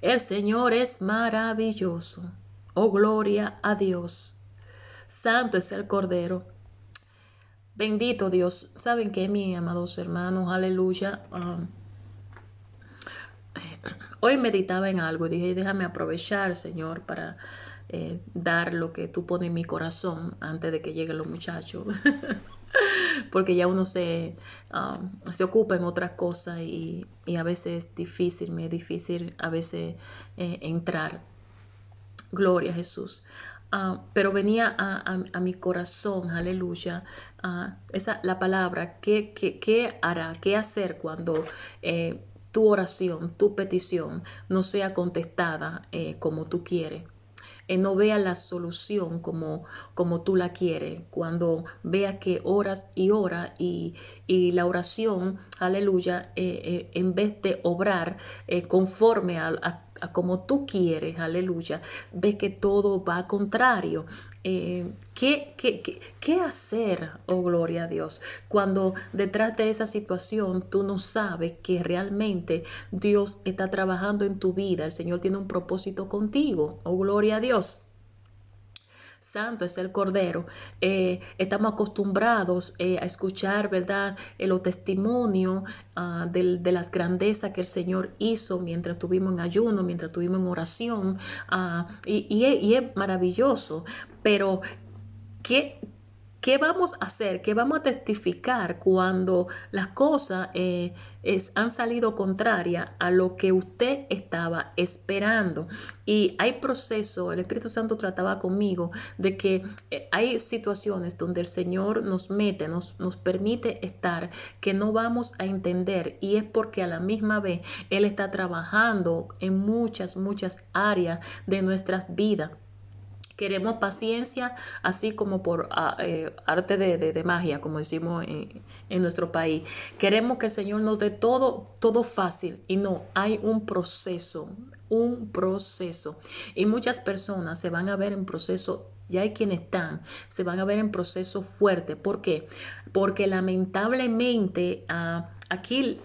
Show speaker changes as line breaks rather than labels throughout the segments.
El Señor es maravilloso. Oh, gloria a Dios. Santo es el Cordero. Bendito Dios. ¿Saben qué, mis amados hermanos? Aleluya. Um, hoy meditaba en algo y dije, déjame aprovechar, Señor, para eh, dar lo que tú pones en mi corazón antes de que lleguen los muchachos. Porque ya uno se, um, se ocupa en otras cosas y, a veces es difícil, me es difícil a veces eh, entrar. Gloria a Jesús. Ah, pero venía a, mi corazón, aleluya, uh, esa, la palabra, ¿qué, qué, hará? ¿Qué hacer cuando eh, tu oración, tu petición no sea contestada eh, como tú quieres? Eh, no vea la solución como, como tú la quieres, cuando vea que oras y ora y, y la oración, aleluya, en vez de obrar conforme a, a como tú quieres, aleluya, ves que todo va contrario. Eh, ¿qué, qué, qué, hacer, oh gloria a Dios, cuando detrás de esa situación tú no sabes que realmente Dios está trabajando en tu vida, el Señor tiene un propósito contigo, oh gloria a Dios? Santo es el Cordero. Eh, estamos acostumbrados eh, a escuchar, ¿verdad?, el los testimonios ah, de, las grandezas que el Señor hizo mientras estuvimos en ayuno, mientras estuvimos en oración. Ah, y, y, es maravilloso. Pero, ¿qué, ¿Qué vamos a hacer? ¿Qué vamos a testificar cuando las cosas eh, han salido contrarias a lo que usted estaba esperando? Y hay procesos, el Espíritu Santo trataba conmigo de que eh, hay situaciones donde el Señor nos mete, nos, nos permite estar, que no vamos a entender y es porque a la misma vez Él está trabajando en muchas, muchas áreas de nuestras vidas. Queremos paciencia, así como por ah, eh, arte de, magia, como decimos en, nuestro país. Queremos que el Señor nos dé todo, todo fácil y no, hay un proceso, un proceso. Y muchas personas se van a ver en proceso ya hay quienes están, se van a ver en proceso fuerte. ¿Por qué? Porque lamentablemente ah, aquí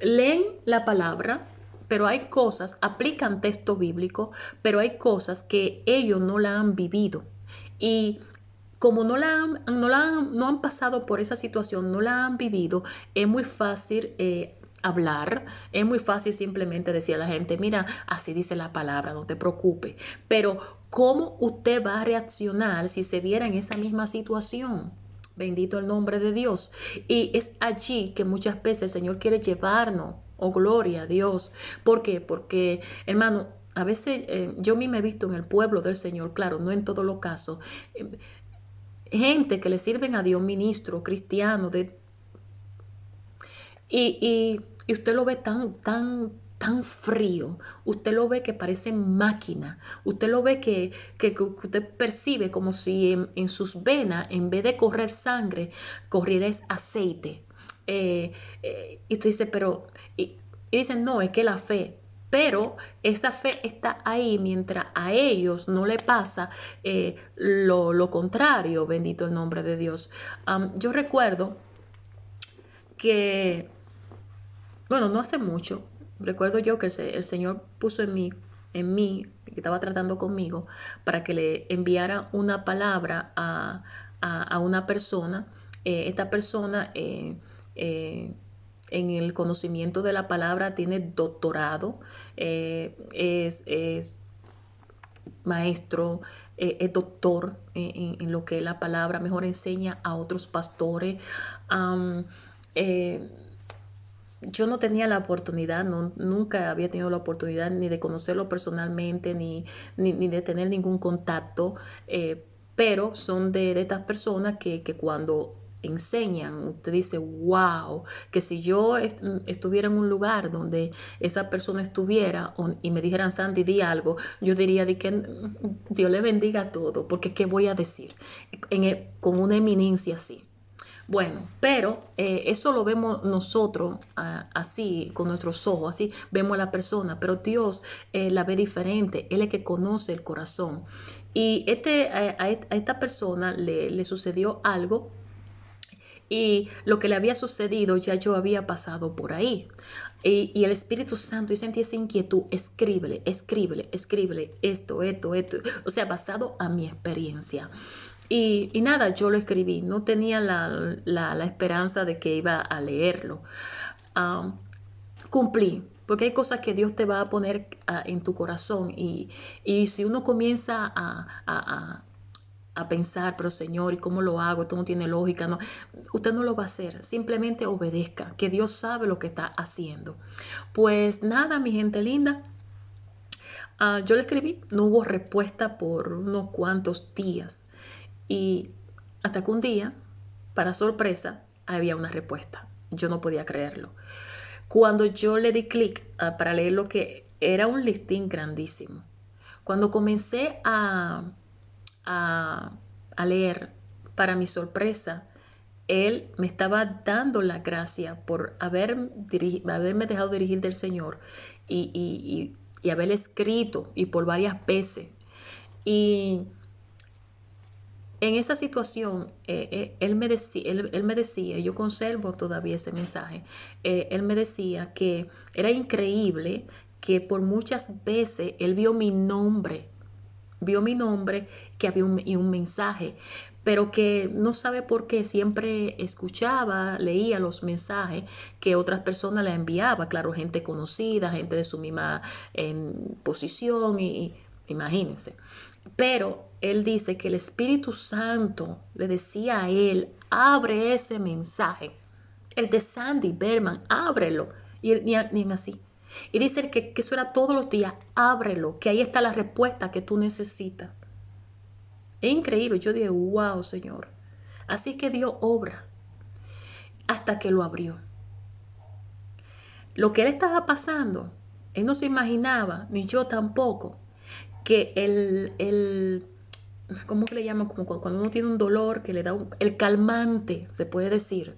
leen la palabra, pero hay cosas, aplican texto bíblico, pero hay cosas que ellos no la han vivido. Y como no la han, no, la no han pasado por esa situación, no la han vivido, es muy fácil eh, hablar, es muy fácil simplemente decir a la gente, mira, así dice la palabra, no te preocupes. Pero, ¿cómo usted va a reaccionar si se viera en esa misma situación? Bendito el nombre de Dios. Y es allí que muchas veces el Señor quiere llevarnos Oh, gloria a Dios. ¿Por qué? Porque, hermano, a veces eh, yo mismo he visto en el pueblo del Señor, claro, no en todos los casos, eh, gente que le sirven a Dios, ministro, cristiano, de, y, y, usted lo ve tan, tan, tan frío, usted lo ve que parece máquina, usted lo ve que, que, usted percibe como si en, sus venas, en vez de correr sangre, corriera aceite. Eh, y usted dice, pero y, dicen, no, es que la fe, pero esa fe está ahí mientras a ellos no le pasa eh, lo, contrario, bendito el nombre de Dios. yo recuerdo que, bueno, no hace mucho, recuerdo yo que el, Señor puso en mí, en mí, que estaba tratando conmigo, para que le enviara una palabra a, una persona. Eh, esta persona eh, en el conocimiento de la palabra, tiene doctorado, eh, es, maestro, eh, es doctor en, lo que es la palabra, mejor enseña a otros pastores. Eh, yo no tenía la oportunidad, nunca había tenido la oportunidad ni de conocerlo personalmente, ni, ni, de tener ningún contacto, pero son de, de, estas personas que, que cuando enseñan, usted dice, wow, que si yo estuviera en un lugar donde esa persona estuviera y me dijeran, Sandy, di algo, yo diría que Dios le bendiga todo, porque ¿qué voy a decir e, con una eminencia así? Bueno, pero eh, eso lo vemos nosotros ah, así, con nuestros ojos, así vemos a la persona, pero Dios eh, la ve diferente, Él es el que conoce el corazón. Y este, a, esta persona le, le sucedió algo y lo que le había sucedido ya yo había pasado por ahí. Y, el Espíritu Santo, yo sentí esa inquietud, escríbele, escríbele, escríbele esto, esto, esto, o sea, basado a mi experiencia. Y, nada, yo lo escribí, no tenía la, esperanza de que iba a leerlo. cumplí, porque hay cosas que Dios te va a poner en tu corazón y, si uno comienza a pensar, pero Señor, ¿y cómo lo hago? Esto no tiene lógica. No, usted no lo va a hacer. Simplemente obedezca, que Dios sabe lo que está haciendo. Pues nada, mi gente linda. Ah, yo le escribí, no hubo respuesta por unos cuantos días. Y hasta que un día, para sorpresa, había una respuesta. Yo no podía creerlo. Cuando yo le di clic ah, para leer lo que era un listín grandísimo. Cuando comencé a, a, leer, para mi sorpresa, él me estaba dando la gracia por haber haberme dejado dirigir del Señor y, y, y, haber escrito y por varias veces. Y en esa situación, eh, eh, él, me decía, él, me decía, yo conservo todavía ese mensaje, eh, él me decía que era increíble que por muchas veces él vio mi nombre vio mi nombre, que había un, un mensaje, pero que no sabe por qué siempre escuchaba, leía los mensajes que otras personas le enviaban, claro, gente conocida, gente de su misma posición, y, imagínense. Pero él dice que el Espíritu Santo le decía a él, abre ese mensaje. El de Sandy Berman, ábrelo. Y ni, ni así. Y dice que, que eso era todos los días, ábrelo, que ahí está la respuesta que tú necesitas. Es increíble, yo dije, wow, Señor. Así que Dios obra hasta que lo abrió. Lo que él estaba pasando, él no se imaginaba, ni yo tampoco, que el, el ¿cómo que le llaman? Como cuando uno tiene un dolor que le da un, el calmante, se puede decir,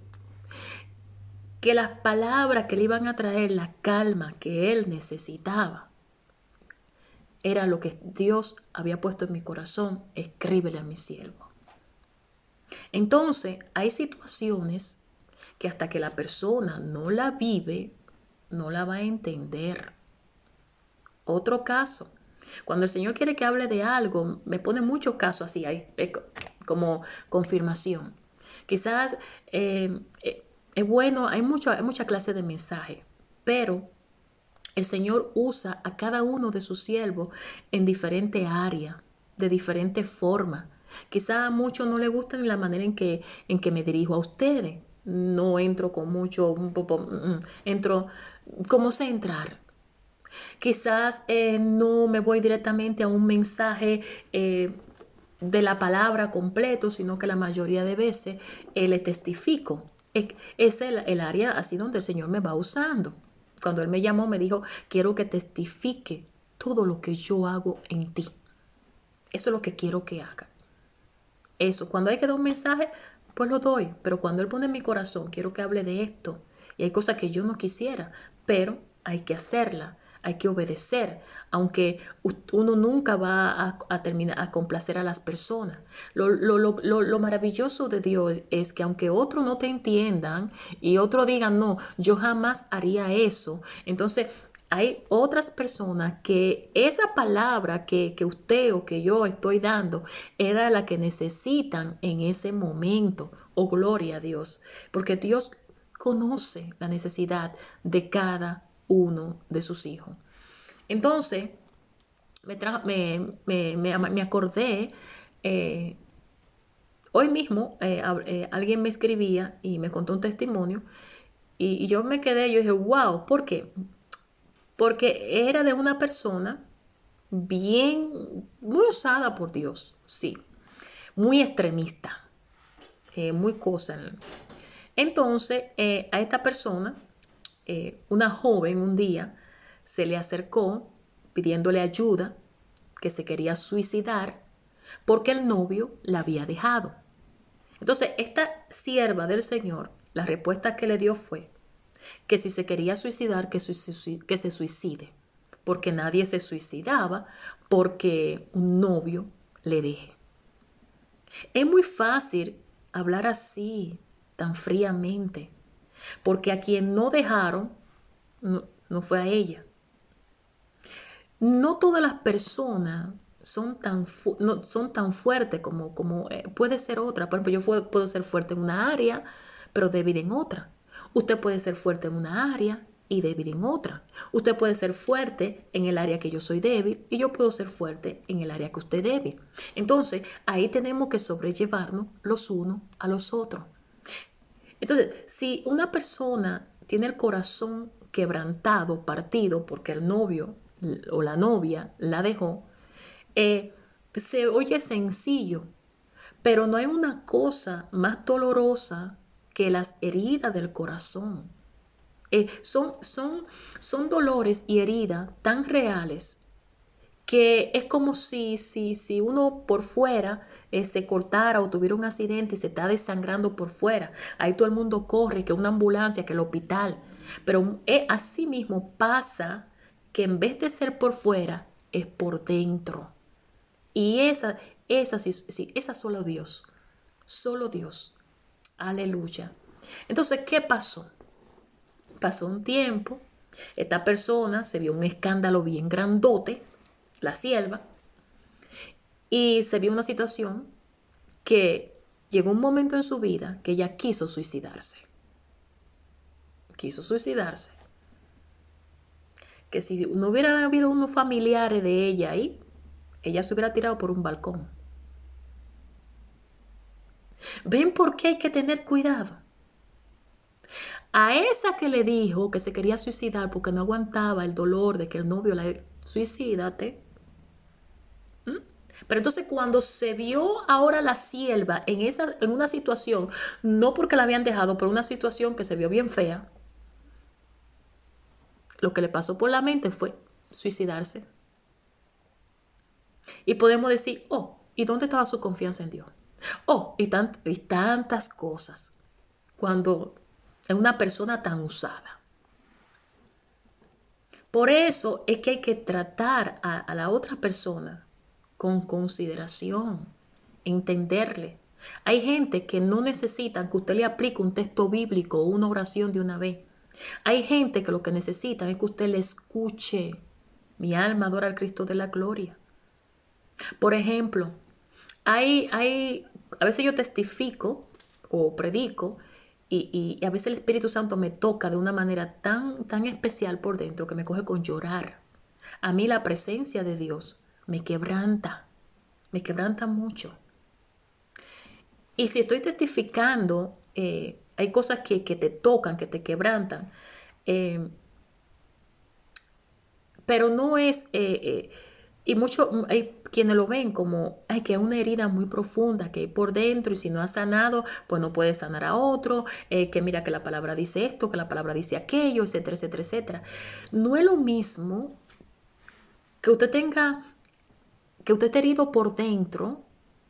que las palabras que le iban a traer la calma que él necesitaba era lo que Dios había puesto en mi corazón, escríbele a mi siervo. Entonces, hay situaciones que hasta que la persona no la vive, no la va a entender. Otro caso, cuando el Señor quiere que hable de algo, me pone muchos casos así, como confirmación. Quizás eh, eh, es bueno, hay, mucho, hay mucha clase de mensaje, pero el Señor usa a cada uno de sus siervos en diferente área, de diferente forma. Quizá a muchos no les gusta la manera en que, en que me dirijo a ustedes. No entro con mucho, mm, mm, entro como sé entrar. Quizás eh, no me voy directamente a un mensaje eh, de la palabra completo, sino que la mayoría de veces eh, le testifico es el, el área así donde el Señor me va usando. Cuando Él me llamó, me dijo, quiero que testifique todo lo que yo hago en ti. Eso es lo que quiero que haga. Eso, cuando hay que dar un mensaje, pues lo doy. Pero cuando Él pone en mi corazón, quiero que hable de esto. Y hay cosas que yo no quisiera, pero hay que hacerla hay que obedecer, aunque uno nunca va a, terminar a complacer a las personas. Lo, maravilloso de Dios es que aunque otros no te entiendan y otros digan, no, yo jamás haría eso, entonces hay otras personas que esa palabra que, que, usted o que yo estoy dando era la que necesitan en ese momento. Oh, gloria a Dios. Porque Dios conoce la necesidad de cada uno de sus hijos. Entonces, me, me, acordé, eh, hoy mismo eh, eh, alguien me escribía y me contó un testimonio y, yo me quedé, yo dije, wow, ¿por qué? Porque era de una persona bien, muy usada por Dios, sí, muy extremista, muy cosa. Entonces, a esta persona eh, una joven un día se le acercó pidiéndole ayuda, que se quería suicidar porque el novio la había dejado. Entonces, esta sierva del Señor, la respuesta que le dio fue que si se quería suicidar, que, que se suicide, porque nadie se suicidaba porque un novio le deje. Es muy fácil hablar así, tan fríamente, porque a quien no dejaron, no, fue a ella. No todas las personas son tan, no, son tan fuertes como, como eh, puede ser otra. Por ejemplo, yo puedo ser fuerte en una área, pero débil en otra. Usted puede ser fuerte en una área y débil en otra. Usted puede ser fuerte en el área que yo soy débil y yo puedo ser fuerte en el área que usted es débil. Entonces, ahí tenemos que sobrellevarnos los unos a los otros. Entonces, si una persona tiene el corazón quebrantado, partido, porque el novio o la novia la dejó, eh, se oye sencillo, pero no hay una cosa más dolorosa que las heridas del corazón. Eh, son, son, son dolores y heridas tan reales que es como si, si, si uno por fuera eh, se cortara o tuviera un accidente y se está desangrando por fuera. Ahí todo el mundo corre, que una ambulancia, que el hospital. Pero es, así mismo pasa que en vez de ser por fuera, es por dentro. Y esa, esa, sí, sí, esa solo Dios. Solo Dios. Aleluya. Entonces, ¿qué pasó? Pasó un tiempo, esta persona se vio un escándalo bien grandote, la sierva, y se vio una situación que llegó un momento en su vida que ella quiso suicidarse. Quiso suicidarse. Que si no hubiera habido unos familiares de ella ahí, ella se hubiera tirado por un balcón. ¿Ven por qué hay que tener cuidado? A esa que le dijo que se quería suicidar porque no aguantaba el dolor de que el novio la suicídate, pero entonces cuando se vio ahora la sierva en, esa, en una situación, no porque la habían dejado, pero una situación que se vio bien fea, lo que le pasó por la mente fue suicidarse. Y podemos decir, oh, ¿y dónde estaba su confianza en Dios? Oh, y, y tantas cosas. Cuando es una persona tan usada. Por eso es que hay que tratar a la otra persona con consideración, entenderle. Hay gente que no necesita que usted le aplique un texto bíblico o una oración de una vez. Hay gente que lo que necesita es que usted le escuche. Mi alma adora al Cristo de la gloria. Por ejemplo, hay, hay, a veces yo testifico o predico y, y, a veces el Espíritu Santo me toca de una manera tan, tan especial por dentro que me coge con llorar. A mí la presencia de Dios me quebranta, me quebranta mucho. Y si estoy testificando, eh, hay cosas que, te tocan, que te quebrantan, eh, pero no es, eh, y muchos, hay quienes lo ven como, hay que una herida muy profunda que hay por dentro y si no ha sanado, pues no puede sanar a otro, que mira que la palabra dice esto, que la palabra dice aquello, etcétera, etcétera, etcétera. No es lo mismo que usted tenga que usted esté herido por dentro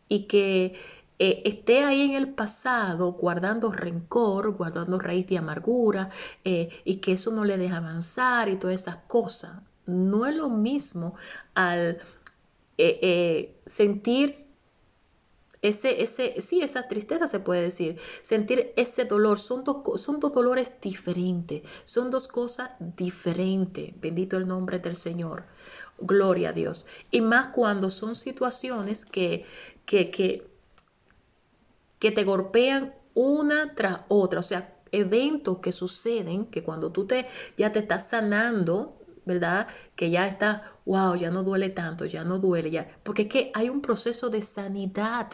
y que eh, esté ahí en el pasado guardando rencor, guardando raíz de amargura eh, y que eso no le deja avanzar y todas esas cosas. No es lo mismo al eh, sentir ese, ese, sí, esa tristeza se puede decir, sentir ese dolor, son dos, son dos dolores diferentes, son dos cosas diferentes, bendito el nombre del Señor. Gloria a Dios. Y más cuando son situaciones que, que, que, que te golpean una tras otra. O sea, eventos que suceden que cuando tú te, ya te estás sanando, ¿verdad? Que ya está, wow, ya no duele tanto, ya no duele, ya. Porque es que hay un proceso de sanidad.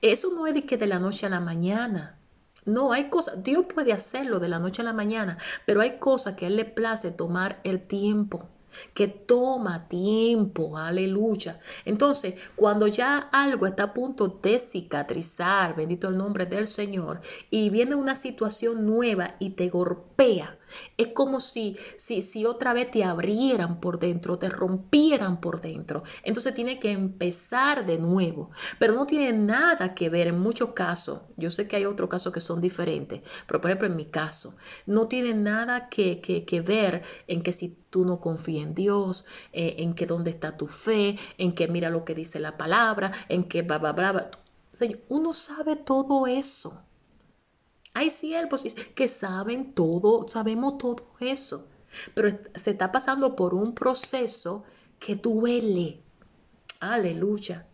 Eso no es de que de la noche a la mañana. No, hay cosas, Dios puede hacerlo de la noche a la mañana, pero hay cosas que a Él le place tomar el tiempo que toma tiempo, aleluya. Entonces, cuando ya algo está a punto de cicatrizar, bendito el nombre del Señor, y viene una situación nueva y te golpea, es como si, si, si otra vez te abrieran por dentro, te rompieran por dentro. Entonces tiene que empezar de nuevo. Pero no tiene nada que ver en muchos casos. Yo sé que hay otros casos que son diferentes, pero por ejemplo en mi caso, no tiene nada que, que, ver en que si tú no confías en Dios, eh, en que dónde está tu fe, en que mira lo que dice la palabra, en que bla, bla, bla. Señor, uno sabe todo eso. Hay siervos que saben todo, sabemos todo eso. pero se está pasando por un proceso que duele. Aleluya.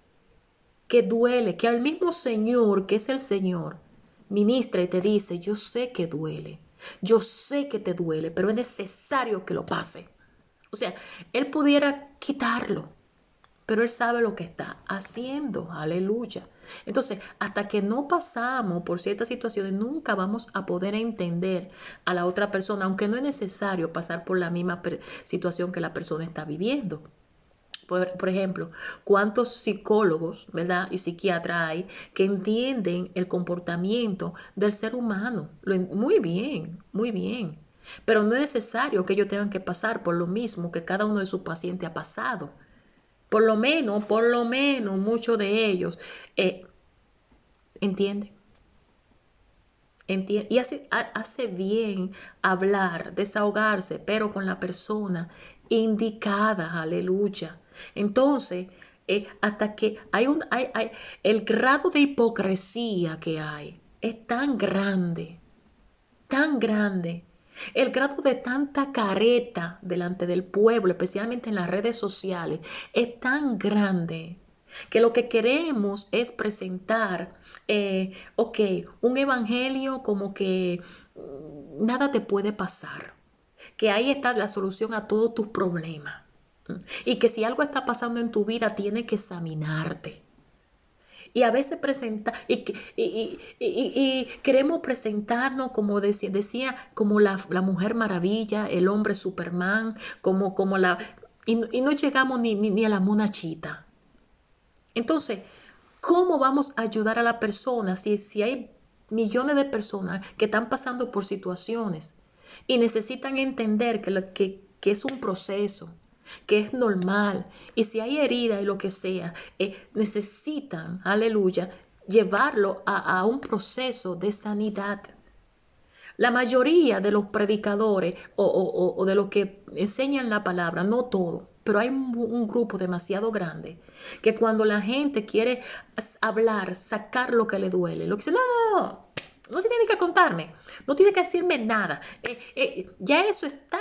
Que duele, que al mismo Señor, que es el Señor, ministra y te dice, yo sé que duele, yo sé que te duele, pero es necesario que lo pase. O sea, Él pudiera quitarlo, pero Él sabe lo que está haciendo. Aleluya. Entonces, hasta que no pasamos por ciertas situaciones, nunca vamos a poder entender a la otra persona, aunque no es necesario pasar por la misma situación que la persona está viviendo. Por, ejemplo, ¿cuántos psicólogos, verdad, y psiquiatras hay que entienden el comportamiento del ser humano? muy bien, muy bien. Pero no es necesario que ellos tengan que pasar por lo mismo que cada uno de sus pacientes ha pasado. Por lo menos, por lo menos, muchos de ellos eh, entienden. y hace, hace bien hablar, desahogarse, pero con la persona indicada, aleluya. Entonces, eh, hasta que hay un, hay, hay, el grado de hipocresía que hay es tan grande, tan grande, el grado de tanta careta delante del pueblo, especialmente en las redes sociales, es tan grande que lo que queremos es presentar, eh, ok, un evangelio como que mm, nada te puede pasar, que ahí está la solución a todos tus problemas y que si algo está pasando en tu vida, tiene que examinarte. Y a veces presenta, y, y, queremos presentarnos como decía, como la, mujer maravilla, el hombre Superman, como, como la... Y, no llegamos ni, ni, a la monachita. Entonces, ¿cómo vamos a ayudar a la persona si, si hay millones de personas que están pasando por situaciones y necesitan entender que, que, que es un proceso, que es normal. Y si hay herida y lo que sea, eh, necesitan, aleluya, llevarlo a, un proceso de sanidad. La mayoría de los predicadores o, de los que enseñan la palabra, no todo, pero hay un, grupo demasiado grande que cuando la gente quiere hablar, sacar lo que le duele, lo que dice, no, no, no, tiene que contarme, no tiene que decirme nada, eh, eh, ya eso está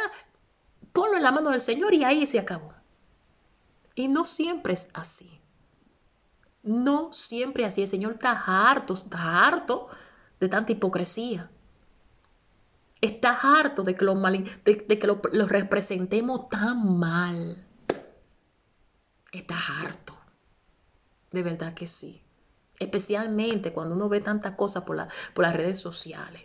ponlo en la mano del Señor y ahí se acabó. Y no siempre es así. No siempre así. El Señor está harto, está harto de tanta hipocresía. Está harto de que lo, de, que lo, representemos tan mal. Está harto. De verdad que sí. Especialmente cuando uno ve tantas cosas por, por las redes sociales.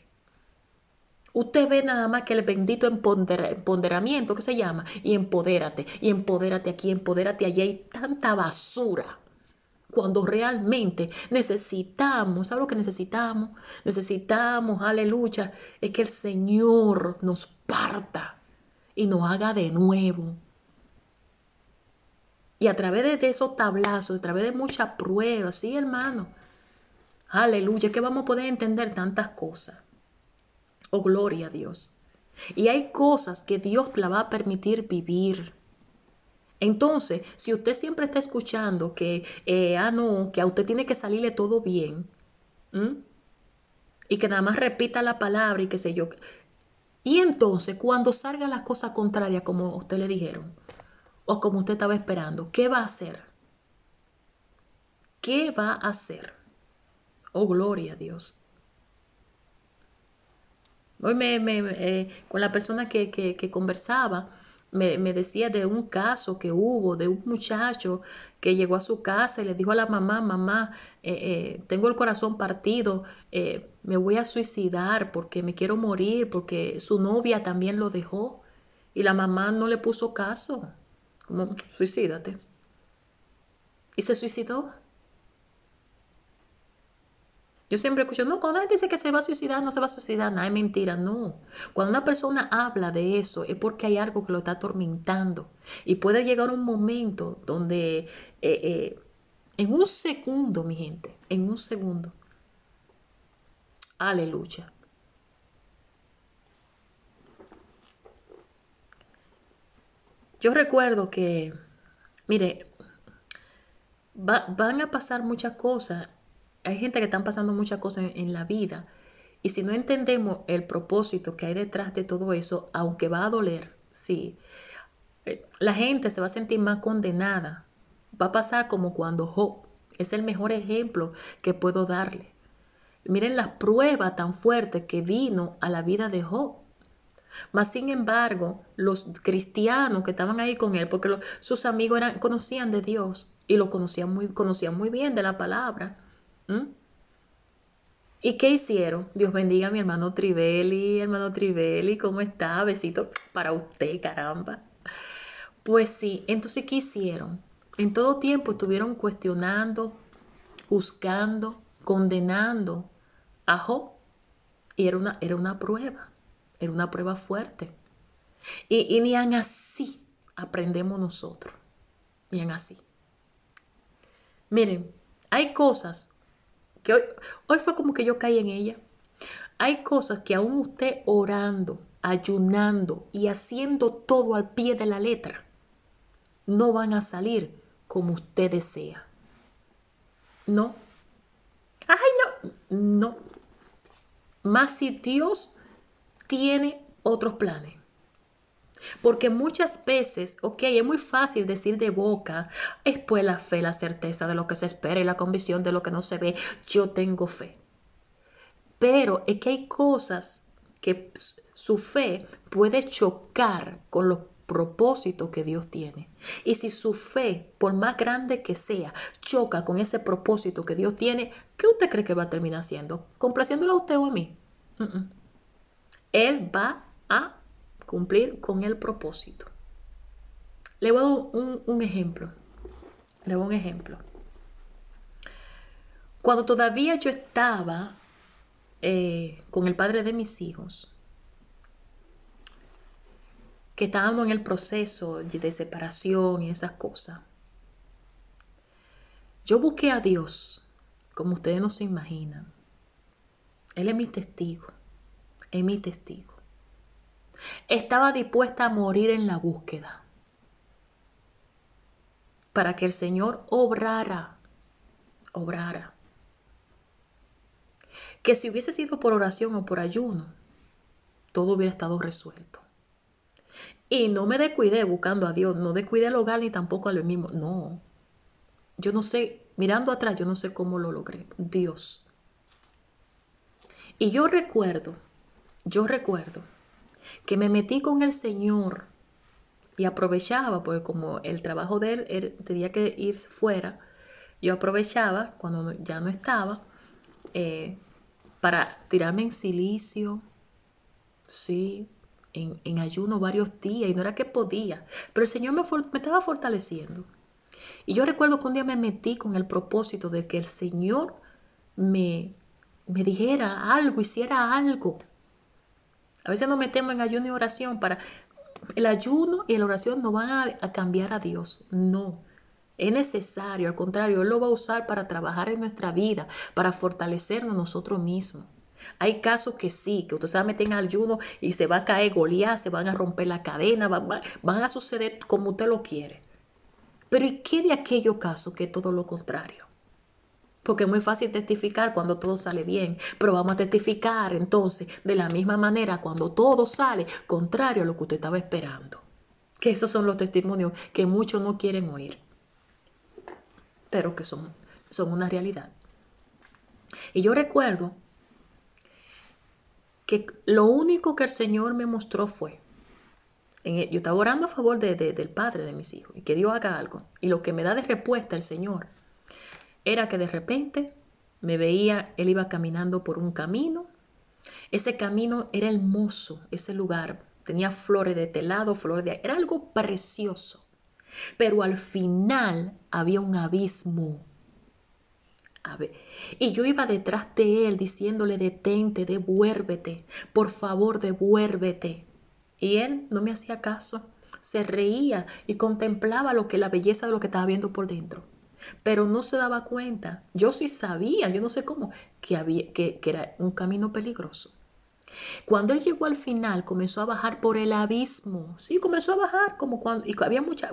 Usted ve nada más que el bendito empoderamiento que se llama y empodérate, y empodérate aquí, empodérate allá. Hay tanta basura. Cuando realmente necesitamos, ¿sabe lo que necesitamos? Necesitamos, aleluya, es que el Señor nos parta y nos haga de nuevo. Y a través de esos tablazos, a través de muchas pruebas, sí, hermano. Aleluya, que vamos a poder entender tantas cosas. Oh, gloria a Dios. Y hay cosas que Dios la va a permitir vivir. Entonces, si usted siempre está escuchando que, eh, ah, no, que a usted tiene que salirle todo bien, y que nada más repita la palabra y qué sé yo, y entonces cuando salga las cosas contrarias como usted le dijeron, o como usted estaba esperando, ¿qué va a hacer? ¿Qué va a hacer? Oh, gloria a Dios. Hoy me, eh, con la persona que, que, conversaba, me, decía de un caso que hubo, de un muchacho que llegó a su casa y le dijo a la mamá, mamá, eh, eh, tengo el corazón partido, me voy a suicidar porque me quiero morir, porque su novia también lo dejó. Y la mamá no le puso caso, como, suicídate. Y se suicidó. Yo siempre escucho, no, cuando alguien dice que se va a suicidar, no se va a suicidar, nada es mentira, no. Cuando una persona habla de eso es porque hay algo que lo está atormentando. Y puede llegar un momento donde, eh, eh, en un segundo, mi gente, en un segundo, aleluya. Yo recuerdo que, mire, van a pasar muchas cosas hay gente que están pasando muchas cosas en, la vida y si no entendemos el propósito que hay detrás de todo eso, aunque va a doler, sí. Eh, la gente se va a sentir más condenada. Va a pasar como cuando Job. Es el mejor ejemplo que puedo darle. Miren la prueba tan fuerte que vino a la vida de Job. Mas, sin embargo, los cristianos que estaban ahí con él, porque sus amigos eran, conocían de Dios y lo conocían muy, conocían muy bien de la palabra. ¿Y qué hicieron? Dios bendiga a mi hermano Trivelli, hermano Trivelli, ¿cómo está? Besito para usted, caramba. Pues sí, entonces, ¿qué hicieron? En todo tiempo estuvieron cuestionando, buscando, condenando a Job. Y era una, era una prueba, era una prueba fuerte. Y, y ni así aprendemos nosotros, ni así. Miren, hay cosas que hoy, hoy fue como que yo caí en ella. Hay cosas que aún usted orando, ayunando y haciendo todo al pie de la letra, no van a salir como usted desea. No. Ay, no. No. Más si Dios tiene otros planes. Porque muchas veces, ok, es muy fácil decir de boca, es pues la fe, la certeza de lo que se espera y la convicción de lo que no se ve, yo tengo fe. Pero es que hay cosas que su fe puede chocar con los propósitos que Dios tiene. Y si su fe, por más grande que sea, choca con ese propósito que Dios tiene, ¿qué usted cree que va a terminar haciendo? ¿Complaciéndolo a usted o a mí? Él va a cumplir con el propósito. Le voy a dar un, ejemplo. Le voy a un ejemplo. Cuando todavía yo estaba eh, con el padre de mis hijos, que estábamos en el proceso de separación y esas cosas, yo busqué a Dios, como ustedes no se imaginan. Él es mi testigo, es mi testigo. Estaba dispuesta a morir en la búsqueda para que el Señor obrara, obrara. Que si hubiese sido por oración o por ayuno, todo hubiera estado resuelto. Y no me descuidé buscando a Dios, no descuidé el hogar ni tampoco a lo mismo. No, yo no sé, mirando atrás, yo no sé cómo lo logré. Dios. Y yo recuerdo, yo recuerdo que me metí con el Señor y aprovechaba, porque como el trabajo de él, tenía que irse fuera, yo aprovechaba cuando ya no estaba eh, para tirarme en silicio, sí, en, ayuno varios días y no era que podía, pero el Señor me, me estaba fortaleciendo. Y yo recuerdo que un día me metí con el propósito de que el Señor me, me dijera algo, hiciera algo. A veces nos metemos en ayuno y oración para... El ayuno y la oración no van a, cambiar a Dios, no. Es necesario, al contrario, Él lo va a usar para trabajar en nuestra vida, para fortalecernos nosotros mismos. Hay casos que sí, que usted se meter en ayuno y se va a caer Goliat, se van a romper la cadena, van a suceder como usted lo quiere. Pero ¿y qué de aquellos casos que es todo lo contrario? Porque es muy fácil testificar cuando todo sale bien, pero vamos a testificar entonces de la misma manera cuando todo sale contrario a lo que usted estaba esperando. Que esos son los testimonios que muchos no quieren oír, pero que son, son una realidad. Y yo recuerdo que lo único que el Señor me mostró fue, yo estaba orando a favor del padre de mis hijos y que Dios haga algo. Y lo que me da de respuesta el Señor era que de repente me veía, él iba caminando por un camino. Ese camino era hermoso, ese lugar tenía flores de telado, flores de... Era algo precioso. Pero al final había un abismo. Y yo iba detrás de él diciéndole, detente, devuélvete, por favor, devuélvete. Y él no me hacía caso, se reía y contemplaba lo que la belleza de lo que estaba viendo por dentro pero no se daba cuenta. Yo sí sabía, yo no sé cómo, que, había, que, era un camino peligroso. Cuando él llegó al final, comenzó a bajar por el abismo. Sí, comenzó a bajar como cuando... Y había mucha...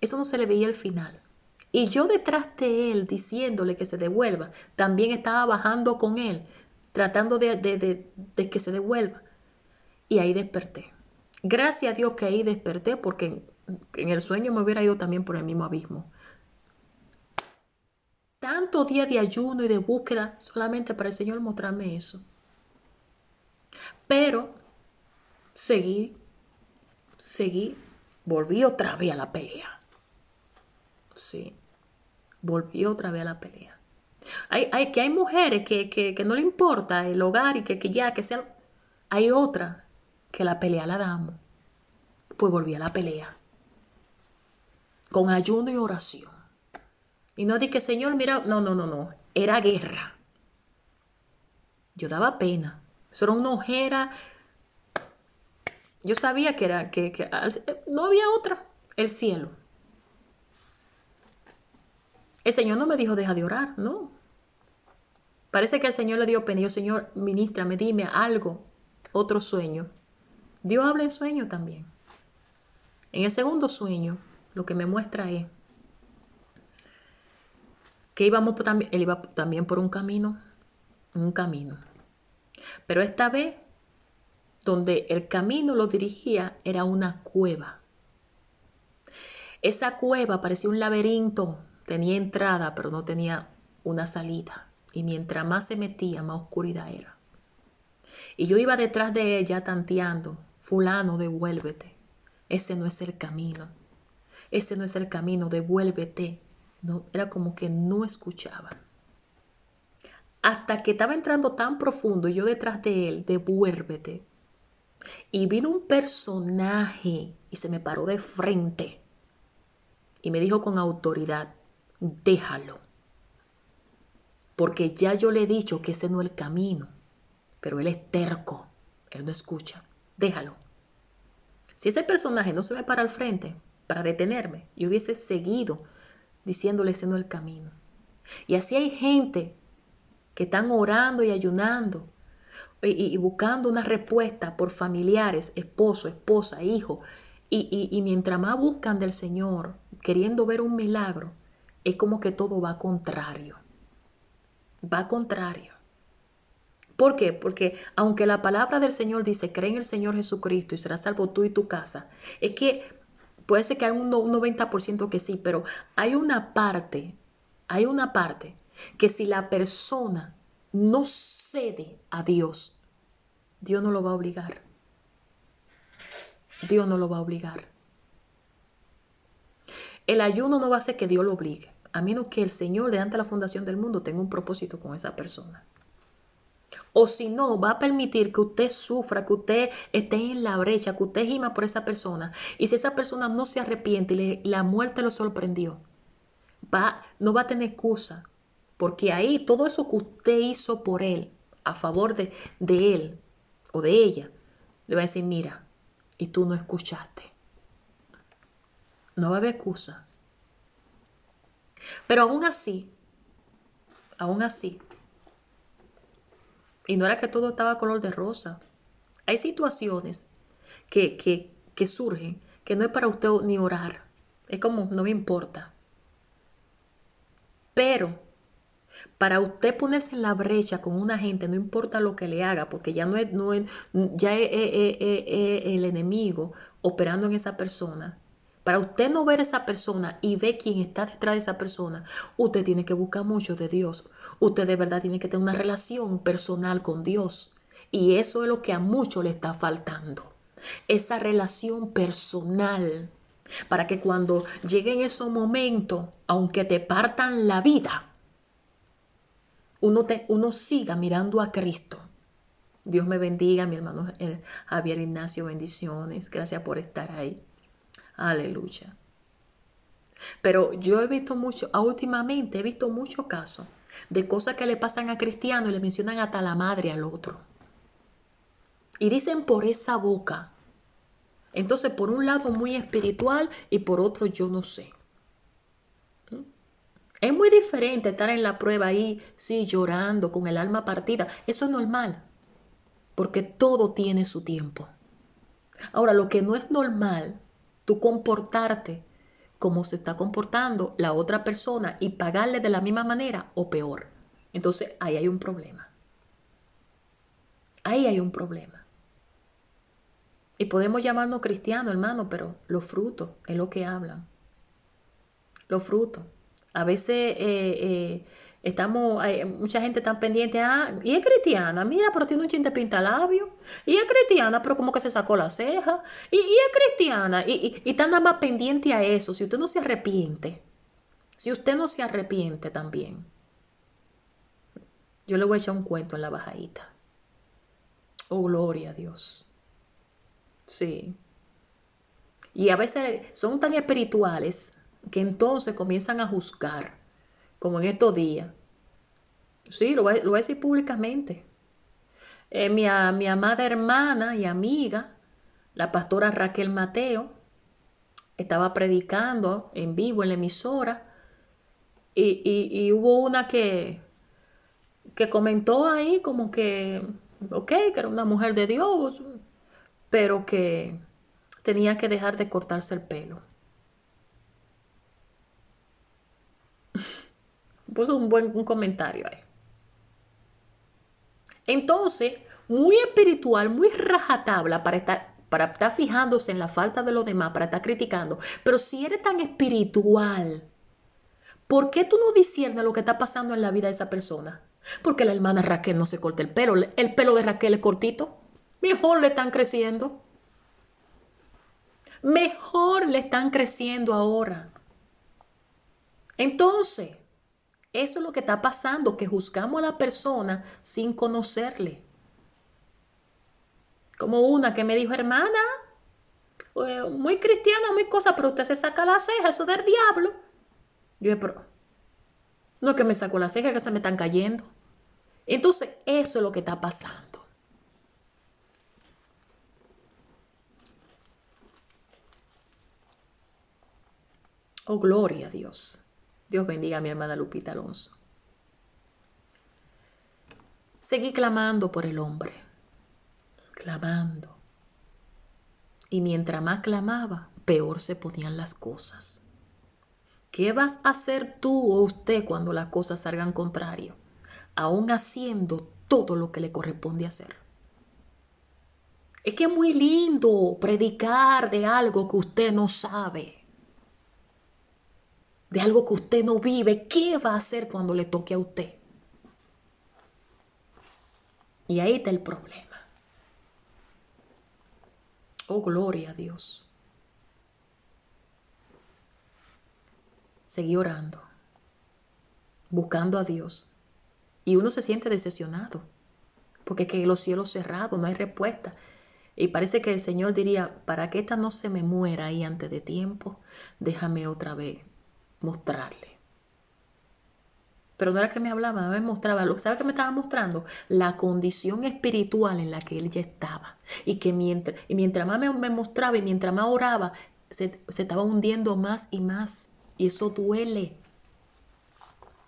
Eso no se le veía al final. Y yo detrás de él, diciéndole que se devuelva, también estaba bajando con él, tratando de, de que se devuelva. Y ahí desperté. Gracias a Dios que ahí desperté porque en, el sueño me hubiera ido también por el mismo abismo. Tanto día de ayuno y de búsqueda solamente para el Señor mostrarme eso. Pero seguí, seguí, volví otra vez a la pelea. Sí, volví otra vez a la pelea. Hay, que hay mujeres que, que, que, no le importa el hogar y que, que ya, que sea... Hay otra que la pelea la damos. Pues volví a la pelea. Con ayuno y oración. Y no dije, Señor, mira, no, no, no, no. Era guerra. Yo daba pena. Eso era una ojera. Yo sabía que era, que, que no había otra. El cielo. El Señor no me dijo, deja de orar, no. Parece que el Señor le dio pena. Señor, ministra, dime algo, otro sueño. Dios habla en sueño también. En el segundo sueño, lo que me muestra es que íbamos él iba también por un camino, un camino. Pero esta vez, donde el camino lo dirigía, era una cueva. Esa cueva parecía un laberinto, tenía entrada, pero no tenía una salida. Y mientras más se metía, más oscuridad era. Y yo iba detrás de ella tanteando, fulano, devuélvete. Ese no es el camino. Ese no es el camino, devuélvete. Era como que no escuchaba. Hasta que estaba entrando tan profundo yo detrás de él, devuélvete. Y vino un personaje y se me paró de frente y me dijo con autoridad, déjalo. Porque ya yo le he dicho que ese no es el camino, pero él es terco, él no escucha déjalo. Si ese personaje no se me para al frente para detenerme, yo hubiese seguido diciéndole ese no el camino. Y así hay gente que están orando y ayunando y, buscando una respuesta por familiares, esposo, esposa, hijo. Y, y mientras más buscan del Señor, queriendo ver un milagro, es como que todo va contrario. Va contrario. ¿Por qué? Porque aunque la palabra del Señor dice, cree en el Señor Jesucristo y serás salvo tú y tu casa, es que puede ser que hay un, 90% que sí, pero hay una parte, hay una parte que si la persona no cede a Dios, Dios no lo va a obligar. Dios no lo va a obligar. El ayuno no va a hacer que Dios lo obligue, a menos que el Señor, delante de la fundación del mundo, tenga un propósito con esa persona. O si no, va a permitir que usted sufra, que usted esté en la brecha, que usted gima por esa persona. Y si esa persona no se arrepiente y la muerte lo sorprendió, va, no va a tener excusa. Porque ahí todo eso que usted hizo por él, a favor de, de él o de ella, le va a decir, mira, y tú no escuchaste. No va a haber excusa. Pero aún así, aún así, y no era que todo estaba color de rosa. Hay situaciones que, que, que surgen que no es para usted ni orar. Es como, no me importa. Pero para usted ponerse en la brecha con una gente, no importa lo que le haga, porque ya no es, no es, ya es, el enemigo operando en esa persona. Para usted no ver esa persona y ver quién está detrás de esa persona, usted tiene que buscar mucho de Dios. Usted de verdad tiene que tener una relación personal con Dios. Y eso es lo que a muchos le está faltando. Esa relación personal. Para que cuando lleguen esos momentos, aunque te partan la vida, uno, te, uno siga mirando a Cristo. Dios me bendiga, mi hermano eh, Javier Ignacio, bendiciones. Gracias por estar ahí. Aleluya. Pero yo he visto mucho, últimamente he visto muchos casos de cosas que le pasan a cristianos y le mencionan hasta la madre al otro. Y dicen por esa boca. Entonces, por un lado muy espiritual y por otro yo no sé. ¿Mm? Es muy diferente estar en la prueba ahí, sí, llorando, con el alma partida. Eso es normal, porque todo tiene su tiempo. Ahora, lo que no es normal, tú comportarte cómo se está comportando la otra persona y pagarle de la misma manera o peor. Entonces ahí hay un problema. Ahí hay un problema. Y podemos llamarnos cristianos, hermano, pero los frutos es lo que hablan. Los frutos. A veces eh, eh, estamos, hay mucha gente tan pendiente, ah, y es cristiana, mira, pero tiene un chin de pintalabio. Y es cristiana, pero como que se sacó la ceja. Y, es cristiana, y, y, y está nada más pendiente a eso. Si usted no se arrepiente, si usted no se arrepiente también, yo le voy a echar un cuento en la bajadita. Oh, gloria a Dios. Sí. Y a veces son tan espirituales que entonces comienzan a juzgar, como en estos días. Sí, lo voy, a decir públicamente. Eh, mi, amada hermana y amiga, la pastora Raquel Mateo, estaba predicando en vivo en la emisora y, y hubo una que, que comentó ahí como que, ok, que era una mujer de Dios, pero que tenía que dejar de cortarse el pelo. Puso un buen un comentario ahí. Entonces, muy espiritual, muy rajatabla para estar, para estar fijándose en la falta de los demás, para estar criticando. Pero si eres tan espiritual, ¿por qué tú no disiernes lo que está pasando en la vida de esa persona? Porque la hermana Raquel no se corta el pelo. El pelo de Raquel es cortito. Mejor le están creciendo. Mejor le están creciendo ahora. Entonces, eso es lo que está pasando, que juzgamos a la persona sin conocerle. Como una que me dijo, hermana, eh, muy cristiana, muy cosa, pero usted se saca la ceja, eso del diablo. Yo, pero no es que me saco las cejas, que se me están cayendo. Entonces, eso es lo que está pasando. Oh, gloria a Dios. Dios bendiga a mi hermana Lupita Alonso. Seguí clamando por el hombre, clamando. Y mientras más clamaba, peor se ponían las cosas. ¿Qué vas a hacer tú o usted cuando las cosas salgan contrario? Aún haciendo todo lo que le corresponde hacer. Es que es muy lindo predicar de algo que usted no sabe, de algo que usted no vive. ¿Qué va a hacer cuando le toque a usted? Y ahí está el problema. Oh, gloria a Dios. seguí orando, buscando a Dios. Y uno se siente decepcionado, porque es que los cielos cerrados, no hay respuesta. Y parece que el Señor diría, para que esta no se me muera ahí antes de tiempo, déjame otra vez mostrarle. Pero no era que me hablaba, me mostraba, ¿sabe qué me estaba mostrando? La condición espiritual en la que él ya estaba. Y que mientras, y mientras más me, mostraba y mientras más oraba, se, se estaba hundiendo más y más. Y eso duele.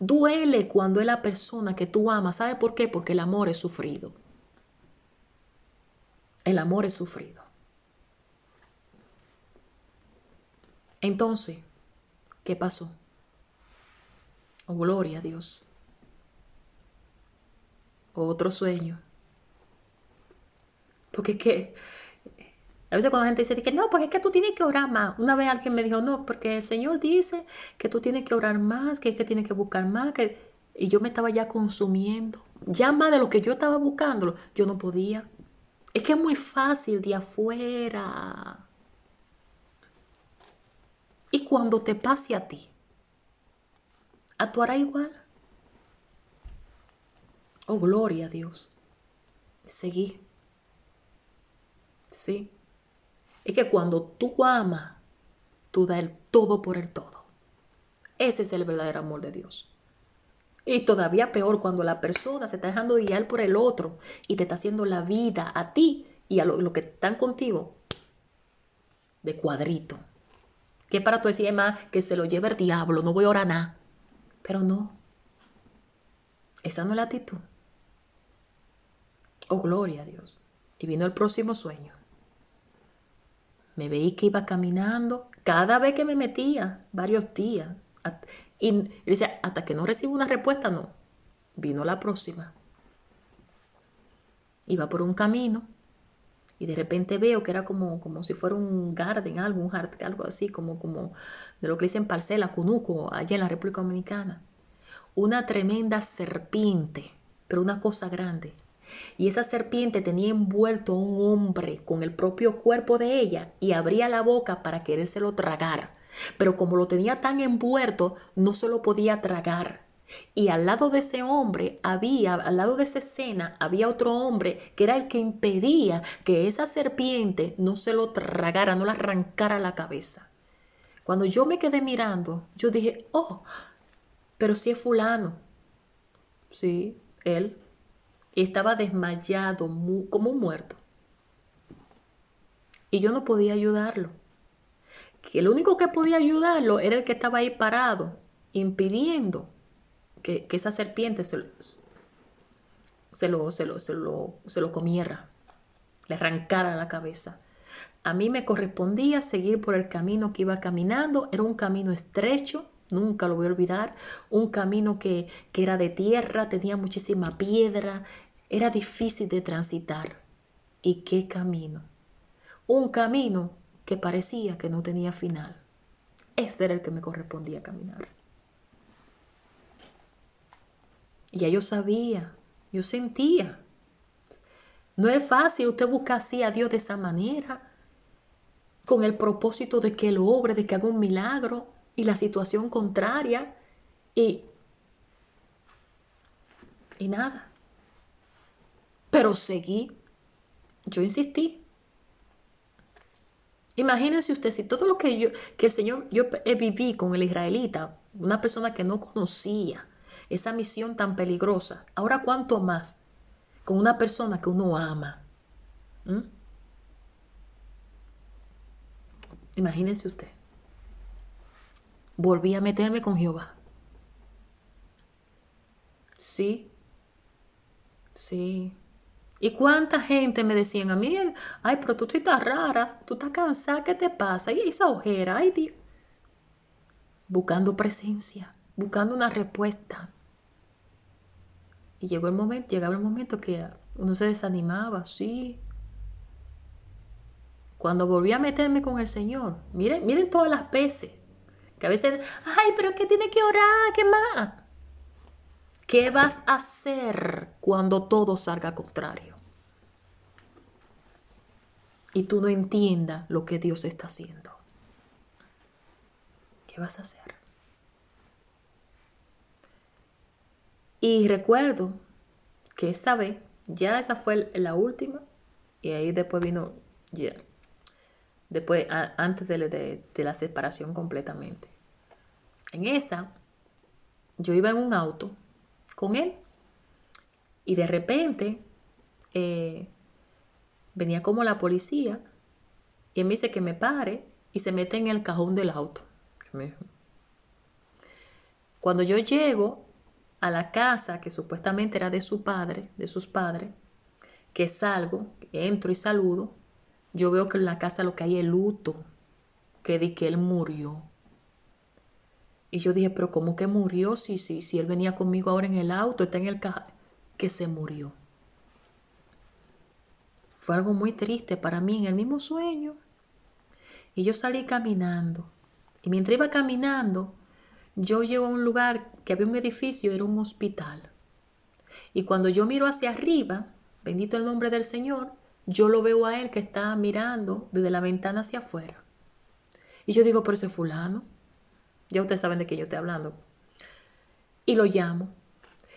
Duele cuando es la persona que tú amas. ¿Sabe por qué? Porque el amor es sufrido. El amor es sufrido. Entonces, ¿qué pasó? Oh, gloria a Dios. Otro sueño. Porque es que a veces cuando la gente dice que no, porque es que tú tienes que orar más. Una vez alguien me dijo, no, porque el Señor dice que tú tienes que orar más, que es que tienes que buscar más, que... y yo me estaba ya consumiendo. Ya más de lo que yo estaba buscando, yo no podía. Es que es muy fácil de afuera. Cuando te pase a ti, ¿actuará igual? Oh, gloria a Dios. Seguí. Sí. Es que cuando tú amas, tú das el todo por el todo. Ese es el verdadero amor de Dios. Y todavía peor cuando la persona se está dejando guiar por el otro y te está haciendo la vida a ti y a lo, que están contigo de cuadrito. Que para tú decir que se lo lleve el diablo, no voy a orar nada. Pero no. Esa no es la actitud. Oh, gloria a Dios. Y vino el próximo sueño. Me veí que iba caminando cada vez que me metía, varios días. Y decía, hasta que no recibo una respuesta, no. Vino la próxima. Iba por un camino Y de repente veo que era como, como si fuera un garden, algo, un algo así, como, como de lo que dicen parcela, cunuco, allá en la República Dominicana. Una tremenda serpiente, pero una cosa grande. Y esa serpiente tenía envuelto a un hombre con el propio cuerpo de ella y abría la boca para querérselo tragar. Pero como lo tenía tan envuelto, no se lo podía tragar. Y al lado de ese hombre había, al lado de esa escena, había otro hombre que era el que impedía que esa serpiente no se lo tragara, no le arrancara la cabeza. Cuando yo me quedé mirando, yo dije, oh, pero si es fulano. Sí, él. Y estaba desmayado, como un muerto. Y yo no podía ayudarlo. Que el único que podía ayudarlo era el que estaba ahí parado, impidiendo que, esa serpiente se, se, lo, se, lo, se, lo, se lo comiera, le arrancara la cabeza. A mí me correspondía seguir por el camino que iba caminando, era un camino estrecho, nunca lo voy a olvidar, un camino que, que era de tierra, tenía muchísima piedra, era difícil de transitar. ¿Y qué camino? Un camino que parecía que no tenía final. Ese era el que me correspondía caminar. Y ya yo sabía, yo sentía. No es fácil usted buscar así a Dios de esa manera, con el propósito de que lo obre, de que haga un milagro y la situación contraria y, y nada. Pero seguí, yo insistí. Imagínense usted si todo lo que yo, que el Señor, yo viví con el israelita, una persona que no conocía, esa misión tan peligrosa. Ahora, ¿cuánto más con una persona que uno ama? ¿Mm? Imagínense usted. Volví a meterme con Jehová. Sí, sí. ¿Y cuánta gente me decían a mí, ay, pero tú estás rara, tú estás cansada, ¿qué te pasa? Y esa ojera, ay Dios. Buscando presencia, buscando una respuesta. Y llegó el momento, llegaba el momento que uno se desanimaba, sí. Cuando volví a meterme con el Señor, miren, miren todas las veces, que a veces, ay, pero que tiene que orar, ¿qué más? ¿Qué vas a hacer cuando todo salga contrario? Y tú no entiendas lo que Dios está haciendo. ¿Qué vas a hacer? Y recuerdo que esta vez, ya esa fue la última, y ahí después vino, ya, después, antes de, la separación completamente. En esa, yo iba en un auto con él, y de repente eh, venía como la policía, y él me dice que me pare y se mete en el cajón del auto. Cuando yo llego, a la casa que supuestamente era de su padre, de sus padres, que salgo, entro y saludo, yo veo que en la casa lo que hay es luto, que di que él murió. Y yo dije, pero ¿cómo que murió? Si, si, si él venía conmigo ahora en el auto, está en el carro, que se murió. Fue algo muy triste para mí en el mismo sueño. Y yo salí caminando. Y mientras iba caminando, yo llego a un lugar que había un edificio, era un hospital. Y cuando yo miro hacia arriba, bendito el nombre del Señor, yo lo veo a él que está mirando desde la ventana hacia afuera. Y yo digo, pero ese fulano, ya ustedes saben de qué yo estoy hablando. Y lo llamo.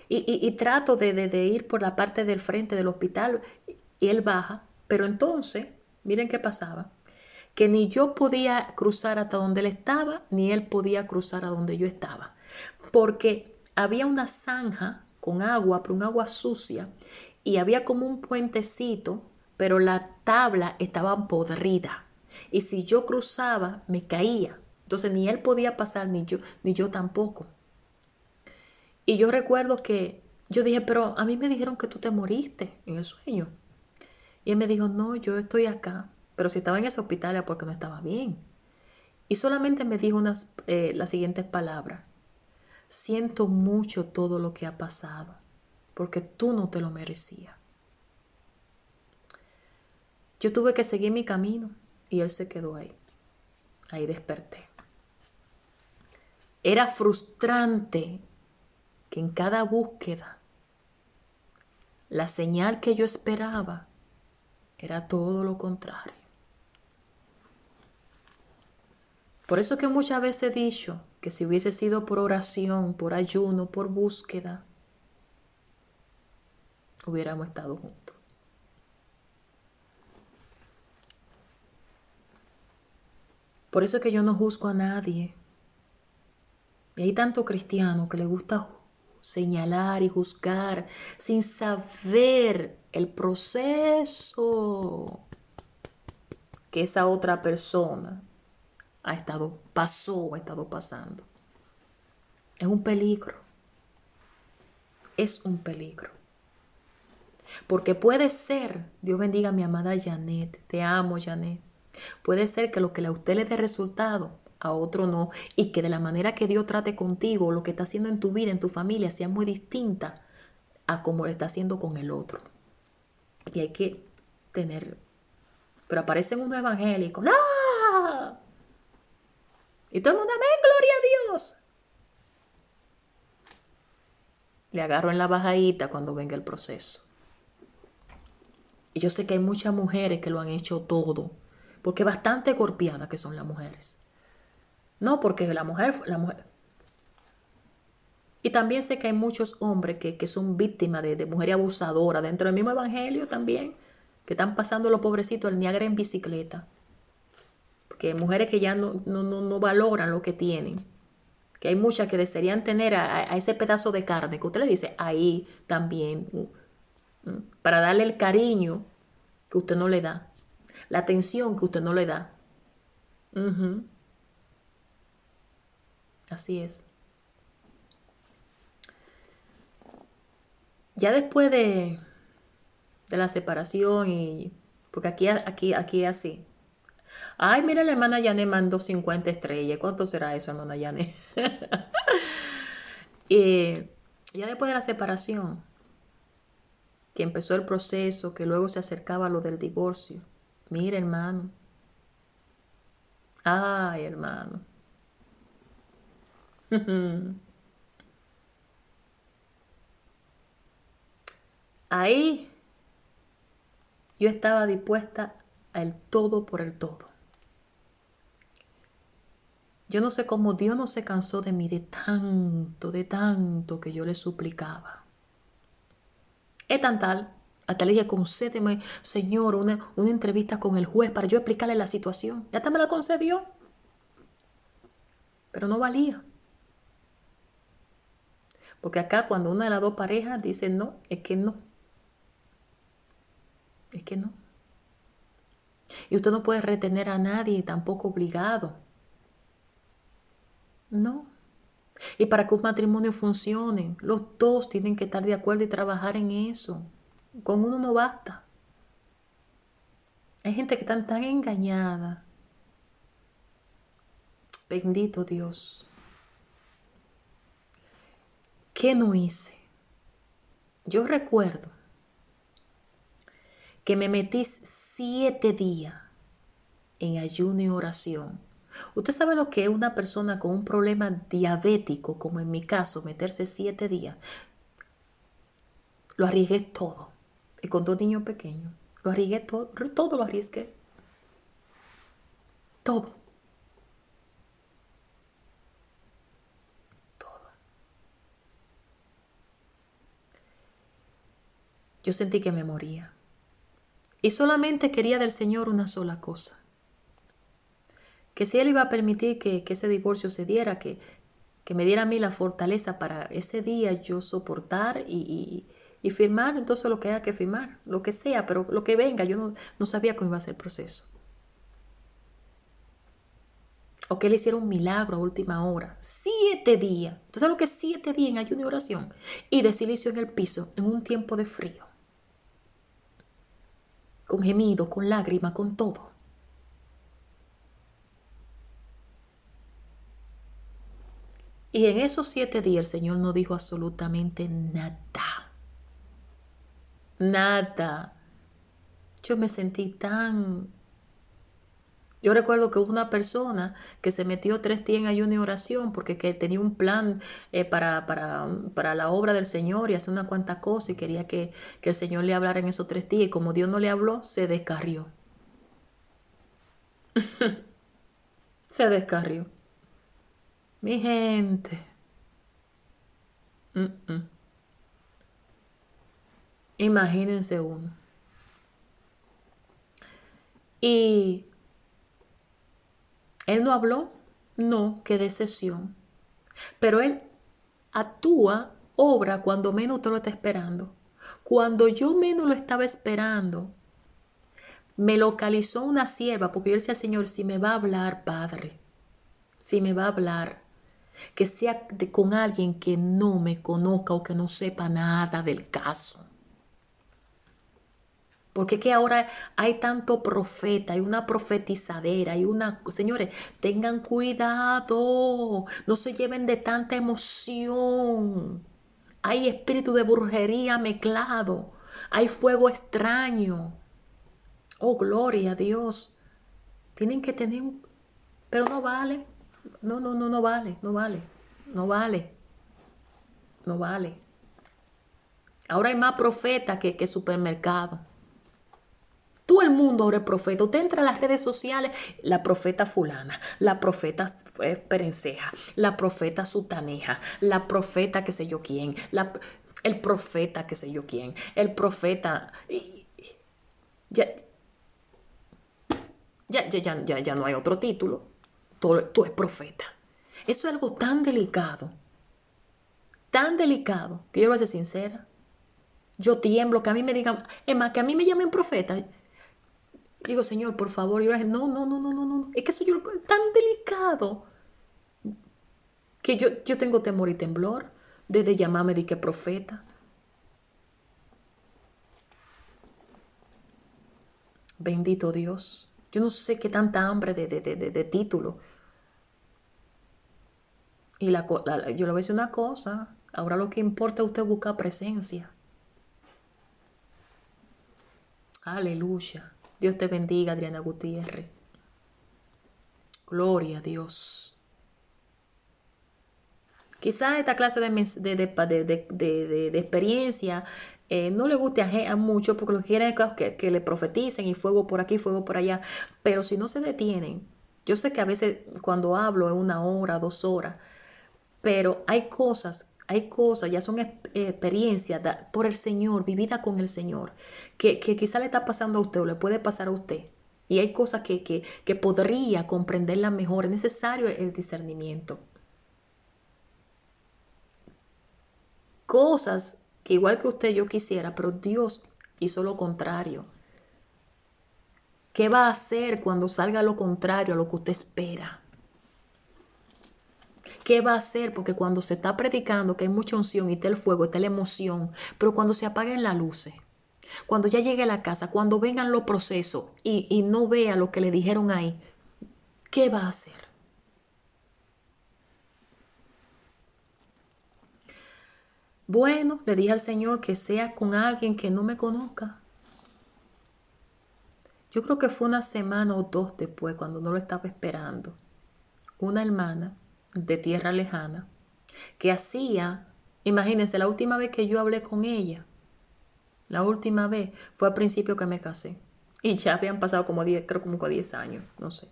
Y, trato de, de ir por la parte del frente del hospital y él baja. Pero entonces, miren qué pasaba que ni yo podía cruzar hasta donde él estaba, ni él podía cruzar a donde yo estaba, porque había una zanja con agua, pero un agua sucia, y había como un puentecito, pero la tabla estaba podrida, y si yo cruzaba, me caía. Entonces ni él podía pasar, ni yo, ni yo tampoco. Y yo recuerdo que yo dije, pero a mí me dijeron que tú te moriste en el sueño. Y él me dijo, no, yo estoy acá. Pero si estaba en ese hospital era porque no estaba bien. Y solamente me dijo unas, eh, las siguientes palabras. Siento mucho todo lo que ha pasado, porque tú no te lo merecías. Yo tuve que seguir mi camino y él se quedó ahí. Ahí desperté. Era frustrante que en cada búsqueda la señal que yo esperaba era todo lo contrario. Por eso que muchas veces he dicho que si hubiese sido por oración, por ayuno, por búsqueda, hubiéramos estado juntos. Por eso que yo no juzgo a nadie. Y hay tanto cristiano que le gusta señalar y juzgar sin saber el proceso que esa otra persona ha estado, pasó o ha estado pasando. Es un peligro. Es un peligro. Porque puede ser, Dios bendiga a mi amada Janet, te amo Janet, puede ser que lo que a usted le dé resultado, a otro no, y que de la manera que Dios trate contigo, lo que está haciendo en tu vida, en tu familia, sea muy distinta a como lo está haciendo con el otro. Y hay que tener, pero aparecen unos evangélicos, ¡ah! Y todo el mundo, amén, gloria a Dios. Le agarro en la bajadita cuando venga el proceso. Y yo sé que hay muchas mujeres que lo han hecho todo, porque bastante golpeadas que son las mujeres. No, porque la mujer, la mujer. Y también sé que hay muchos hombres que, son víctimas de, de mujeres abusadoras dentro del mismo evangelio también, que están pasando los pobrecitos el Niagara en bicicleta. Hay mujeres que ya no, no, no, valoran lo que tienen. Que hay muchas que desearían tener a, ese pedazo de carne que usted le dice ahí también, mm, mm, para darle el cariño que usted no le da, la atención que usted no le da. Así es. Ya después de, de la separación y porque aquí aquí aquí así. Ay, mira, la hermana Yane mandó 50 estrellas. ¿Cuánto será eso, hermana Yane? y ya después de la separación, que empezó el proceso, que luego se acercaba a lo del divorcio. Mira, hermano. Ay, hermano. Ahí yo estaba dispuesta al todo por el todo. Yo no sé cómo Dios no se cansó de mí de tanto, de tanto que yo le suplicaba. Es tan tal, hasta le dije, concédeme, Señor, una, una entrevista con el juez para yo explicarle la situación. Ya hasta me la concedió. Pero no valía. Porque acá cuando una de las dos parejas dice no, es que no. Es que no. Y usted no puede retener a nadie, tampoco obligado. No. Y para que un matrimonio funcione, los dos tienen que estar de acuerdo y trabajar en eso. Con uno no basta. Hay gente que está tan engañada. Bendito Dios. ¿Qué no hice? Yo recuerdo que me metí siete días en ayuno y oración. Usted sabe lo que es una persona con un problema diabético, como en mi caso, meterse siete días. Lo arriesgué todo. Y con dos niños pequeños. Lo arriesgué todo. Todo lo arriesgué. Todo. Yo sentí que me moría. Y solamente quería del Señor una sola cosa. Que si Él iba a permitir que, ese divorcio se diera, que, me diera a mí la fortaleza para ese día yo soportar y, firmar entonces lo que haya que firmar, lo que sea, pero lo que venga, yo no, no sabía cómo iba a ser el proceso. O que él hiciera un milagro a última hora. Siete días. Entonces lo que siete días en ayuno y oración. Y de silicio en el piso en un tiempo de frío con gemido, con lágrima, con todo. Y en esos siete días el Señor no dijo absolutamente nada. Nada. Yo me sentí tan... Yo recuerdo que hubo una persona que se metió tres días en ayuno y oración porque que tenía un plan eh, para, para, para, la obra del Señor y hacer una cuanta cosa y quería que, que el Señor le hablara en esos tres días y como Dios no le habló, se descarrió. se descarrió. Mi gente. Imagínense uno. Y él no habló, no, que de sesión. Pero él actúa, obra cuando menos te lo está esperando. Cuando yo menos lo estaba esperando, me localizó una sierva, porque yo decía, Señor, si me va a hablar, Padre, si me va a hablar, que sea con alguien que no me conozca o que no sepa nada del caso. Porque que ahora hay tanto profeta, hay una profetizadera, hay una... Señores, tengan cuidado, no se lleven de tanta emoción. Hay espíritu de brujería mezclado, hay fuego extraño. Oh, gloria a Dios. Tienen que tener... Pero no vale. No, no, no, no vale, no vale, no vale. No vale. Ahora hay más profeta que, que supermercado. Todo el mundo ahora es profeta. Usted entra a las redes sociales, la profeta fulana, la profeta eh, perenceja, la profeta sutaneja, la profeta que sé yo quién, el profeta que sé yo quién, el profeta... Ya, ya, ya, ya, ya no hay otro título. Tú, tú es profeta. Eso es algo tan delicado, tan delicado, que yo voy a ser sincera. Yo tiemblo, que a mí me digan, es más, que a mí me llamen profeta. Digo, Señor, por favor, y no, no, no, no, no, no, es que eso yo tan delicado que yo, yo tengo temor y temblor desde llamarme de que profeta. Bendito Dios. Yo no sé qué tanta hambre de, de, de, de título. Y la, yo le voy a decir una cosa. Ahora lo que importa es usted buscar presencia. Aleluya. Dios te bendiga, Adriana Gutiérrez. Gloria a Dios. Quizás esta clase de, de, experiencia eh, no le guste a, mucho porque lo quieren que, que, le profeticen y fuego por aquí, fuego por allá. Pero si no se detienen, yo sé que a veces cuando hablo es una hora, dos horas, pero hay cosas hay cosas, ya son experiencias por el Señor, vivida con el Señor, que, quizá le está pasando a usted o le puede pasar a usted. Y hay cosas que, que, podría comprenderla mejor. Es necesario el discernimiento. Cosas que igual que usted yo quisiera, pero Dios hizo lo contrario. ¿Qué va a hacer cuando salga lo contrario a lo que usted espera? ¿Qué va a hacer? Porque cuando se está predicando que hay mucha unción y está el fuego, está la emoción, pero cuando se apaguen las luces, cuando ya llegue a la casa, cuando vengan los procesos y, y no vea lo que le dijeron ahí, ¿qué va a hacer? Bueno, le dije al Señor que sea con alguien que no me conozca. Yo creo que fue una semana o dos después, cuando no lo estaba esperando. Una hermana de tierra lejana, que hacía, imagínense, la última vez que yo hablé con ella, la última vez fue al principio que me casé. Y ya habían pasado como 10, creo como 10 años, no sé.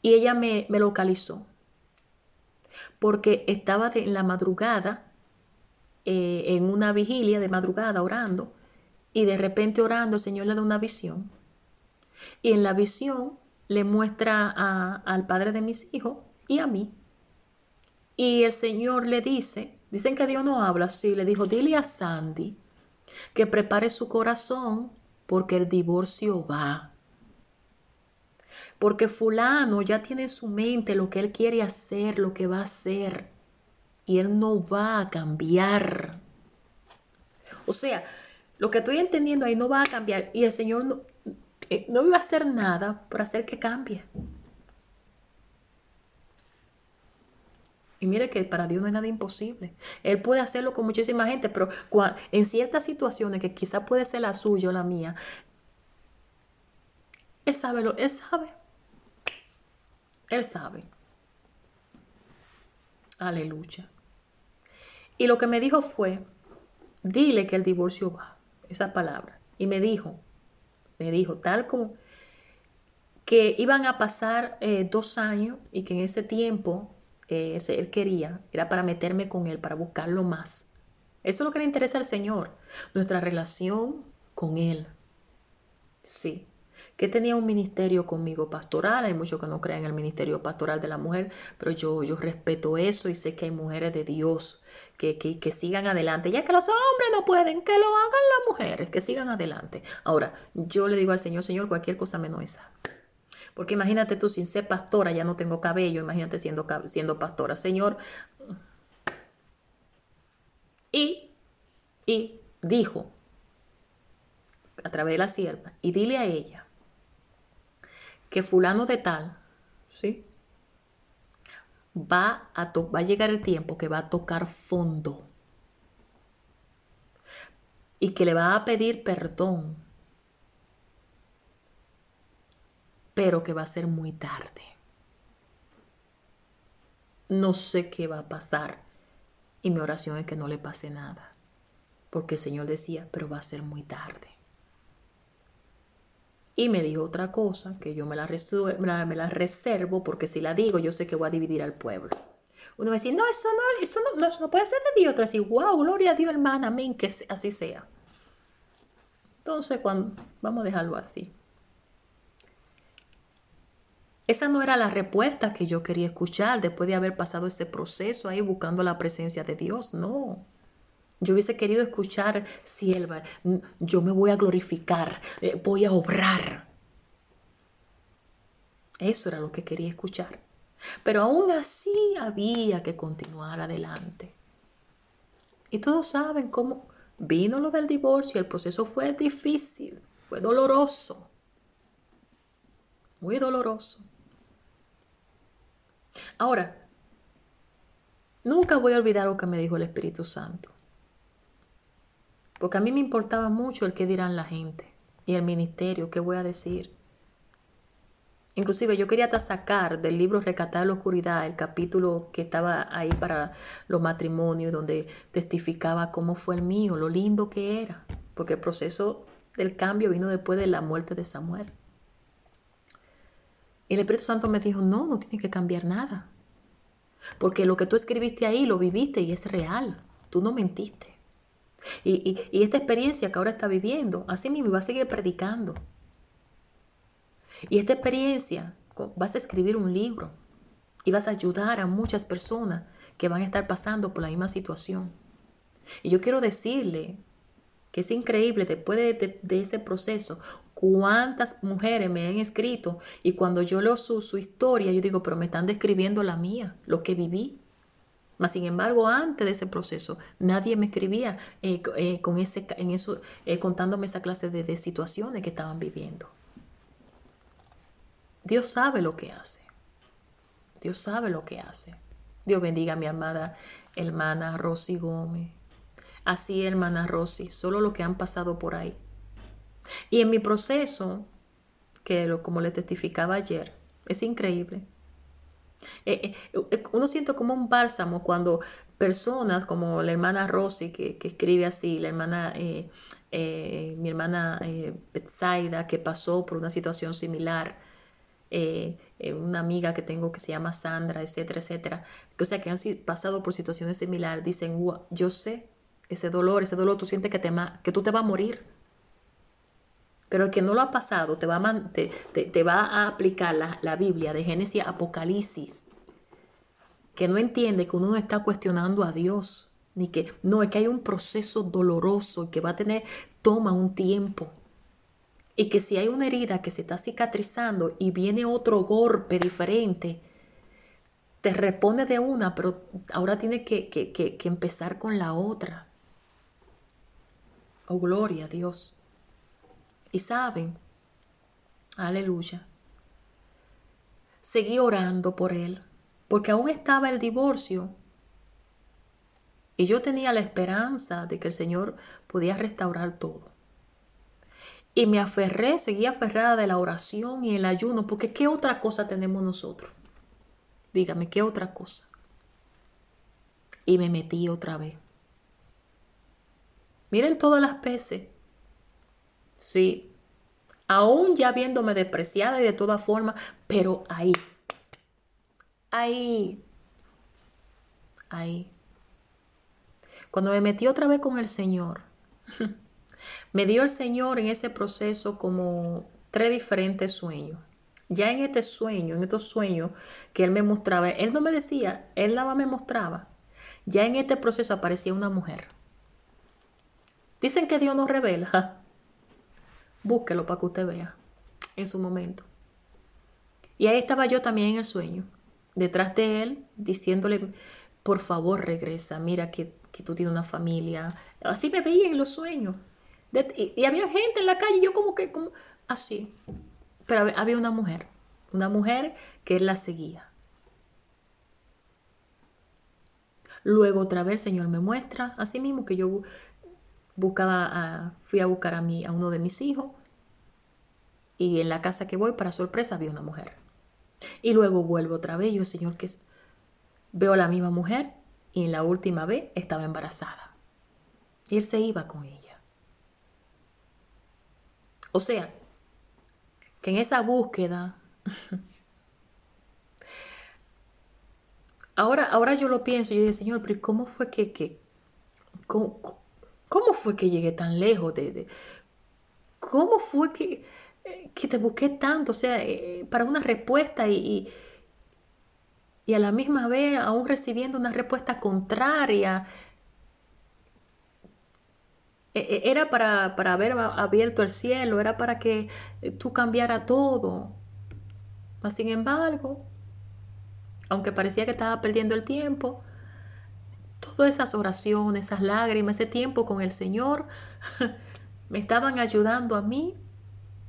Y ella me, me localizó. Porque estaba en la madrugada, eh, en una vigilia de madrugada orando. Y de repente orando el Señor le da una visión. Y en la visión le muestra al padre de mis hijos y a mí. Y el Señor le dice, dicen que Dios no habla así, le dijo, dile a Sandy que prepare su corazón porque el divorcio va. Porque fulano ya tiene en su mente lo que él quiere hacer, lo que va a hacer. Y él no va a cambiar. O sea, lo que estoy entendiendo ahí no va a cambiar. Y el Señor no, eh, no iba a hacer nada para hacer que cambie. Y mire que para Dios no hay nada imposible. Él puede hacerlo con muchísima gente, pero en ciertas situaciones que quizá puede ser la suya o la mía, Él sabe lo, Él sabe. Él sabe. Aleluya. Y lo que me dijo fue, dile que el divorcio va, esa palabra. Y me dijo, me dijo, tal como que iban a pasar eh, dos años y que en ese tiempo eh, él quería, era para meterme con él, para buscarlo más. Eso es lo que le interesa al Señor, nuestra relación con Él. Sí, que tenía un ministerio conmigo pastoral, hay muchos que no creen en el ministerio pastoral de la mujer, pero yo, yo respeto eso y sé que hay mujeres de Dios que, que, que sigan adelante, ya que los hombres no pueden, que lo hagan las mujeres, que sigan adelante. Ahora, yo le digo al Señor, Señor, cualquier cosa menos esa. Porque imagínate tú, sin ser pastora, ya no tengo cabello, imagínate siendo, siendo pastora. Señor, y, y dijo a través de la sierva, y dile a ella que fulano de tal, ¿sí? Va a, va a llegar el tiempo que va a tocar fondo y que le va a pedir perdón pero que va a ser muy tarde. No sé qué va a pasar y mi oración es que no le pase nada, porque el Señor decía, pero va a ser muy tarde. Y me dijo otra cosa, que yo me la, me reservo, porque si la digo, yo sé que voy a dividir al pueblo. Uno a decir, no, eso no, eso no, puede ser de Dios. Otro decir, wow, gloria a Dios, hermana, amén, que así sea. Entonces, vamos a dejarlo así. Esa no era la respuesta que yo quería escuchar después de haber pasado ese proceso ahí buscando la presencia de Dios. No. Yo hubiese querido escuchar, sierva, yo me voy a glorificar, eh, voy a obrar. Eso era lo que quería escuchar. Pero aún así había que continuar adelante. Y todos saben cómo vino lo del divorcio, el proceso fue difícil, fue doloroso, muy doloroso. Ahora, nunca voy a olvidar lo que me dijo el Espíritu Santo. Porque a mí me importaba mucho el que dirán la gente y el ministerio, qué voy a decir. Inclusive yo quería hasta sacar del libro Recatar la Oscuridad el capítulo que estaba ahí para los matrimonios, donde testificaba cómo fue el mío, lo lindo que era, porque el proceso del cambio vino después de la muerte de Samuel. El Espíritu Santo me dijo, no, no tiene que cambiar nada. Porque lo que tú escribiste ahí lo viviste y es real. Tú no mentiste. Y, esta experiencia que ahora está viviendo, así mismo va a seguir predicando. Y esta experiencia, vas a escribir un libro y vas a ayudar a muchas personas que van a estar pasando por la misma situación. Y yo quiero decirle que es increíble después de ese proceso, cuántas mujeres me han escrito y cuando yo leo su, historia, yo digo, pero me están describiendo la mía, lo que viví. Mas, sin embargo, antes de ese proceso, nadie me escribía eh, eh, con ese, en eso, eh, contándome esa clase de, de situaciones que estaban viviendo. Dios sabe lo que hace. Dios sabe lo que hace. Dios bendiga a mi amada hermana Rosy Gómez. Así, hermana Rosy, solo lo que han pasado por ahí y en mi proceso, que como le testificaba ayer, es increíble. Eh, eh, eh, uno siente como un bálsamo cuando personas como la hermana Rosy, que, escribe así, la hermana, mi hermana Betsaida, que pasó por una situación similar, una amiga que tengo que se llama Sandra, etcétera, etcétera, o sea, que han pasado por situaciones similares, dicen, yo sé ese dolor, ese dolor, tú sientes que, te, que tú te vas a morir pero el que no lo ha pasado te va a, te, va a aplicar la, Biblia de Génesis Apocalipsis, que no entiende que uno no está cuestionando a Dios, ni que no, es que hay un proceso doloroso y que va a tener, toma un tiempo. Y que si hay una herida que se está cicatrizando y viene otro golpe diferente, te repone de una, pero ahora tiene que, que, que empezar con la otra. Oh, gloria a Dios. Y saben, aleluya, seguí orando por él, porque aún estaba el divorcio y yo tenía la esperanza de que el Señor podía restaurar todo. Y me aferré, seguí aferrada de la oración y el ayuno, porque ¿qué otra cosa tenemos nosotros? Dígame, ¿qué otra cosa? Y me metí otra vez. Miren todas las peces. Sí, aún ya viéndome despreciada y de toda forma, pero ahí, ahí, ahí. Cuando me metí otra vez con el Señor, me dio el Señor en ese proceso como tres diferentes sueños. Ya en este sueño, en estos sueños que Él me mostraba, Él no me decía, Él nada más me mostraba. Ya en este proceso aparecía una mujer. Dicen que Dios nos revela. Búsquelo para que usted vea en su momento. Y ahí estaba yo también en el sueño, detrás de él, diciéndole, por favor regresa, mira que, tú tienes una familia. Así me veía en los sueños. y, había gente en la calle, yo como que, como, así. Pero había una mujer, una mujer que él la seguía. Luego otra vez el Señor me muestra, así mismo que yo buscaba fui a buscar a, mí, a uno de mis hijos y en la casa que voy, para sorpresa, había una mujer. Y luego vuelvo otra vez, yo, Señor, que veo a la misma mujer y en la última vez estaba embarazada. Y él se iba con ella. O sea, que en esa búsqueda, ahora, ahora yo lo pienso, yo digo, Señor, pero ¿cómo fue que, que ¿Cómo fue que llegué tan lejos de, cómo fue que, que, te busqué tanto? O sea, eh, para una respuesta y, y, a la misma vez aún recibiendo una respuesta contraria. E, e, era para, para haber abierto el cielo, era para que tú cambiara todo. sin embargo, aunque parecía que estaba perdiendo el tiempo, todas esas oraciones, esas lágrimas, ese tiempo con el Señor, me estaban ayudando a mí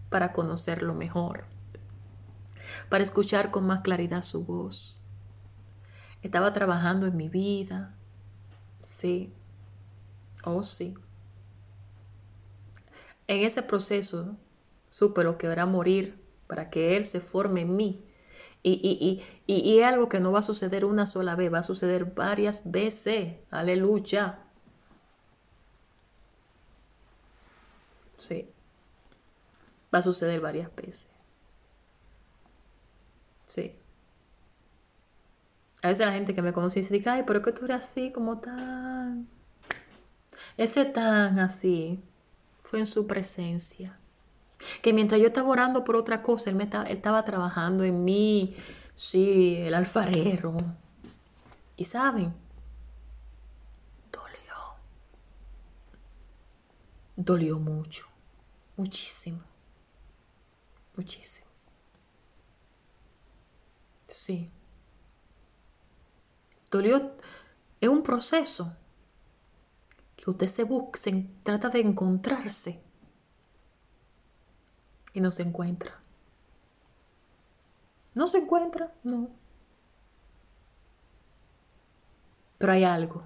para conocerlo mejor, para escuchar con más claridad su voz. Estaba trabajando en mi vida, sí, oh sí. En ese proceso supe lo que era morir para que Él se forme en mí y, y, y, y, algo que no va a suceder una sola vez, va a suceder varias veces. Aleluya. Sí. Va a suceder varias veces. Sí. A veces la gente que me conoce dice, ay, pero que tú eres así, como tan... Ese tan así fue en su presencia que mientras yo estaba orando por otra cosa, él, me estaba, estaba trabajando en mí, sí, el alfarero. Y saben, dolió. Dolió mucho, muchísimo, muchísimo. Sí. Dolió, es un proceso que usted se busca, se trata de encontrarse y no se encuentra. No se encuentra, no. Pero hay algo.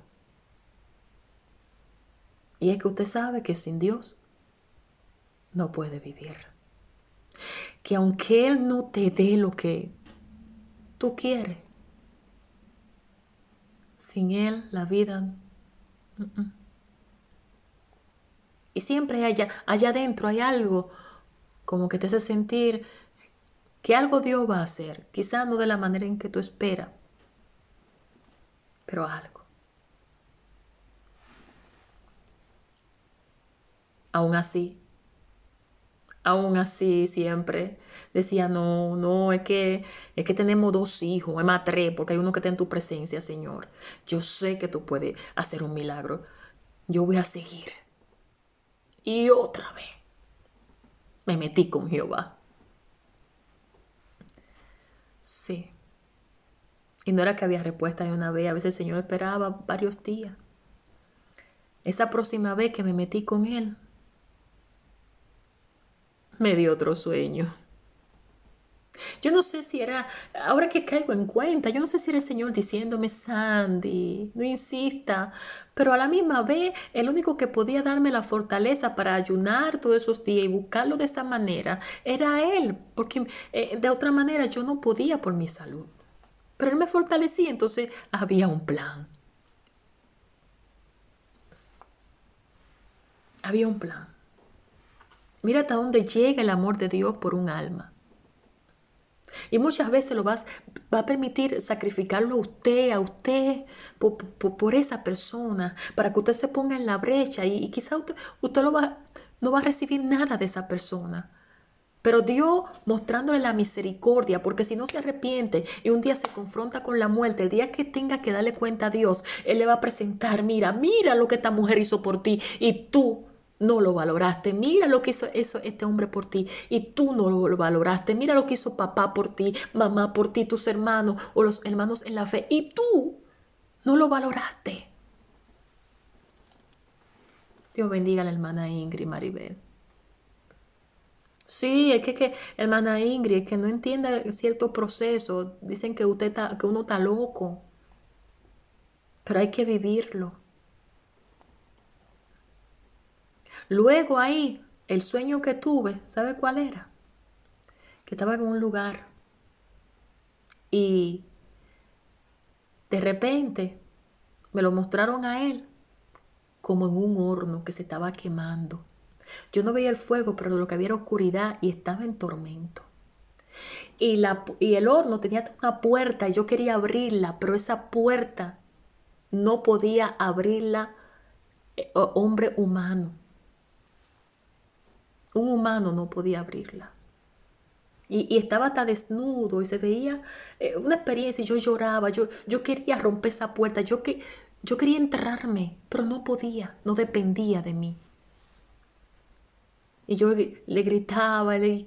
Y es que usted sabe que sin Dios no puede vivir. Que aunque Él no te dé lo que tú quieres, sin Él la vida... Y siempre allá, allá adentro hay algo como que te hace sentir que algo Dios va a hacer, quizá no de la manera en que tú esperas, pero algo. Aún así, aún así siempre decía, no, no, es que, es que tenemos dos hijos, es más tres, porque hay uno que está en tu presencia, Señor. Yo sé que tú puedes hacer un milagro. Yo voy a seguir. Y otra vez me metí con Jehová. Sí. Y no era que había respuesta de una vez, a veces el Señor esperaba varios días. Esa próxima vez que me metí con Él, me dio otro sueño. Yo no sé si era, ahora que caigo en cuenta, yo no sé si era el Señor diciéndome, Sandy, no insista, pero a la misma vez, el único que podía darme la fortaleza para ayunar todos esos días y buscarlo de esa manera era Él, porque eh, de otra manera yo no podía por mi salud. Pero Él me fortalecía, entonces había un plan. Había un plan. Mira hasta dónde llega el amor de Dios por un alma. Y muchas veces lo vas, va a permitir sacrificarlo a usted, a usted, por, esa persona, para que usted se ponga en la brecha y, quizá usted, usted lo va, no va a recibir nada de esa persona. Pero Dios mostrándole la misericordia, porque si no se arrepiente y un día se confronta con la muerte, el día que tenga que darle cuenta a Dios, Él le va a presentar, mira, mira lo que esta mujer hizo por ti y tú no lo valoraste. Mira lo que hizo eso, este hombre por ti y tú no lo valoraste. Mira lo que hizo papá por ti, mamá por ti, tus hermanos o los hermanos en la fe y tú no lo valoraste. Dios bendiga a la hermana Ingrid Maribel. Sí, es que, que hermana Ingrid, es que no entiende cierto proceso. Dicen que, usted que uno está loco, pero hay que vivirlo. Luego ahí, el sueño que tuve, ¿sabe cuál era? Que estaba en un lugar y de repente me lo mostraron a él como en un horno que se estaba quemando. Yo no veía el fuego, pero lo que había era oscuridad y estaba en tormento. Y, la, y el horno tenía una puerta y yo quería abrirla, pero esa puerta no podía abrirla eh, hombre humano. Un humano no podía abrirla. Y, estaba hasta desnudo y se veía eh, una experiencia y yo lloraba, yo, yo quería romper esa puerta, yo, que, yo quería entrarme, pero no podía, no dependía de mí. Y yo le gritaba y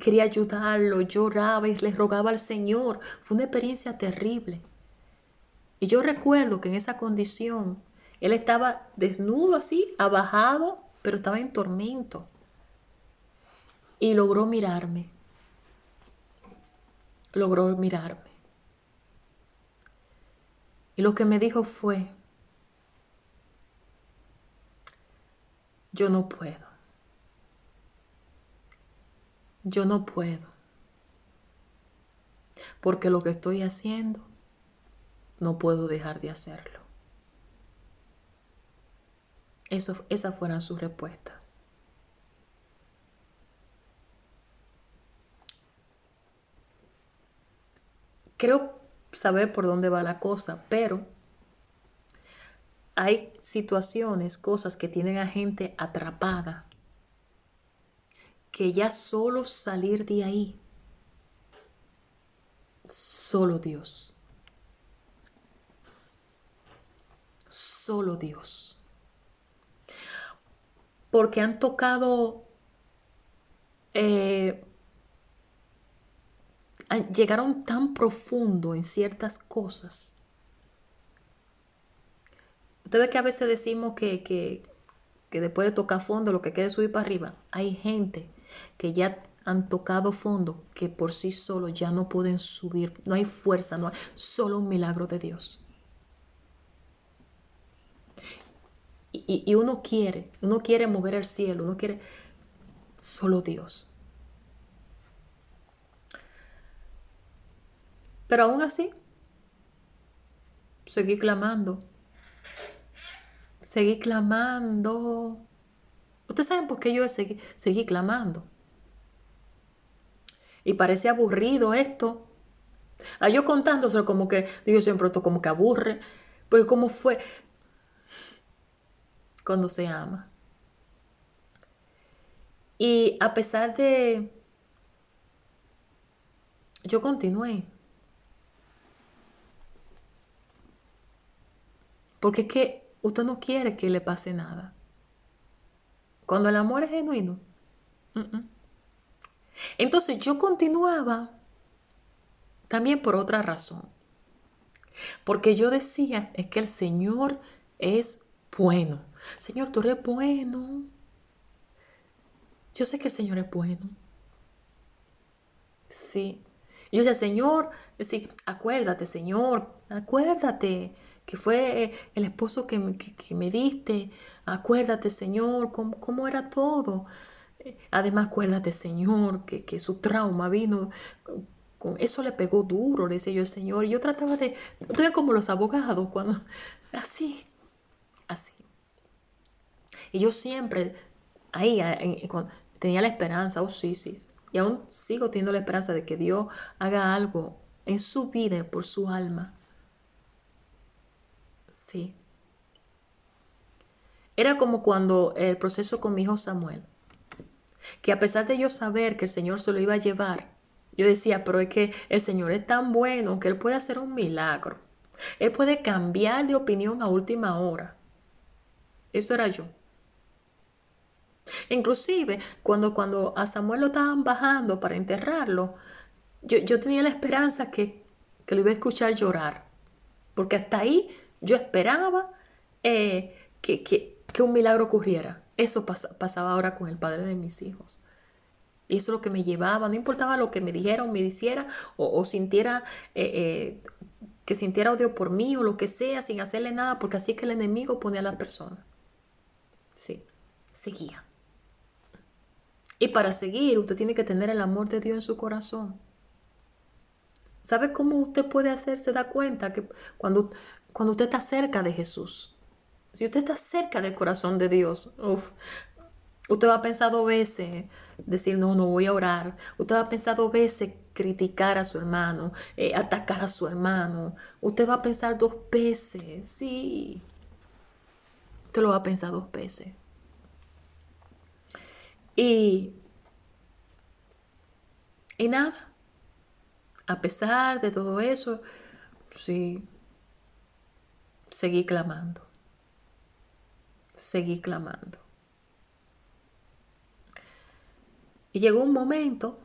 quería ayudarlo, lloraba y le rogaba al Señor. Fue una experiencia terrible. Y yo recuerdo que en esa condición él estaba desnudo así, abajado, pero estaba en tormento y logró mirarme. Logró mirarme. Y lo que me dijo fue, yo no puedo. Yo no puedo. Porque lo que estoy haciendo, no puedo dejar de hacerlo. Eso, esa fueron sus respuestas. Creo saber por dónde va la cosa, pero hay situaciones, cosas que tienen a gente atrapada, que ya solo salir de ahí, solo Dios, solo Dios, porque han tocado eh, llegaron tan profundo en ciertas cosas. Ustedes que a veces decimos que, que, que después de tocar fondo lo que quede subir para arriba. Hay gente que ya han tocado fondo que por sí solo ya no pueden subir. No hay fuerza, no hay solo un milagro de Dios. Y, y, uno quiere, uno quiere mover el cielo, uno quiere solo Dios. Pero aún así, seguí clamando. Seguí clamando. Ustedes saben por qué yo seguí, seguí clamando. Y parece aburrido esto. Ah, yo contándoselo como que, digo siempre, esto como que aburre. Pues como fue cuando se ama. Y a pesar de... Yo continué. Porque es que usted no quiere que le pase nada. Cuando el amor es genuino. Entonces yo continuaba también por otra razón. Porque yo decía, es que el Señor es bueno. Señor, tú eres bueno. Yo sé que el Señor es bueno. Sí, yo decía, Señor, decir, acuérdate, Señor, acuérdate que fue el esposo que, me diste, acuérdate, Señor, cómo, era todo. Además, acuérdate, Señor, que, su trauma vino, eso le pegó duro, le decía yo al Señor. Y yo trataba de, estoy como los abogados, cuando, así, así. Y yo siempre, ahí, tenía la esperanza, oh sí, sí, y aún sigo teniendo la esperanza de que Dios haga algo en su vida, por su alma. Sí. Era como cuando el proceso con mi hijo Samuel, que a pesar de yo saber que el Señor se lo iba a llevar, yo decía, pero es que el Señor es tan bueno que Él puede hacer un milagro. Él puede cambiar de opinión a última hora. Eso era yo. Inclusive, cuando, cuando a Samuel lo estaban bajando para enterrarlo, yo, tenía la esperanza que, que, lo iba a escuchar llorar. Porque hasta ahí yo esperaba eh, que, que, un milagro ocurriera. Eso pasaba ahora con el padre de mis hijos. Y eso es lo que me llevaba, no importaba lo que me dijera o me hiciera o, sintiera, eh, eh, que sintiera odio por mí o lo que sea, sin hacerle nada, porque así que el enemigo pone a la persona. Sí, seguía. Y para seguir, usted tiene que tener el amor de Dios en su corazón. ¿Sabe cómo usted puede hacerse da cuenta que cuando, cuando usted está cerca de Jesús? Si usted está cerca del corazón de Dios, usted va a pensar dos veces decir, no, no voy a orar. Usted va a pensar dos veces criticar a su hermano, eh, atacar a su hermano. Usted va a pensar dos veces, sí. Usted lo va a pensar dos veces. Y, y nada, a pesar de todo eso, sí, seguí clamando, seguí clamando. Y llegó un momento,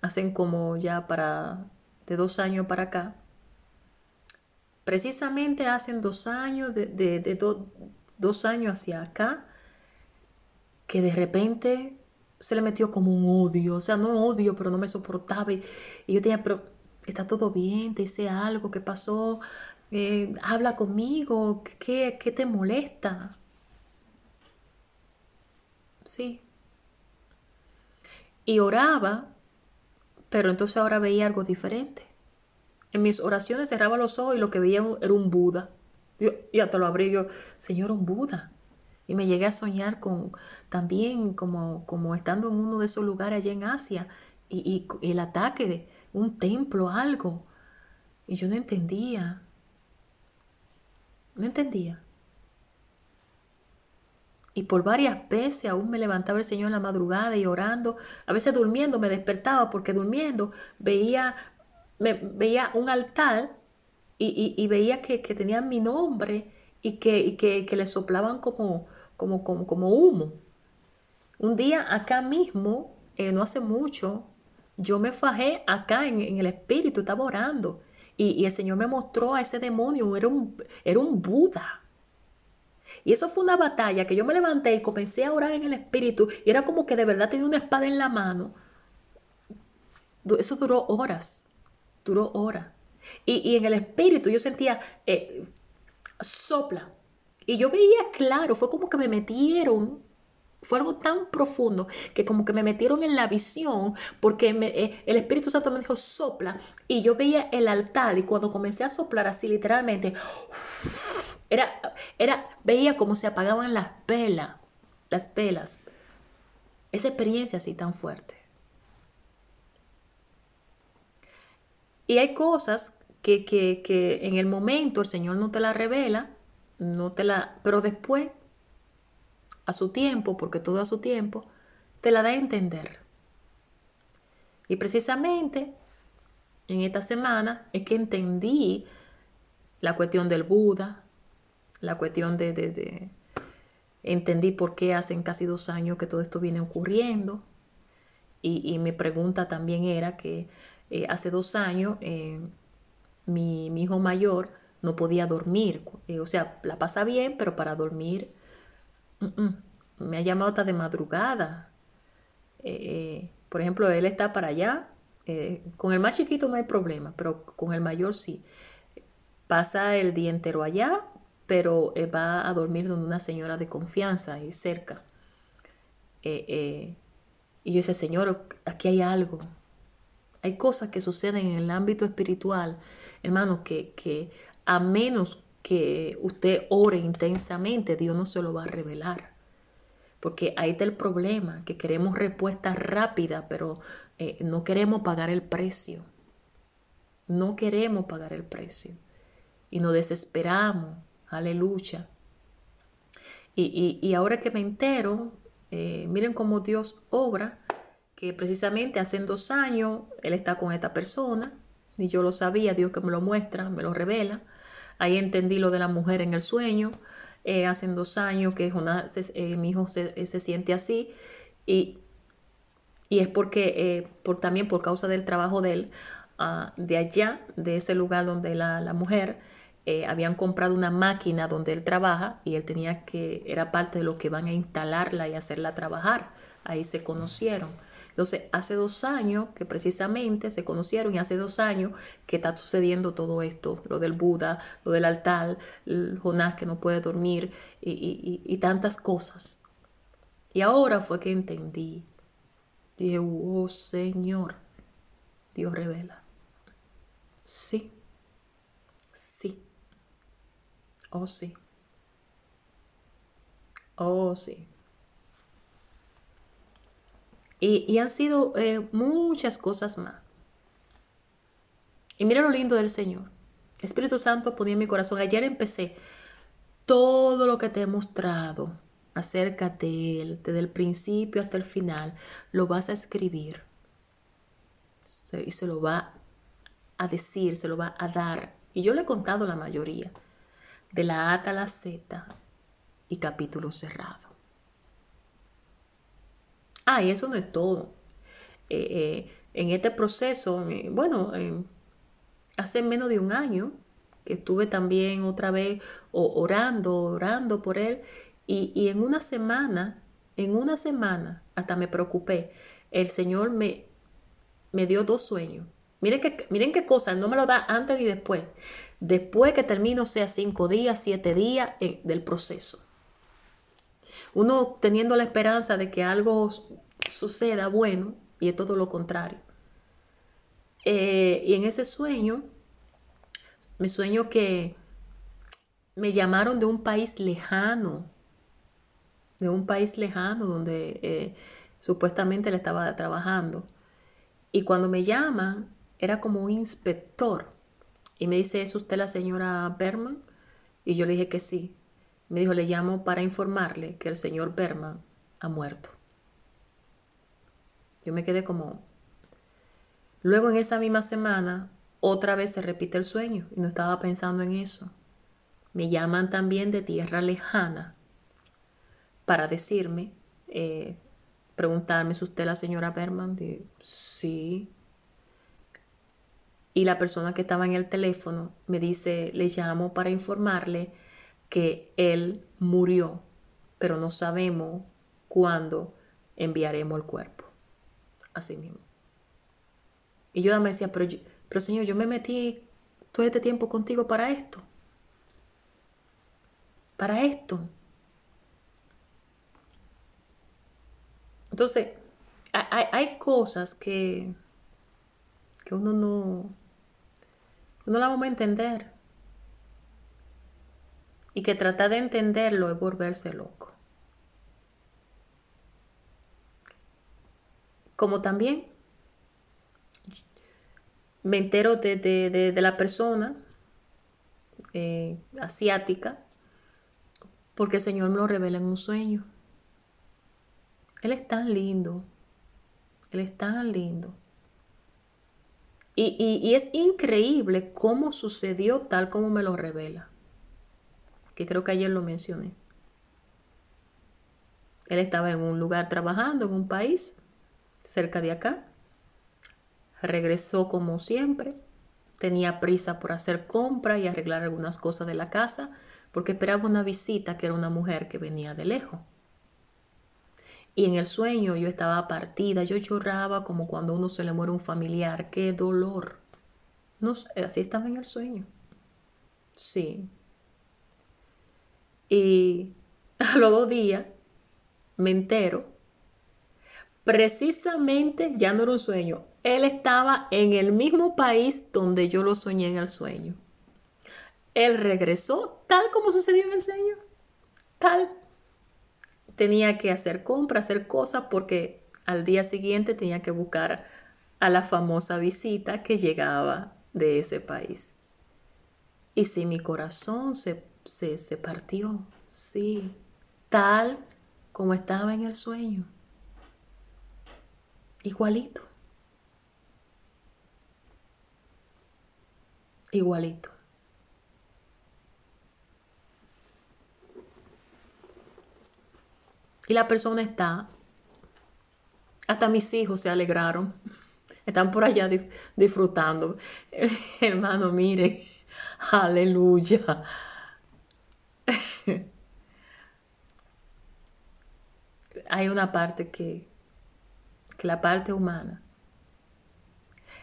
hacen como ya para, de dos años para acá, precisamente hacen dos años, de, de, dos años hacia acá, que de repente se le metió como un odio, o sea, no odio, pero no me soportaba. Y, yo tenía, pero está todo bien, te hice algo, ¿qué pasó? Eh, habla conmigo, ¿qué, ¿qué te molesta? Sí. Y oraba, pero entonces ahora veía algo diferente. En mis oraciones cerraba los ojos y lo que veía era un Buda. Yo, ya te lo abrí yo, Señor, un Buda. Y me llegué a soñar con también como, como estando en uno de esos lugares allá en Asia y, el ataque de un templo, algo. Y yo no entendía. No entendía. Y por varias veces aún me levantaba el Señor en la madrugada y orando. A veces durmiendo me despertaba porque durmiendo veía, veía un altar y, veía que, tenían mi nombre y que, le soplaban como, como, como, humo. Un día acá mismo, eh, no hace mucho, yo me fajé acá en, el espíritu, estaba orando. Y, el Señor me mostró a ese demonio, era un, era un Buda. Y eso fue una batalla que yo me levanté y comencé a orar en el espíritu y era como que de verdad tenía una espada en la mano. Eso duró horas, duró horas. Y, en el espíritu yo sentía, eh, sopla, y yo veía claro, fue como que me metieron, fue algo tan profundo que como que me metieron en la visión porque eh, el Espíritu Santo me dijo sopla y yo veía el altar y cuando comencé a soplar así literalmente, era, era, veía como se apagaban las velas, las velas. Esa experiencia así tan fuerte. Y hay cosas que, que, que en el momento el Señor no te la revela no te la, pero después, a su tiempo, porque todo a su tiempo, te la da a entender. Y precisamente en esta semana es que entendí la cuestión del Buda, la cuestión de, de, entendí por qué hacen casi dos años que todo esto viene ocurriendo. Y, mi pregunta también era que eh, hace dos años eh, mi, mi, hijo mayor no podía dormir. Eh, o sea, la pasa bien, pero para dormir me ha llamado hasta de madrugada. Eh, por ejemplo, él está para allá, Eh, con el más chiquito no hay problema, pero con el mayor sí. Pasa el día entero allá, pero eh, va a dormir donde una señora de confianza ahí cerca. Y yo decía, Señor, aquí hay algo. Hay cosas que suceden en el ámbito espiritual, hermano, que, que a menos que usted ore intensamente, Dios no se lo va a revelar. Porque ahí está el problema, que queremos respuesta rápida, pero eh, no queremos pagar el precio. No queremos pagar el precio. Y nos desesperamos. Aleluya. Y, y, ahora que me entero, eh, miren cómo Dios obra, que precisamente hace dos años Él está con esta persona, y yo lo sabía, Dios que me lo muestra, me lo revela. Ahí entendí lo de la mujer en el sueño. Eh, hace dos años que eh, mi hijo se, se, siente así. Y y es porque, eh, por, también por causa del trabajo de él, ah, de allá, de ese lugar donde la, mujer, eh, habían comprado una máquina donde él trabaja y él tenía que, era parte de lo que van a instalarla y hacerla trabajar. Ahí se conocieron. Entonces, hace dos años que precisamente se conocieron y hace dos años que está sucediendo todo esto, lo del Buda, lo del altar, el Jonás que no puede dormir y, y tantas cosas. Y ahora fue que entendí Dije, oh Señor, Dios revela. Sí, sí, oh sí, oh sí. Y, han sido eh, muchas cosas más. Y mira lo lindo del Señor. Espíritu Santo ponía en mi corazón. Ayer empecé todo lo que te he mostrado acerca de él, desde el principio hasta el final, lo vas a escribir y se lo va a decir, se lo va a dar. Y yo le he contado la mayoría, de la A a la Z y capítulo cerrado. Ah, y eso no es todo. Eh, eh, en este proceso, eh, bueno, hace menos de un año que estuve también otra vez orando, orando por él y, en una semana, en una semana, hasta me preocupé, el Señor me, me dio dos sueños. Miren, que, miren qué cosa, no me lo da antes ni después. Después que termino, sea cinco días, siete días del proceso. Uno teniendo la esperanza de que algo suceda bueno y es todo lo contrario. Eh, y en ese sueño, me sueño que me llamaron de un país lejano, de un país lejano donde eh, supuestamente él estaba trabajando. Y cuando me llama, era como un inspector. Y me dice, ¿es usted la señora Berman? Y yo le dije que sí. Me dijo, le llamo para informarle que el señor Berman ha muerto. Yo me quedé como... Luego en esa misma semana, otra vez se repite el sueño y no estaba pensando en eso. Me llaman también de tierra lejana para decirme, eh, preguntarme, si usted la señora Berman? sí. Y la persona que estaba en el teléfono me dice, le llamo para informarle que él murió, pero no sabemos cuándo enviaremos el cuerpo. Así mismo. Y yo me decía, pero, pero Señor, yo me metí todo este tiempo contigo para esto. Para esto. Entonces, hay, cosas que, que uno no, no la vamos a entender. Y que tratar de entenderlo es volverse loco. Como también me entero de, la persona eh, asiática porque el Señor me lo revela en un sueño. Él es tan lindo. Él es tan lindo. Y, es increíble cómo sucedió tal como me lo revela. Que creo que ayer lo mencioné. Él estaba en un lugar trabajando, en un país, cerca de acá. Regresó como siempre. Tenía prisa por hacer compra y arreglar algunas cosas de la casa, porque esperaba una visita que era una mujer que venía de lejos. Y en el sueño yo estaba partida, yo lloraba como cuando uno se le muere un familiar, qué dolor. No así estaba en el sueño. Sí. Y a los dos días me entero, precisamente ya no era un sueño, él estaba en el mismo país donde yo lo soñé en el sueño. Él regresó tal como sucedió en el sueño, tal. Tenía que hacer compras, hacer cosas porque al día siguiente tenía que buscar a la famosa visita que llegaba de ese país. Y si mi corazón se, se, se partió, sí, tal como estaba en el sueño. Igualito. Igualito. Y la persona está, hasta mis hijos se alegraron, están por allá disfrutando. Hermano, miren, aleluya. Hay una parte que, que la parte humana.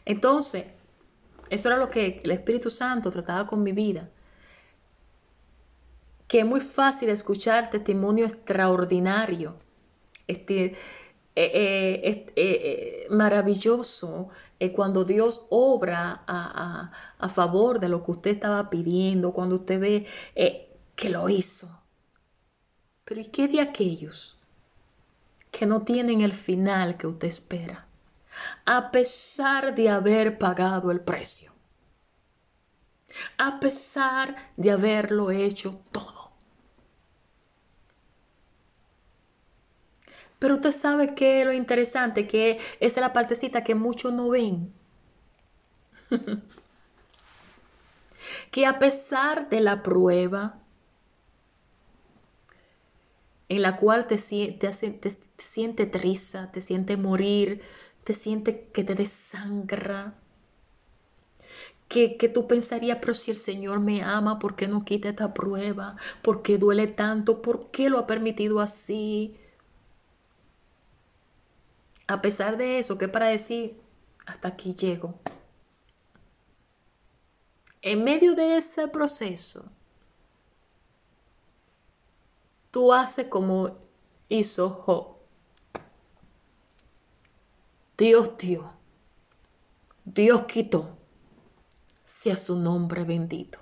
Entonces, eso era lo que el Espíritu Santo trataba con mi vida. Que es muy fácil escuchar testimonio extraordinario, este, eh, eh, eh, maravilloso, cuando Dios obra a, a, favor de lo que usted estaba pidiendo, cuando usted ve que lo hizo. Pero ¿y qué de aquellos que no tienen el final que usted espera, a pesar de haber pagado el precio, a pesar de haberlo hecho todo. Pero usted sabe que lo interesante, que es la partecita que muchos no ven. que a pesar de la prueba, en la cual te, te, te, te siente triste, te siente morir, te siente que te desangra, que, que, tú pensarías, pero si el Señor me ama, ¿por qué no quita esta prueba? ¿Por qué duele tanto? ¿Por qué lo ha permitido así? A pesar de eso, ¿qué para decir? Hasta aquí llego. En medio de ese proceso, tú haces como hizo Job. Dios dio, Dios quitó, sea su nombre bendito.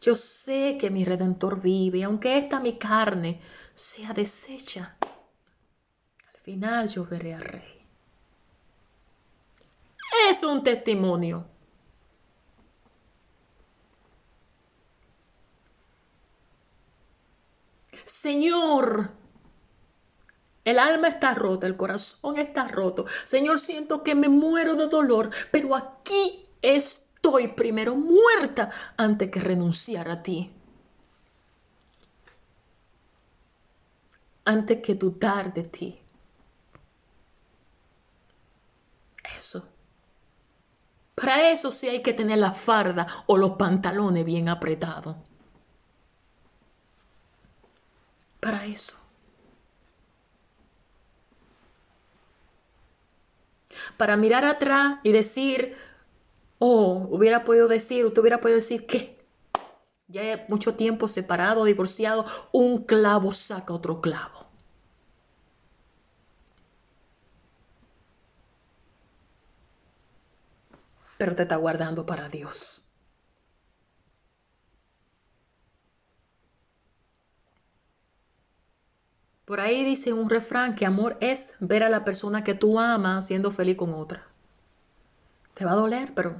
Yo sé que mi redentor vive, aunque esta mi carne sea deshecha. Al final yo veré al rey. Es un testimonio. Señor, el alma está rota, el corazón está roto. Señor, siento que me muero de dolor, pero aquí estoy primero muerta antes que renunciar a ti. Antes que dudar de ti. Eso. Para eso sí hay que tener la farda o los pantalones bien apretados. Para eso. para mirar atrás y decir, oh, hubiera podido decir, usted hubiera podido decir que ya mucho tiempo separado, divorciado, un clavo saca otro clavo. Pero te está guardando para Dios. Por ahí dice un refrán que amor es ver a la persona que tú amas siendo feliz con otra. Te va a doler, pero...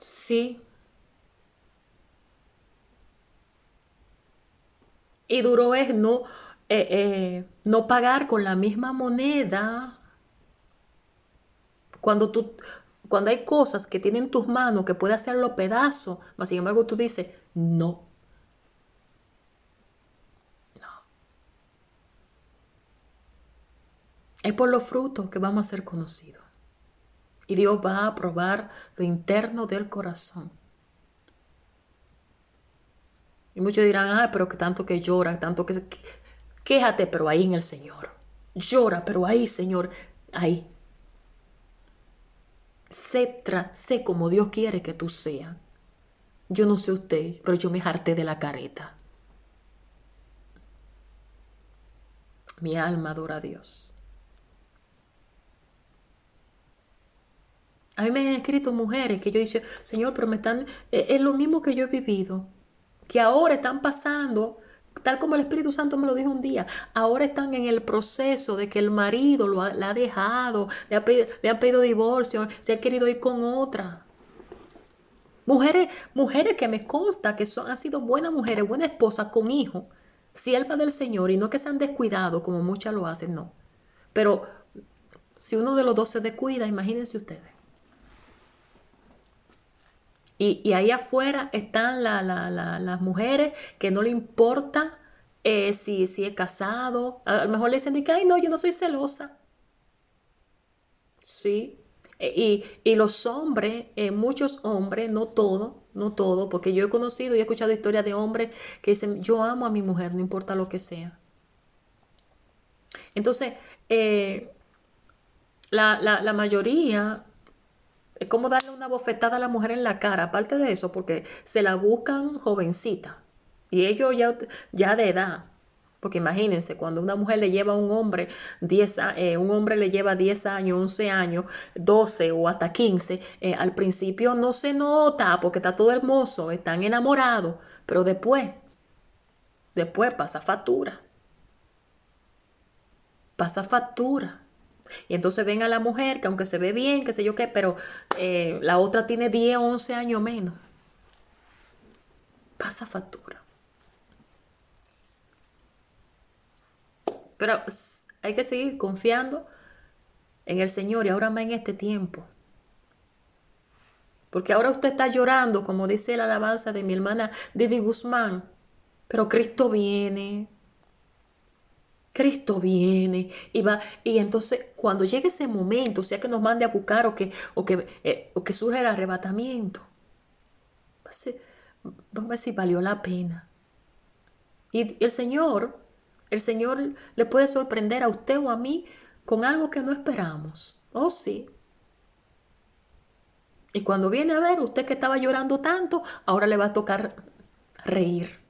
Sí. Y duro es no, eh, eh, no pagar con la misma moneda cuando tú, cuando hay cosas que tienen tus manos que puede hacerlo pedazo, mas sin embargo tú dices, no, Es por los frutos que vamos a ser conocidos. Y Dios va a probar lo interno del corazón. Y muchos dirán, ah, pero que tanto que llora, tanto que... Quéjate, pero ahí en el Señor. Llora, pero ahí, Señor, ahí. Sé, sé como Dios quiere que tú seas. Yo no sé usted, pero yo me harté de la careta. Mi alma adora a Dios. A mí me han escrito mujeres que yo dice, Señor, pero me están, eh, es lo mismo que yo he vivido, que ahora están pasando, tal como el Espíritu Santo me lo dijo un día, ahora están en el proceso de que el marido lo ha, la ha dejado, le ha, pedido, pedido divorcio, se ha querido ir con otra. Mujeres, mujeres que me consta que son, han sido buenas mujeres, buenas esposas con hijos, siervas del Señor, y no que se han descuidado como muchas lo hacen, no. Pero si uno de los dos se descuida, imagínense ustedes. Y, ahí afuera están las mujeres que no le importa eh, si, si es casado. A, lo mejor le dicen que, ay, no, yo no soy celosa. Sí, y, y los hombres, eh, muchos hombres, no todo, no todo, porque yo he conocido y he escuchado historias de hombres que dicen, yo amo a mi mujer, no importa lo que sea. Entonces, eh, la, la, la, mayoría es como darle una bofetada a la mujer en la cara, aparte de eso, porque se la buscan jovencita y ellos ya, ya de edad. Porque imagínense, cuando una mujer le lleva a un hombre 10, eh, un hombre le lleva 10 años, 11 años, 12 o hasta 15, eh, al principio no se nota porque está todo hermoso, están enamorados, pero después, después pasa factura. Pasa factura. Y entonces ven a la mujer que aunque se ve bien, qué sé yo qué, pero eh, la otra tiene 10 o 11 años menos. Pasa factura. Pero hay que seguir confiando en el Señor y ahora más en este tiempo. Porque ahora usted está llorando, como dice la alabanza de mi hermana Didi Guzmán, pero Cristo viene. Cristo viene y va, y entonces cuando llegue ese momento, sea que nos mande a buscar o que, o que, eh, o que surja el arrebatamiento, vamos a ver si valió la pena. Y el Señor el Señor le puede sorprender a usted o a mí con algo que no esperamos. Oh, sí. Y cuando viene a ver, usted que estaba llorando tanto, ahora le va a tocar reír.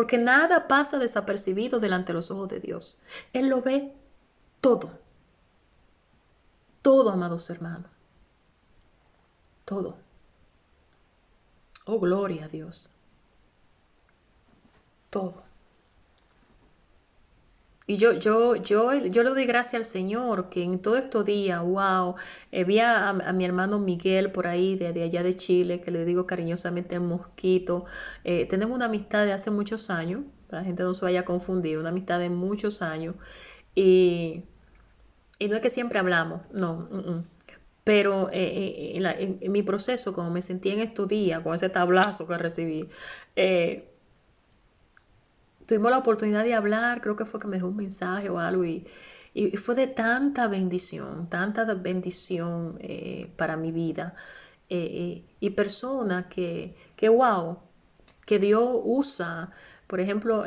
Porque nada pasa desapercibido delante de los ojos de Dios. Él lo ve todo. Todo, amados hermanos. Todo. Oh, gloria a Dios. Todo. Y yo, yo, yo, yo le doy gracias al Señor que en todo estos días, wow, eh, vi a, mi hermano Miguel por ahí, de, allá de Chile, que le digo cariñosamente el mosquito. Eh, tenemos una amistad de hace muchos años, para la gente no se vaya a confundir, una amistad de muchos años. Y, no es que siempre hablamos, no. Pero eh, en, mi proceso, como me sentí en estos días, con ese tablazo que recibí, tuvimos la oportunidad de hablar, creo que fue que me dejó un mensaje o algo y, fue de tanta bendición, tanta bendición eh, para mi vida eh, eh, y persona que, que, wow, que Dios usa. Por ejemplo,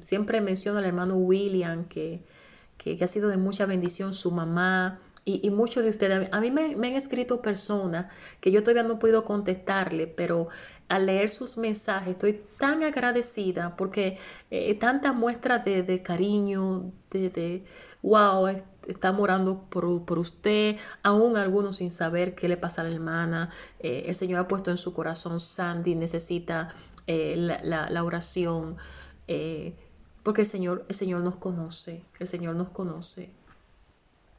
siempre menciono al hermano William, que, que, ha sido de mucha bendición, su mamá, y, muchos de ustedes, a mí me, han escrito personas que yo todavía no he podido contestarle, pero al leer sus mensajes estoy tan agradecida porque eh, tanta muestra de, cariño, de, de, wow, está morando por, por, usted, aún algunos sin saber qué le pasa a la hermana. Eh, el Señor ha puesto en su corazón, Sandy necesita eh, la, la, oración, porque el Señor, el Señor nos conoce, el Señor nos conoce.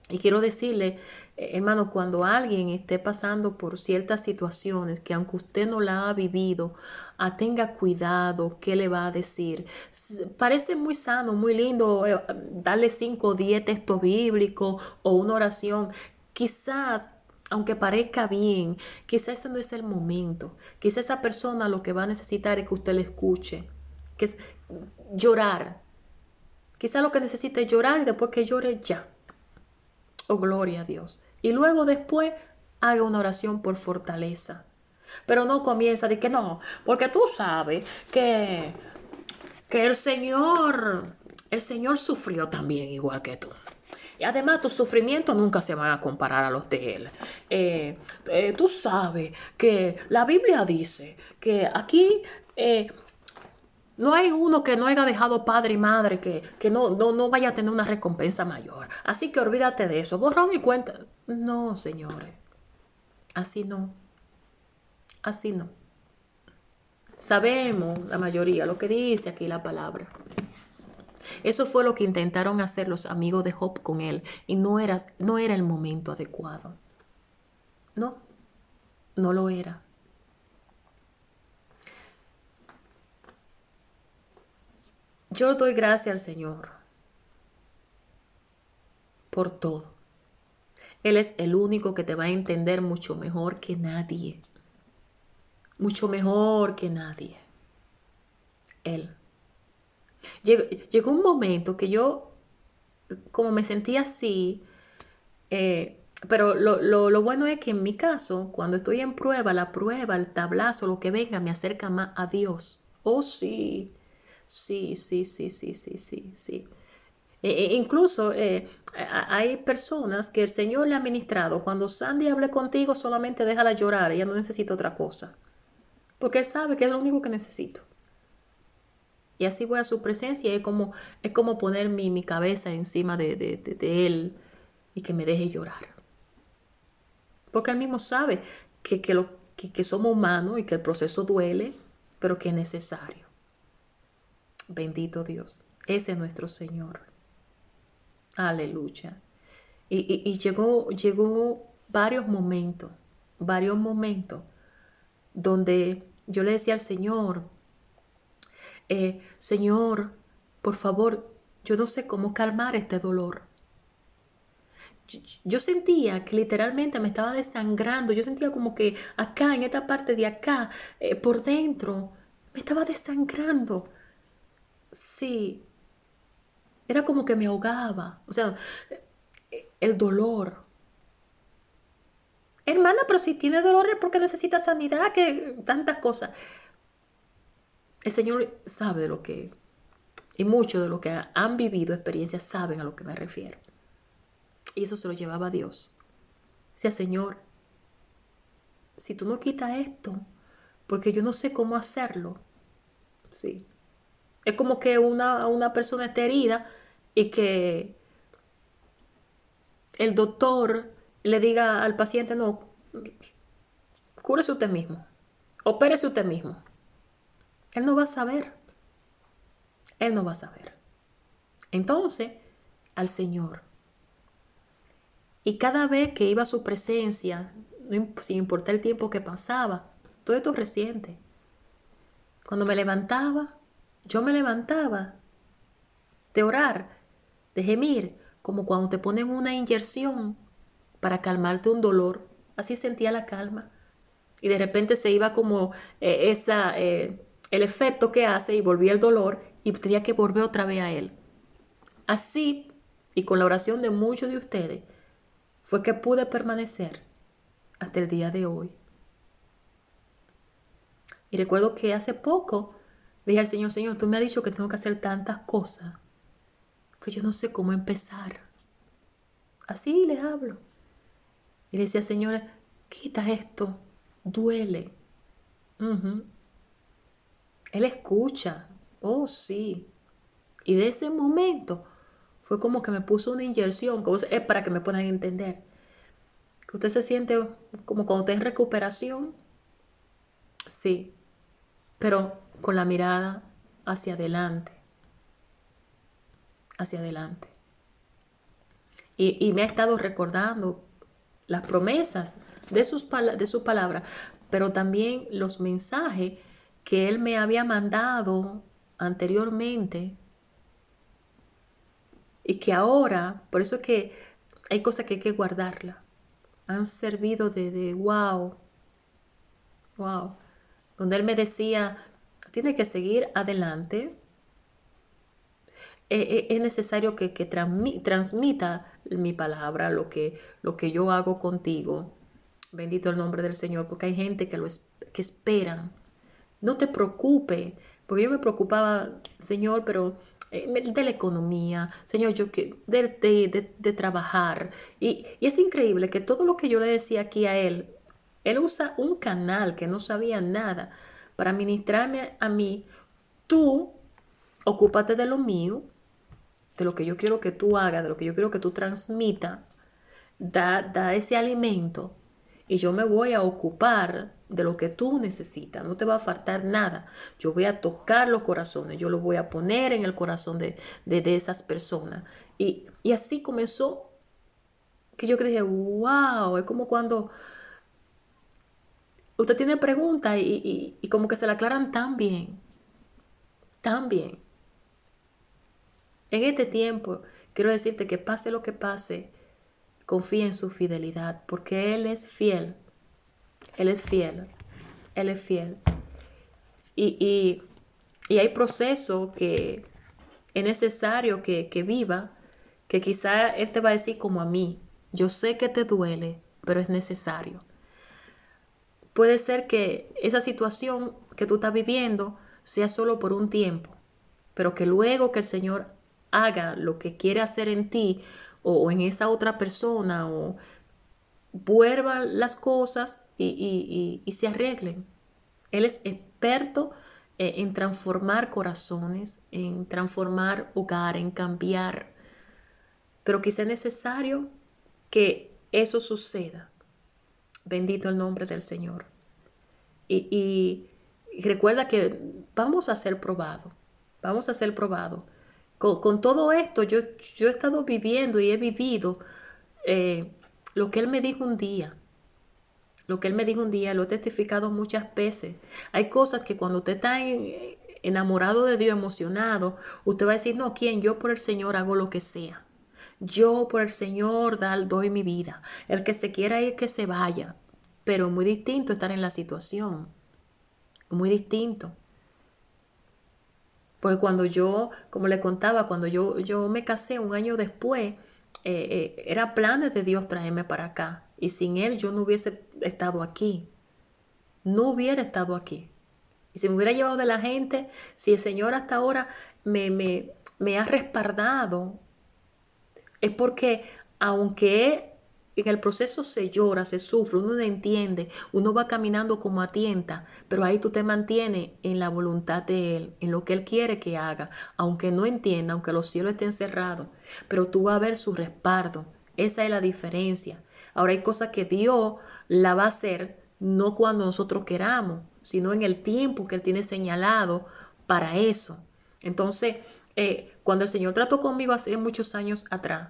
Y quiero decirle, eh, hermano, cuando alguien esté pasando por ciertas situaciones que aunque usted no la ha vivido, ah, tenga cuidado qué le va a decir. Parece muy sano, muy lindo eh, darle cinco o diez textos bíblicos o una oración. Quizás aunque parezca bien, quizás ese no es el momento. Quizás esa persona lo que va a necesitar es que usted le escuche, que es llorar. Quizás lo que necesita es llorar y después que llore ya Oh, gloria a Dios. Y luego después haga una oración por fortaleza. Pero no comienza de que no, porque tú sabes que, que el Señor, el Señor sufrió también igual que tú. Y además tus sufrimientos nunca se van a comparar a los de Él. Eh, eh, tú sabes que la Biblia dice que aquí eh, no hay uno que no haya dejado padre y madre que, que no, no, no, vaya a tener una recompensa mayor. Así que olvídate de eso. Borrón y cuenta. No, señores. Así no. Así no. Sabemos, la mayoría, lo que dice aquí la palabra. Eso fue lo que intentaron hacer los amigos de Job con él y no era, no era el momento adecuado. No, no lo era. Yo doy gracias al Señor por todo. Él es el único que te va a entender mucho mejor que nadie. Mucho mejor que nadie. Él. Llegó, un momento que yo, como me sentía así, eh, pero lo, lo, bueno es que en mi caso, cuando estoy en prueba, la prueba, el tablazo, lo que venga, me acerca más a Dios. Oh, sí, sí, sí, sí, sí, sí, sí, sí. E, e, incluso eh, hay personas que el Señor le ha ministrado. Cuando Sandy hable contigo, solamente déjala llorar. Ella no necesita otra cosa. Porque Él sabe que es lo único que necesito. Y así voy a su presencia. Es como, es como poner mi, mi cabeza encima de, de, de, Él y que me deje llorar. Porque Él mismo sabe que, que, lo, que, que somos humanos y que el proceso duele, pero que es necesario. Bendito Dios. Ese es nuestro Señor. Aleluya. Y, y, llegó, llegó varios momentos, varios momentos donde yo le decía al Señor, eh, Señor, por favor, yo no sé cómo calmar este dolor. Yo, sentía que literalmente me estaba desangrando, yo sentía como que acá, en esta parte de acá, eh, por dentro, me estaba desangrando. Sí, era como que me ahogaba, o sea, el dolor. Hermana, pero si tiene dolor es porque necesita sanidad, que tantas cosas. El Señor sabe de lo que, y muchos de los que han vivido experiencias saben a lo que me refiero. Y eso se lo llevaba a Dios. O sea, Señor, si tú no quitas esto, porque yo no sé cómo hacerlo, sí. Es como que una, una persona esté herida y que el doctor le diga al paciente, no, cúrese usted mismo, opérese usted mismo. Él no va a saber. Él no va a saber. Entonces, al Señor. Y cada vez que iba a su presencia, sin importar el tiempo que pasaba, todo esto reciente, cuando me levantaba, yo me levantaba de orar, de gemir, como cuando te ponen una inyección para calmarte un dolor. Así sentía la calma. Y de repente se iba como eh, esa, eh, el efecto que hace y volvía el dolor y tenía que volver otra vez a él. Así, y con la oración de muchos de ustedes, fue que pude permanecer hasta el día de hoy. Y recuerdo que hace poco dije al Señor, Señor, tú me has dicho que tengo que hacer tantas cosas, pero yo no sé cómo empezar. Así les hablo. Y le decía, Señor, quita esto, duele. Él escucha. Oh, sí. Y de ese momento fue como que me puso una inyección, como es para que me puedan entender. Que usted se siente como cuando está en recuperación. Sí. Pero con la mirada hacia adelante. Hacia adelante. Y, me ha estado recordando las promesas de, sus, de su palabra, pero también los mensajes que Él me había mandado anteriormente y que ahora, por eso es que hay cosas que hay que guardarla, han servido de, de wow, wow, donde Él me decía, tiene que seguir adelante, e, e, es necesario que, transmita mi palabra, lo que, yo hago contigo, Bendito el nombre del Señor, porque hay gente que lo que esperan. No te preocupes, porque yo me preocupaba, Señor, pero eh, de la economía, Señor, yo de, trabajar. Y, es increíble que todo lo que yo le decía aquí a él, él usa un canal que no sabía nada para ministrarme a mí. Tú, ocúpate de lo mío, de lo que yo quiero que tú hagas, de lo que yo quiero que tú transmita, da, da ese alimento y yo me voy a ocupar de lo que tú necesitas, no te va a faltar nada. Yo voy a tocar los corazones, yo lo voy a poner en el corazón de, de, esas personas. Y, y, así comenzó, que yo dije, wow, es como cuando usted tiene preguntas y, y, y como que se la aclaran tan bien, tan bien. En este tiempo, quiero decirte que pase lo que pase, confía en su fidelidad, porque Él es fiel. Él es fiel. Él es fiel. Y, y, hay proceso que es necesario que, que viva, que quizá Él te va a decir como a mí, yo sé que te duele, pero es necesario. Puede ser que esa situación que tú estás viviendo sea solo por un tiempo, pero que luego que el Señor haga lo que quiere hacer en ti, o, en esa otra persona o vuelvan las cosas y, se arreglen. Él es experto eh, en transformar corazones, en transformar hogar, en cambiar. Pero quizá es necesario que eso suceda. Bendito el nombre del Señor. Y, recuerda que vamos a ser probados. Vamos a ser probados. Con, todo esto, yo, he estado viviendo y he vivido eh, lo que Él me dijo un día. Lo que Él me dijo un día, lo he testificado muchas veces. Hay cosas que cuando usted está enamorado de Dios, emocionado, usted va a decir, no, ¿quién? Yo por el Señor hago lo que sea. Yo por el Señor doy mi vida. El que se quiera ir, que se vaya. Pero muy distinto estar en la situación. Muy distinto. Porque cuando yo, como le contaba, cuando yo, yo me casé un año después, eh, eh, era planes de Dios traerme para acá. Y sin Él yo no hubiese estado aquí. No hubiera estado aquí. Y si me hubiera llevado de la gente, si el Señor hasta ahora me, me, me ha respaldado, es porque aunque en el proceso se llora, se sufre, uno no entiende, uno va caminando como a tienta, pero ahí tú te mantienes en la voluntad de Él, en lo que Él quiere que haga, aunque no entienda, aunque los cielos estén cerrados, pero tú vas a ver su respaldo. Esa es la diferencia. Ahora hay cosas que Dios la va a hacer no cuando nosotros queramos, sino en el tiempo que Él tiene señalado para eso. Entonces, eh, cuando el Señor trató conmigo hace muchos años atrás,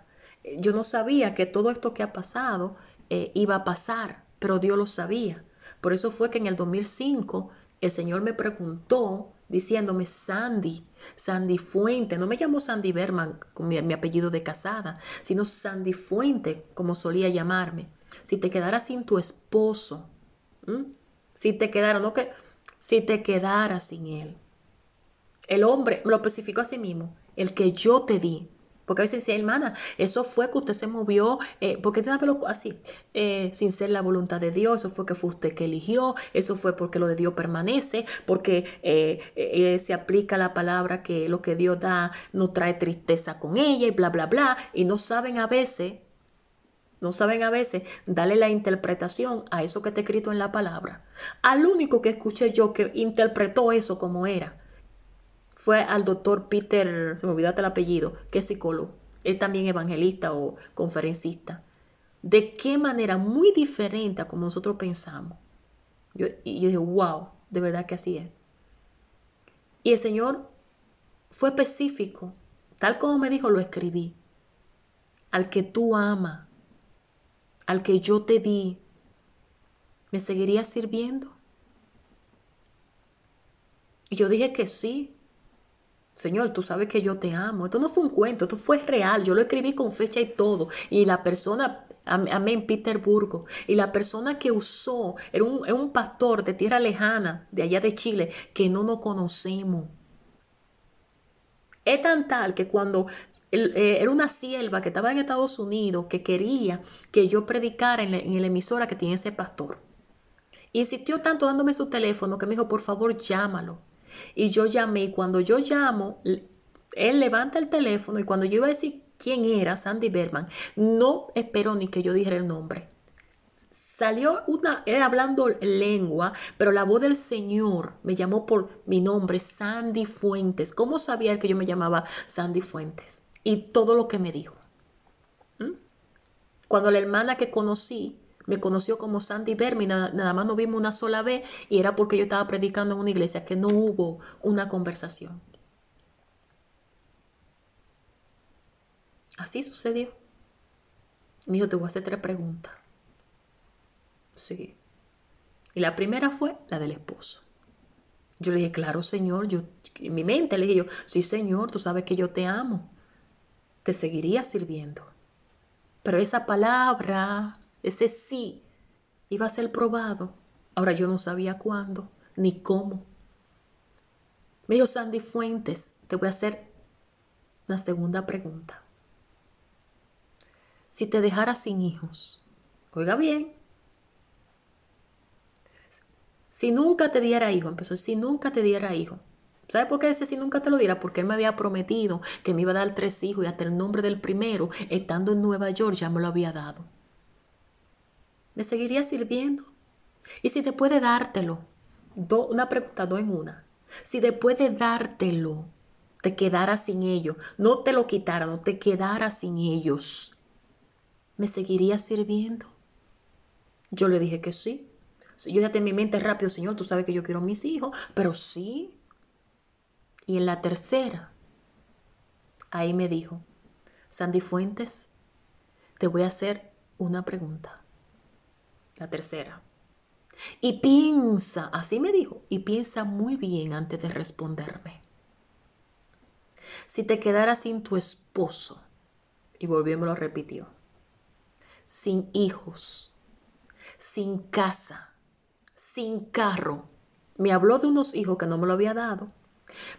yo no sabía que todo esto que ha pasado eh, iba a pasar, pero Dios lo sabía. Por eso fue que en el 2005 el Señor me preguntó diciéndome Sandy, Sandy Fuente, no me llamo Sandy Berman con mi, apellido de casada, sino Sandy Fuente, como solía llamarme. Si te quedaras sin tu esposo, si te quedara, no que, si te quedara sin él. El hombre, me lo especificó a sí mismo, el que yo te di, porque a veces decía, hermana, eso fue que usted se movió, eh, porque tiene que verlo así, eh, sin ser la voluntad de Dios, eso fue que fue usted que eligió, eso fue porque lo de Dios permanece, porque eh, eh, se aplica la palabra que lo que Dios da no trae tristeza con ella y bla, bla, bla, y no saben a veces, no saben a veces darle la interpretación a eso que está escrito en la palabra. Al único que escuché yo que interpretó eso como era fue al doctor Peter, se me olvidó el apellido, que es psicólogo, él también evangelista o conferencista. ¿De qué manera? Muy diferente a como nosotros pensamos. Yo, y yo dije, wow, de verdad que así es. Y el Señor fue específico, tal como me dijo, lo escribí. Al que tú amas, al que yo te di, ¿me seguirías sirviendo? Y yo dije que sí, Señor, tú sabes que yo te amo. Esto no fue un cuento, esto fue real. Yo lo escribí con fecha y todo. Y la persona, amén, en Peterburgo, y la persona que usó era un, pastor de tierra lejana, de allá de Chile, que no nos conocemos. Es tan tal que cuando eh, era una sierva que estaba en Estados Unidos que quería que yo predicara en, en la emisora que tiene ese pastor. Insistió tanto dándome su teléfono que me dijo, por favor, llámalo. Y yo llamé y cuando yo llamo, él levanta el teléfono y cuando yo iba a decir quién era Sandy Berman, no esperó ni que yo dijera el nombre. Salió una, él hablando lengua, pero la voz del Señor me llamó por mi nombre, Sandy Fuentes. ¿Cómo sabía que yo me llamaba Sandy Fuentes? Y todo lo que me dijo. ¿Mm? Cuando la hermana que conocí me conoció como Sandy Berman, nada, nada más nos vimos una sola vez y era porque yo estaba predicando en una iglesia que no hubo una conversación. Así sucedió. Me dijo, te voy a hacer tres preguntas. Sí. Y la primera fue la del esposo. Yo le dije, claro, Señor, yo en mi mente le dije yo, sí, Señor, tú sabes que yo te amo. Te seguiría sirviendo. Pero esa palabra, ese sí, iba a ser probado. Ahora yo no sabía cuándo ni cómo. Me dijo Sandy Fuentes, te voy a hacer una segunda pregunta si te dejara sin hijos? Oiga bien. Si nunca te diera hijo, empezó, si nunca te diera hijo. ¿Sabe por qué dice si nunca te lo diera? Porque él me había prometido que me iba a dar tres hijos y hasta el nombre del primero, estando en Nueva York, ya me lo había dado. ¿Me seguiría sirviendo? Y si después de dártelo, una pregunta, dos en una. Si después de dártelo, te quedara sin ellos, no te lo quitara, no te quedara sin ellos, ¿me seguiría sirviendo? Yo le dije que sí. Yo ya en mi mente rápido, Señor, tú sabes que yo quiero a mis hijos, pero sí. Y en la tercera, ahí me dijo, Sandy Fuentes, te voy a hacer una pregunta. La tercera. Y piensa, así me dijo, y piensa muy bien antes de responderme. Si te quedaras sin tu esposo, y volvió y me lo repitió, sin hijos, sin casa, sin carro. Me habló de unos hijos que no me lo había dado.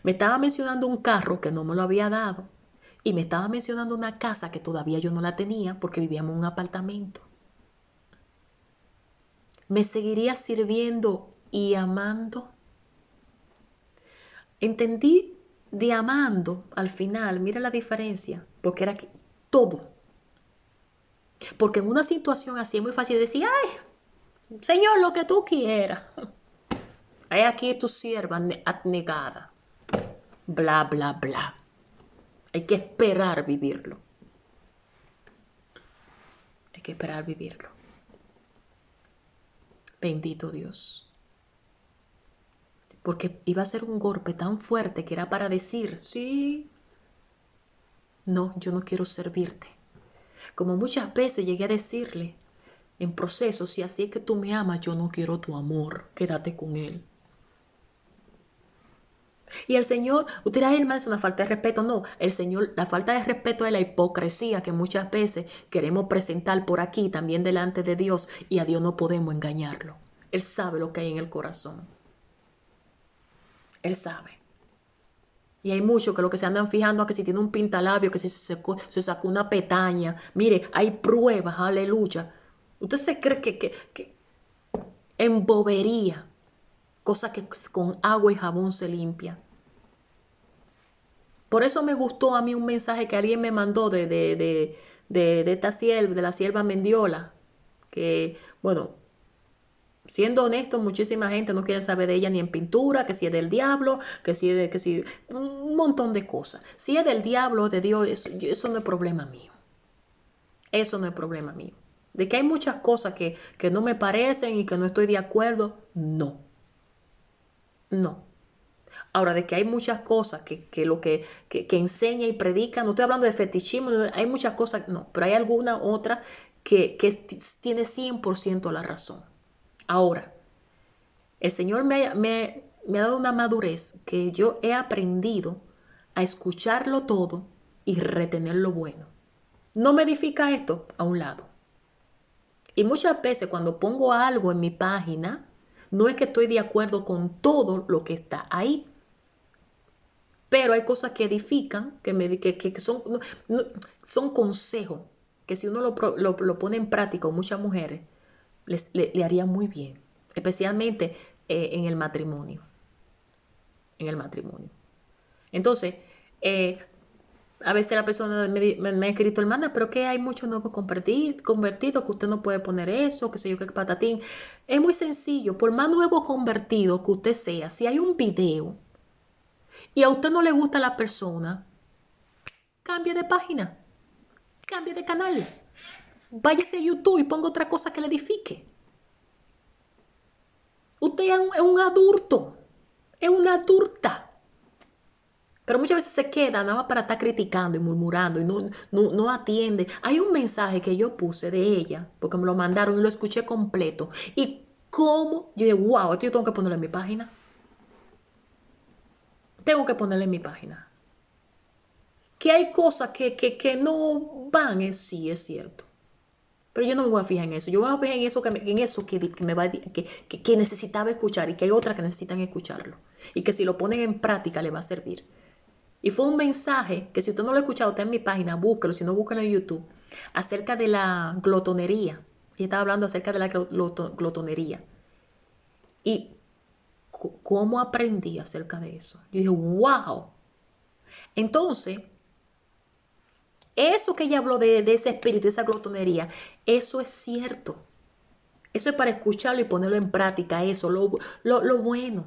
Me estaba mencionando un carro que no me lo había dado. Y me estaba mencionando una casa que todavía yo no la tenía porque vivíamos en un apartamento. ¿Me seguiría sirviendo y amando? Entendí de amando al final, mira la diferencia, porque era que todo porque en una situación así es muy fácil decir, ay, Señor, lo que tú quieras. Hay aquí tu sierva abnegada. Bla, bla, bla. Hay que esperar vivirlo. Hay que esperar vivirlo. Bendito Dios. Porque iba a ser un golpe tan fuerte que era para decir, sí, no, yo no quiero servirte. Como muchas veces llegué a decirle en proceso, si así es que tú me amas, yo no quiero tu amor, quédate con él. Y el Señor, usted dirá, hermano, es una falta de respeto. No, el Señor, la falta de respeto es la hipocresía que muchas veces queremos presentar por aquí, también delante de Dios, y a Dios no podemos engañarlo. Él sabe lo que hay en el corazón. Él sabe. Y hay muchos que lo que se andan fijando es que si tiene un pintalabio, que si se, se sacó una petaña. Mire, hay pruebas, aleluya. Usted se cree que, que, que en bobería, cosa que con agua y jabón se limpia. Por eso me gustó a mí un mensaje que alguien me mandó de, de, de, de, de esta sierva, de la sierva Mendiola, que, bueno, siendo honesto, muchísima gente no quiere saber de ella ni en pintura, que si es del diablo, que si es de, que si, un montón de cosas. Si es del diablo de Dios, eso, eso, no es problema mío. Eso no es problema mío. De que hay muchas cosas que, que no me parecen y que no estoy de acuerdo, no. No. Ahora, de que hay muchas cosas que, lo que, que, que, enseña y predica, no estoy hablando de fetichismo, hay muchas cosas, no, pero hay alguna otra que, que tiene 100% la razón. Ahora, el Señor me, me, me, ha dado una madurez que yo he aprendido a escucharlo todo y retener lo bueno. No me edifica esto a un lado. Y muchas veces cuando pongo algo en mi página, no es que estoy de acuerdo con todo lo que está ahí. Pero hay cosas que edifican, que, me, que, son, son consejos, que si uno lo, lo, pone en práctica, muchas mujeres, le, haría muy bien, especialmente eh, en el matrimonio. En el matrimonio. Entonces, eh, a veces la persona me, ha escrito, hermana, pero que hay muchos nuevos convertidos, que usted no puede poner eso, que sé yo, que patatín. Es muy sencillo, por más nuevo convertido que usted sea, si hay un video y a usted no le gusta la persona, cambie de página, cambie de canal, váyase a YouTube y ponga otra cosa que le edifique. Usted es un adulto, es una adulta. Pero muchas veces se queda nada más para estar criticando y murmurando y no, no, atiende. Hay un mensaje que yo puse de ella, porque me lo mandaron y lo escuché completo. Y cómo, yo dije, wow, esto yo tengo que ponerlo en mi página. Tengo que ponerlo en mi página. Que hay cosas que, que, no van, sí, es cierto. Pero yo no me voy a fijar en eso. Yo me voy a fijar en eso que, en eso que, me va, que, que necesitaba escuchar y que hay otras que necesitan escucharlo. Y que si lo ponen en práctica le va a servir. Y fue un mensaje que si usted no lo ha escuchado, está en mi página, búsquelo, si no, búsquelo en YouTube, acerca de la glotonería. Y estaba hablando acerca de la glotonería. Y cómo aprendí acerca de eso. Yo dije, wow. Entonces, eso que ella habló de, ese espíritu, esa glotonería, eso es cierto. Eso es para escucharlo y ponerlo en práctica, eso, lo, lo bueno.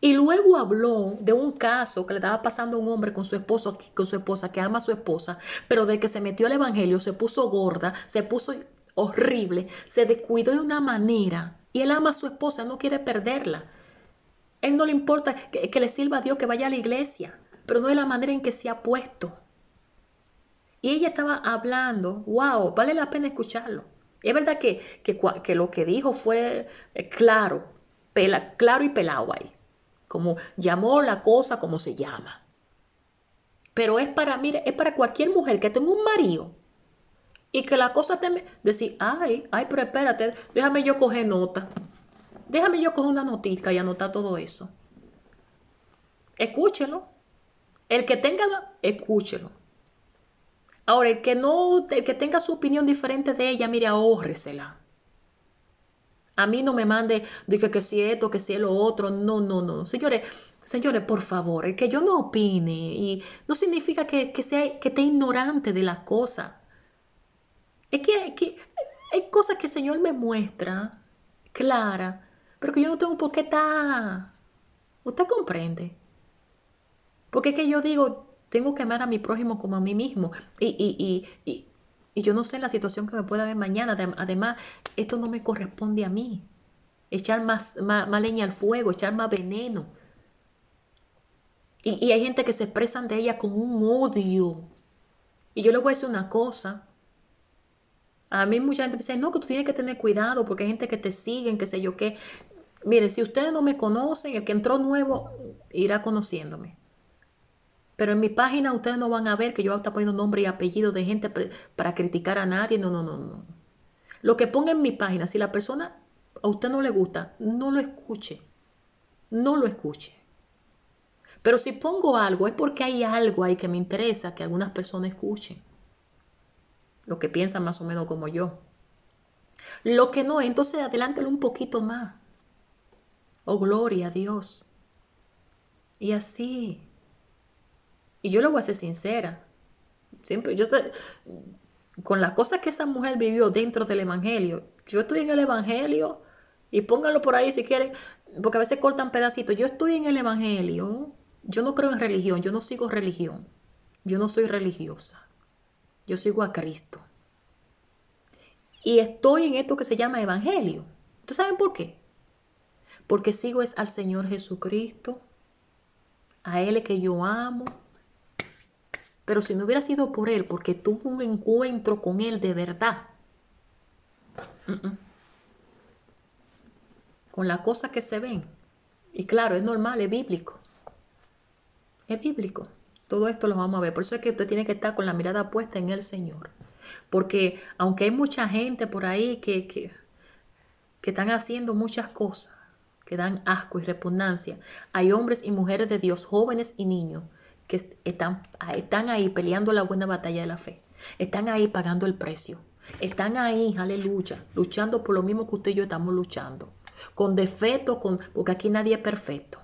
Y luego habló de un caso que le estaba pasando a un hombre con su esposo, con su esposa, que ama a su esposa, pero de que se metió al evangelio, se puso gorda, se puso horrible, se descuidó de una manera. Y él ama a su esposa, no quiere perderla. Él no le importa que, le sirva a Dios que vaya a la iglesia, pero no de la manera en que se ha puesto. Y ella estaba hablando, wow, vale la pena escucharlo. es verdad que, que, lo que dijo fue eh, claro, claro y pelado ahí como llamó la cosa como se llama. Pero es para, mire, es para cualquier mujer que tenga un marido y que la cosa te decir, ay, ay, pero espérate, déjame yo coger nota. Déjame yo coger una notica y anotar todo eso. Escúchelo. El que tenga, escúchelo. Ahora, el que no, el que tenga su opinión diferente de ella, mire, ahórresela. A mí no me mande, dije que si esto, que si lo otro. No, no, no. Señores, señores, por favor, el que yo no opine y no significa que, sea, que esté ignorante de las cosas. Es que, que, hay cosas que el Señor me muestra, clara, pero que yo no tengo por qué estar. ¿Usted comprende? Porque es que yo digo, tengo que amar a mi prójimo como a mí mismo. Y, y, y yo no sé la situación que me pueda ver mañana. Además, esto no me corresponde a mí. Echar más, más, leña al fuego, echar más veneno. Y, hay gente que se expresan de ella con un odio. Y yo le voy a decir una cosa. A mí mucha gente me dice, no, que tú tienes que tener cuidado porque hay gente que te siguen, que sé yo qué. Miren, si ustedes no me conocen, el que entró nuevo irá conociéndome. Pero en mi página ustedes no van a ver que yo estar poniendo nombre y apellido de gente para criticar a nadie. No, no, no, no. Lo que ponga en mi página, si la persona a usted no le gusta, no lo escuche. No lo escuche. Pero si pongo algo es porque hay algo ahí que me interesa que algunas personas escuchen. Lo que piensan más o menos como yo. Lo que no, entonces adelántelo un poquito más. Oh, gloria a Dios. Y así, y yo le voy a ser sincera. Siempre, yo con las cosas que esa mujer vivió dentro del Evangelio, yo estoy en el Evangelio y pónganlo por ahí si quieren, porque a veces cortan pedacitos. Yo estoy en el Evangelio, yo no creo en religión, yo no sigo religión, yo no soy religiosa, yo sigo a Cristo. Y estoy en esto que se llama Evangelio. ¿Ustedes saben por qué? Porque sigo es al Señor Jesucristo, a Él que yo amo, pero si no hubiera sido por Él, porque tuvo un encuentro con Él de verdad, con las cosas que se ven. Y claro, es normal, es bíblico. Es bíblico. Todo esto lo vamos a ver. Por eso es que usted tiene que estar con la mirada puesta en el Señor. Porque aunque hay mucha gente por ahí que, que, que están haciendo muchas cosas, que dan asco y repugnancia. Hay hombres y mujeres de Dios, jóvenes y niños, que están, están ahí peleando la buena batalla de la fe. Están ahí pagando el precio. Están ahí, aleluya, luchando por lo mismo que usted y yo estamos luchando. Con defecto, con, porque aquí nadie es perfecto.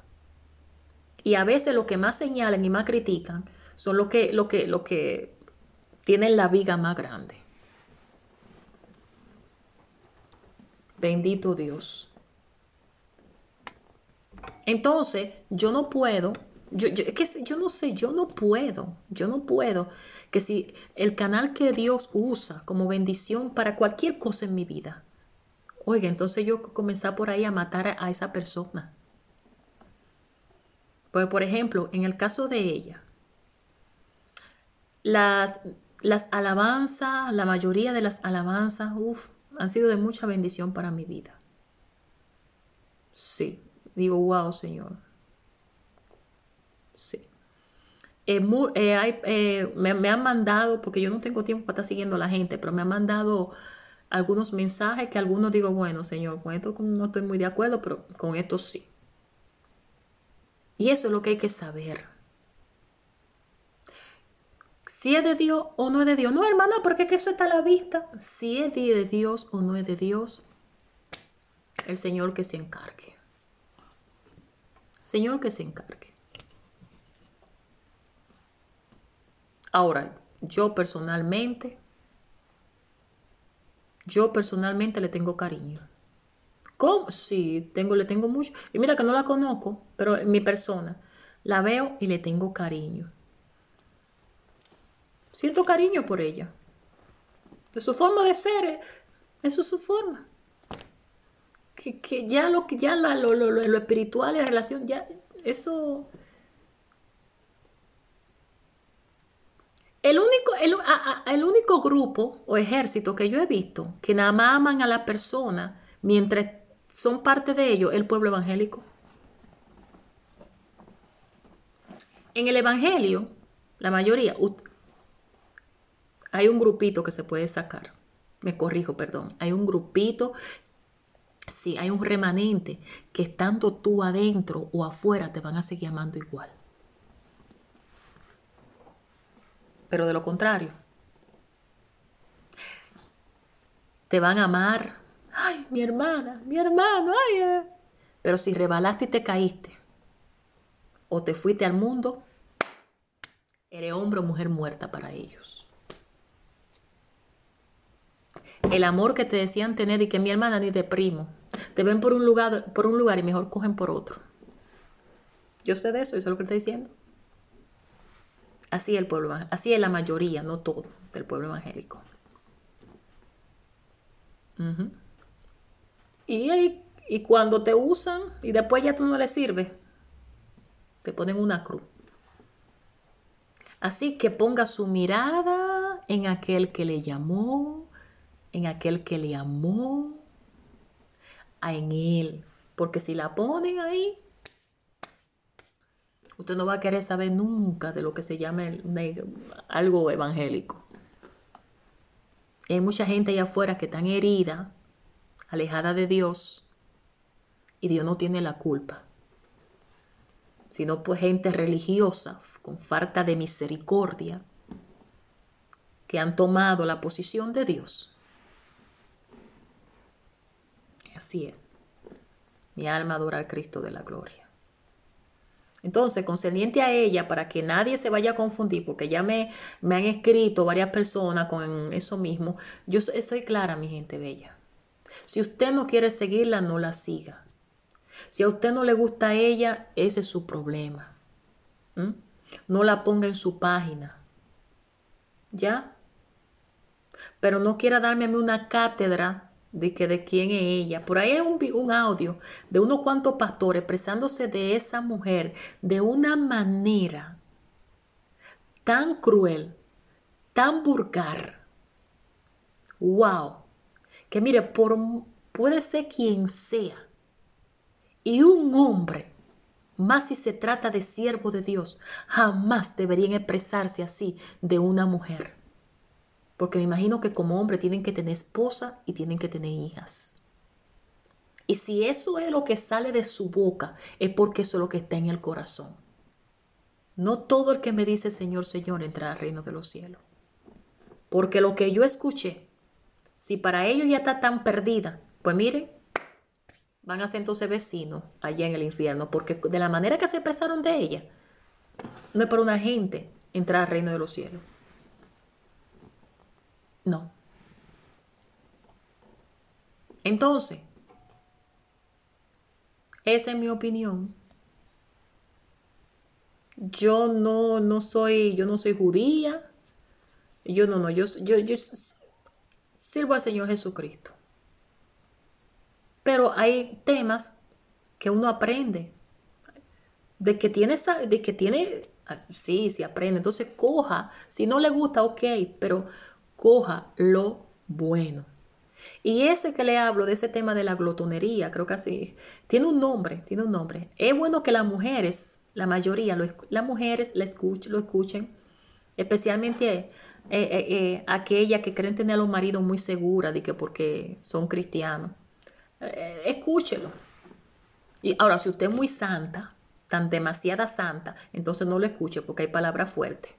Y a veces lo que más señalan y más critican son los que, lo que, lo que tienen la viga más grande. Bendito Dios. Entonces, yo no puedo, yo, yo, no sé, yo no puedo, yo no puedo que si el canal que Dios usa como bendición para cualquier cosa en mi vida, oiga, entonces yo comenzar por ahí a matar a esa persona. Pues, por ejemplo, en el caso de ella, las, las alabanzas, la mayoría de las alabanzas, uff, han sido de mucha bendición para mi vida. Sí, digo, wow, Señor. Sí. Eh, eh, me, han mandado, porque yo no tengo tiempo para estar siguiendo a la gente, pero me han mandado algunos mensajes que algunos digo, bueno, Señor, con esto no estoy muy de acuerdo, pero con esto sí. Y eso es lo que hay que saber. Si es de Dios o no es de Dios. No, hermana, porque eso está a la vista. Si es de Dios o no es de Dios, el Señor que se encargue. Señor que se encargue. Ahora, yo personalmente, yo personalmente le tengo cariño. ¿Cómo? Sí, tengo, le tengo mucho. Y mira que no la conozco, pero en mi persona la veo y le tengo cariño. Siento cariño por ella. De su forma de ser, eh, eso es su forma. Que, ya lo que ya lo, lo, lo, espiritual y la relación, ya eso. El único, el, el único grupo o ejército que yo he visto que nada más aman a la persona mientras son parte de ellos, el pueblo evangélico. En el evangelio, la mayoría, hay un grupito que se puede sacar. Me corrijo, perdón. Hay un grupito, sí, hay un remanente que estando tú adentro o afuera te van a seguir amando igual. Pero de lo contrario, te van a amar. Ay, mi hermana, mi hermano, ay. Eh". Pero si rebalaste y te caíste, o te fuiste al mundo, eres hombre o mujer muerta para ellos el amor que te decían tener y que mi hermana ni de primo. Te ven por un lugar, por un lugar y mejor cogen por otro. Yo sé de eso, eso es lo que estoy diciendo. Así el pueblo, así es la mayoría, no todo, del pueblo evangélico. y, y cuando te usan y después ya tú no les sirves, te ponen una cruz. Así que ponga su mirada en aquel que le llamó, en aquel que le amó, en Él. Porque si la ponen ahí, usted no va a querer saber nunca de lo que se llama algo evangélico. Hay mucha gente allá afuera que están herida, alejada de Dios, y Dios no tiene la culpa. Sino pues gente religiosa, con falta de misericordia, que han tomado la posición de Dios Así es. Mi alma adora al Cristo de la gloria. Entonces, concerniente a ella, para que nadie se vaya a confundir, porque ya me, me han escrito varias personas con eso mismo, yo soy clara, mi gente bella. Si usted no quiere seguirla, no la siga. Si a usted no le gusta a ella, ese es su problema. No la ponga en su página. ¿Ya? Pero no quiera darme a mí una cátedra de que de quién es ella. Por ahí hay un, un audio de unos cuantos pastores expresándose de esa mujer de una manera tan cruel, tan vulgar. Wow. Que mire, por, puede ser quien sea. Y un hombre, más si se trata de siervo de Dios, jamás deberían expresarse así de una mujer. Porque me imagino que como hombre tienen que tener esposa y tienen que tener hijas. Y si eso es lo que sale de su boca, es porque eso es lo que está en el corazón. No todo el que me dice Señor, Señor entra al reino de los cielos. Porque lo que yo escuché, si para ellos ya está tan perdida, pues miren, van a ser entonces vecinos allá en el infierno, porque de la manera que se expresaron de ella, no es para una gente entrar al reino de los cielos. No. Entonces, esa es mi opinión. Yo no, no soy, yo no soy judía. Yo no, no, yo, yo, yo sirvo al Señor Jesucristo. Pero hay temas que uno aprende. De que tiene, de que tiene, ah, sí, sí aprende. Entonces coja. Si no le gusta, ok, pero coja lo bueno. Y ese que le hablo de ese tema de la glotonería, creo que así, tiene un nombre, tiene un nombre. Es bueno que las mujeres, la mayoría, las mujeres lo escuchen, lo escuchen, especialmente eh, eh, eh, aquellas que creen tener a los maridos muy seguras de que porque son cristianos. escúchelo. Y ahora, si usted es muy santa, tan demasiada santa, entonces no lo escuche porque hay palabras fuertes.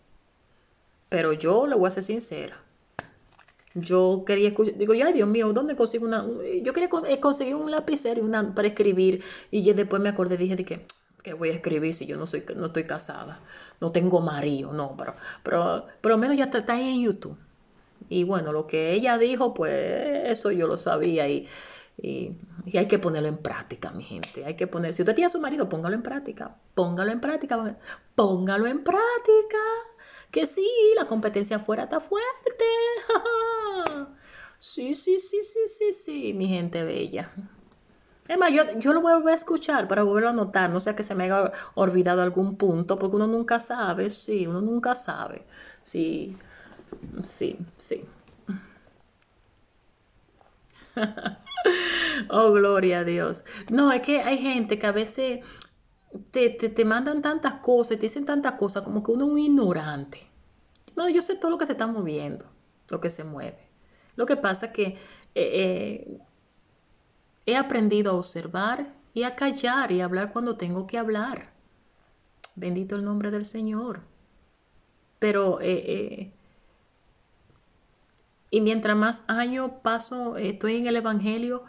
Pero yo le voy a ser sincera. Yo quería escuchar, digo, ay Dios mío, ¿dónde consigo una? Yo quería eh, conseguir un lapicero una para escribir y después me acordé, dije de que, que voy a escribir si yo no soy, no estoy casada, no tengo marido, no, pero, pero, pero menos ya está, ahí en YouTube. Y bueno, lo que ella dijo, pues eso yo lo sabía y, y, y, hay que ponerlo en práctica, mi gente. Hay que poner, si usted tiene a su marido, póngalo en práctica, póngalo en práctica, póngalo en práctica que sí, la competencia afuera está fuerte. sí, sí, sí, sí, sí, sí, mi gente bella. Es más, yo, lo voy a escuchar para volverlo a notar, no sea que se me haya olvidado algún punto, porque uno nunca sabe, sí, uno nunca sabe. Sí, sí, sí. oh, gloria a Dios. No, es que hay gente que a veces te, te, mandan tantas cosas, te dicen tantas cosas como que uno es un ignorante. No, yo sé todo lo que se está moviendo, lo que se mueve. Lo que pasa es que eh, eh, he aprendido a observar y a callar y a hablar cuando tengo que hablar. Bendito el nombre del Señor. Pero, eh, y mientras más años paso, estoy en el Evangelio,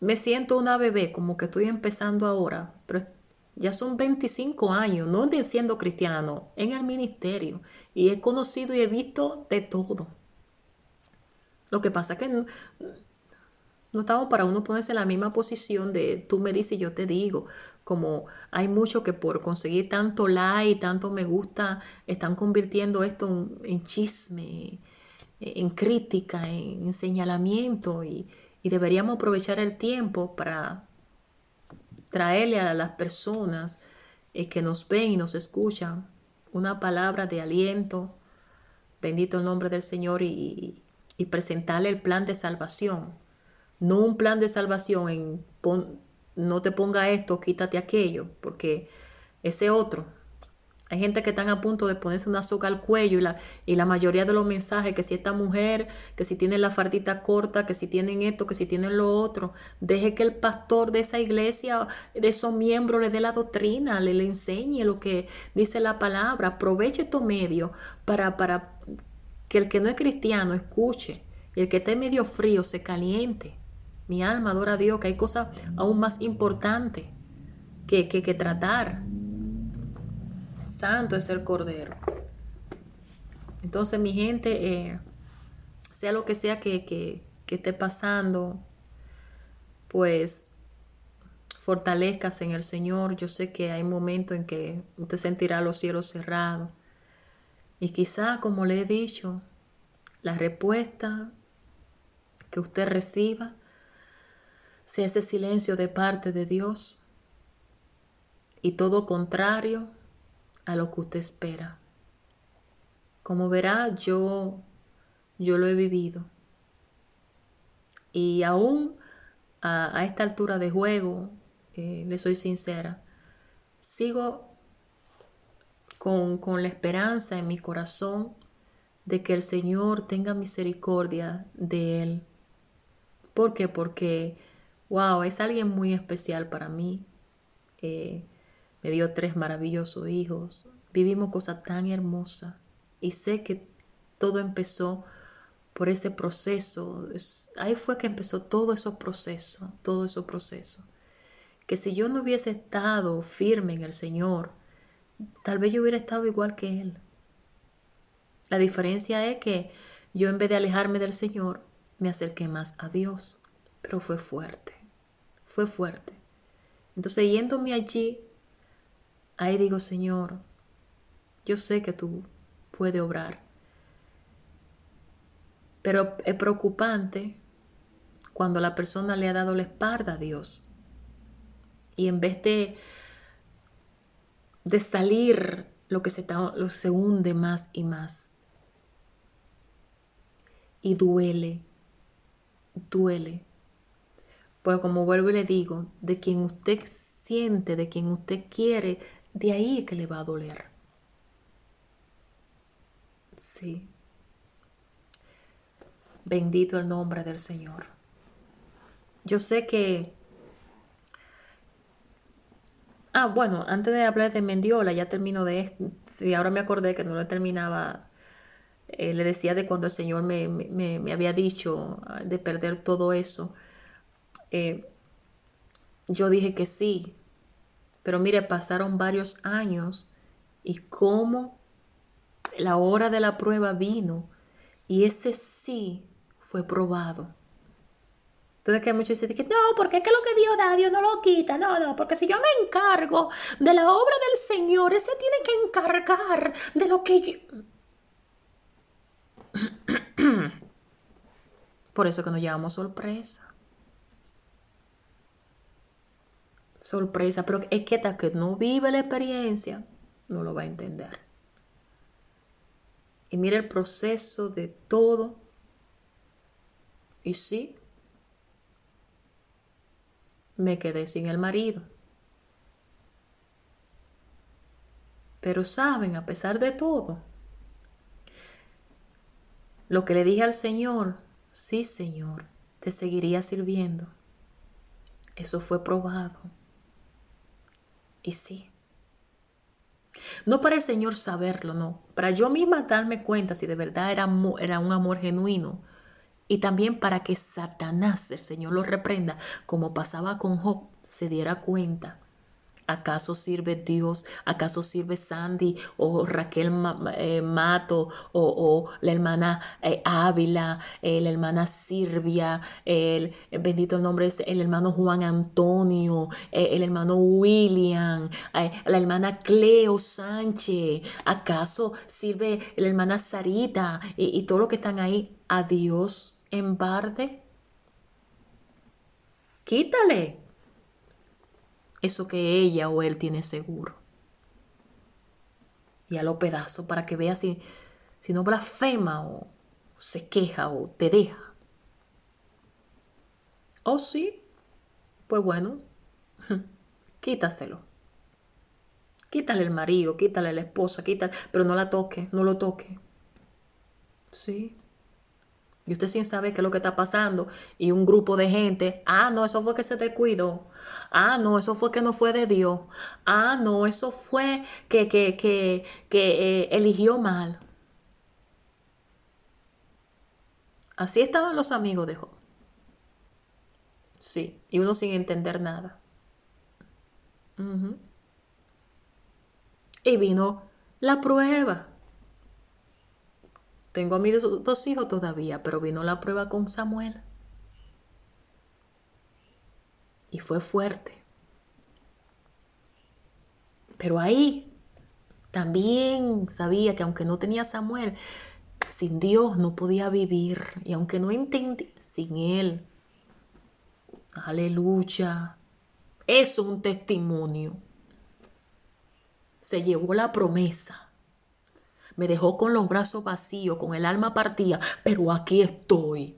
me siento una bebé, como que estoy empezando ahora, pero ya son 25 años, no siendo cristiano, en el ministerio. Y he conocido y he visto de todo. Lo que pasa es que no, estamos para uno ponerse en la misma posición de tú me dices y yo te digo. Como hay mucho que por conseguir tanto like, tanto me gusta, están convirtiendo esto en, chisme, en crítica, en, señalamiento. Y, y deberíamos aprovechar el tiempo para traerle a las personas eh, que nos ven y nos escuchan una palabra de aliento, bendito el nombre del Señor, y, presentarle el plan de salvación. No un plan de salvación en no te ponga esto, quítate aquello, porque ese otro hay gente que están a punto de ponerse una soga al cuello y la, y la mayoría de los mensajes, que si esta mujer, que si tiene la fardita corta, que si tienen esto, que si tienen lo otro, deje que el pastor de esa iglesia, de esos miembros, le dé la doctrina, le, le enseñe lo que dice la palabra. Aproveche estos medios para, para que el que no es cristiano escuche y el que esté medio frío se caliente. Mi alma adora a Dios, que hay cosas aún más importantes que, que, que tratar santo es el Cordero. Entonces, mi gente, eh, sea lo que sea que, que, esté pasando, pues fortalezcas en el Señor. Yo sé que hay momentos en que usted sentirá los cielos cerrados. Y quizá, como le he dicho, la respuesta que usted reciba sea ese silencio de parte de Dios y todo contrario a lo que usted espera. Como verá, yo, yo lo he vivido. Y aún a, esta altura de juego, eh, le soy sincera, sigo con, con la esperanza en mi corazón de que el Señor tenga misericordia de él. ¿Por qué? Porque wow, es alguien muy especial para mí. Eh, me dio tres maravillosos hijos. Vivimos cosas tan hermosas. Y sé que todo empezó por ese proceso. ahí fue que empezó todo ese proceso, todo ese proceso. Que si yo no hubiese estado firme en el Señor, tal vez yo hubiera estado igual que Él. La diferencia es que yo en vez de alejarme del Señor, me acerqué más a Dios, pero fue fuerte, fue fuerte. Entonces yéndome allí, ahí digo, Señor, yo sé que tú puedes obrar, pero es preocupante cuando la persona le ha dado la espalda a Dios y en vez de, de salir lo que se, lo se hunde más y más y duele, duele. Pero como vuelvo y le digo, de quien usted siente, de quien usted quiere, de ahí que le va a doler. Sí. Bendito el nombre del Señor. Yo sé que... Ah, bueno, antes de hablar de Mendiola, ya termino de esto. Sí, ahora me acordé que no lo terminaba eh, le decía de cuando el Señor me, me, había dicho ah, de perder todo eso. Eh, yo dije que sí, pero mire, pasaron varios años y cómo la hora de la prueba vino y ese sí fue probado. Entonces que muchos dicen que no, porque es que lo que Dios da, Dios no lo quita. No, no, porque si yo me encargo de la obra del Señor, ese tiene que encargar de lo que yo... Por eso que nos llamamos sorpresa. Sorpresa, pero es que hasta que no vive la experiencia, no lo va a entender. Y mira el proceso de todo. Y sí, me quedé sin el marido. Pero saben, a pesar de todo, lo que le dije al Señor, sí Señor, te seguiría sirviendo. Eso fue probado. Y sí. No para el Señor saberlo, no. Para yo misma darme cuenta si de verdad era, un amor genuino. Y también para que Satanás, el Señor lo reprenda, como pasaba con Job, se diera cuenta ¿Acaso sirve Dios? ¿Acaso sirve Sandy o Raquel eh, Mato o, la hermana eh, Ávila, eh, la hermana Silvia, el, bendito el nombre es el hermano Juan Antonio, el hermano William, la hermana Cleo Sánchez? ¿Acaso sirve la hermana Sarita y, y todo lo que están ahí a Dios en barde? Quítale eso que ella o él tiene seguro. Y a lo pedazo para que vea si, si no blasfema o se queja o te deja. Oh, sí, pues bueno, quítaselo. Quítale el marido, quítale la esposa, quítale, pero no la toque, no lo toque. Sí. Y usted sin saber qué es lo que está pasando y un grupo de gente, ah, no, eso fue que se descuidó. Ah, no, eso fue que no fue de Dios. Ah, no, eso fue que, que, que, que eh, eligió mal. Así estaban los amigos de Job. Sí, y uno sin entender nada. Y vino la prueba. Tengo a mis dos hijos todavía, pero vino la prueba con Samuel. Y fue fuerte. Pero ahí también sabía que aunque no tenía Samuel, sin Dios no podía vivir. Y aunque no entendí, sin Él. Aleluya. Eso es un testimonio. Se llevó la promesa. Me dejó con los brazos vacíos, con el alma partida, pero aquí estoy.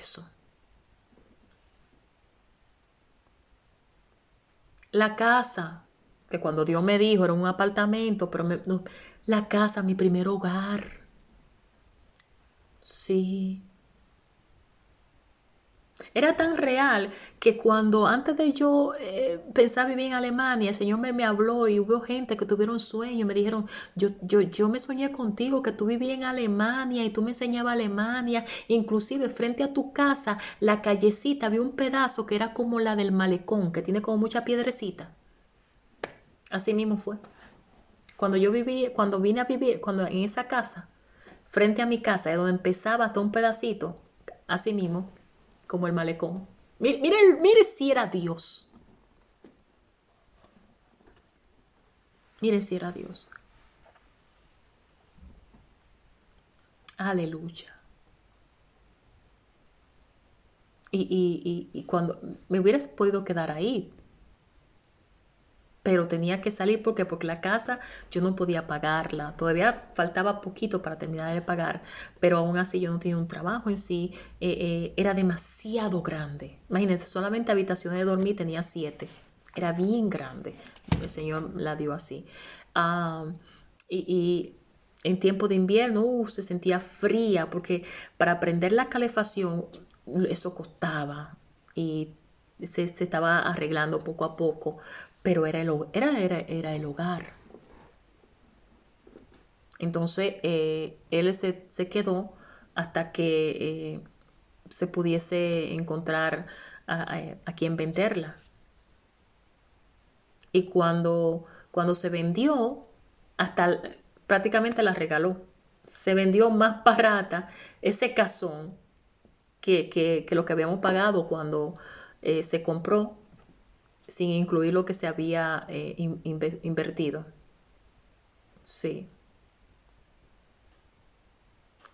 Eso. La casa, que cuando Dios me dijo era un apartamento, pero la casa, mi primer hogar. Sí, Era tan real que cuando antes de yo eh, pensar vivir en Alemania, el Señor me, habló y hubo gente que tuvieron sueños, me dijeron, yo, yo, yo me soñé contigo, que tú vivías en Alemania y tú me enseñabas Alemania, inclusive frente a tu casa, la callecita, había un pedazo que era como la del malecón, que tiene como mucha piedrecita. Así mismo fue. Cuando yo viví, cuando vine a vivir, cuando en esa casa, frente a mi casa, donde empezaba hasta un pedacito, así mismo, como el malecón. Mire, mire, si era Dios. Mire si era Dios. Aleluya. Y, y, y, y, cuando me hubieras podido quedar ahí, pero tenía que salir porque porque la casa yo no podía pagarla, todavía faltaba poquito para terminar de pagar, pero aún así yo no tenía un trabajo en sí, eh, eh, era demasiado grande. Imagínense, solamente habitaciones de dormir tenía siete, era bien grande, el Señor la dio así. Ah, y, en tiempo de invierno uh, se sentía fría porque para prender la calefacción eso costaba. Y se, se, estaba arreglando poco a poco, pero era el, hogar. Entonces eh, él se, quedó hasta que eh, se pudiese encontrar a, quien venderla. Y cuando, cuando se vendió, hasta prácticamente la regaló. Se vendió más barata ese casón que, que, que lo que habíamos pagado cuando eh, se compró sin incluir lo que se había eh, invertido. Sí.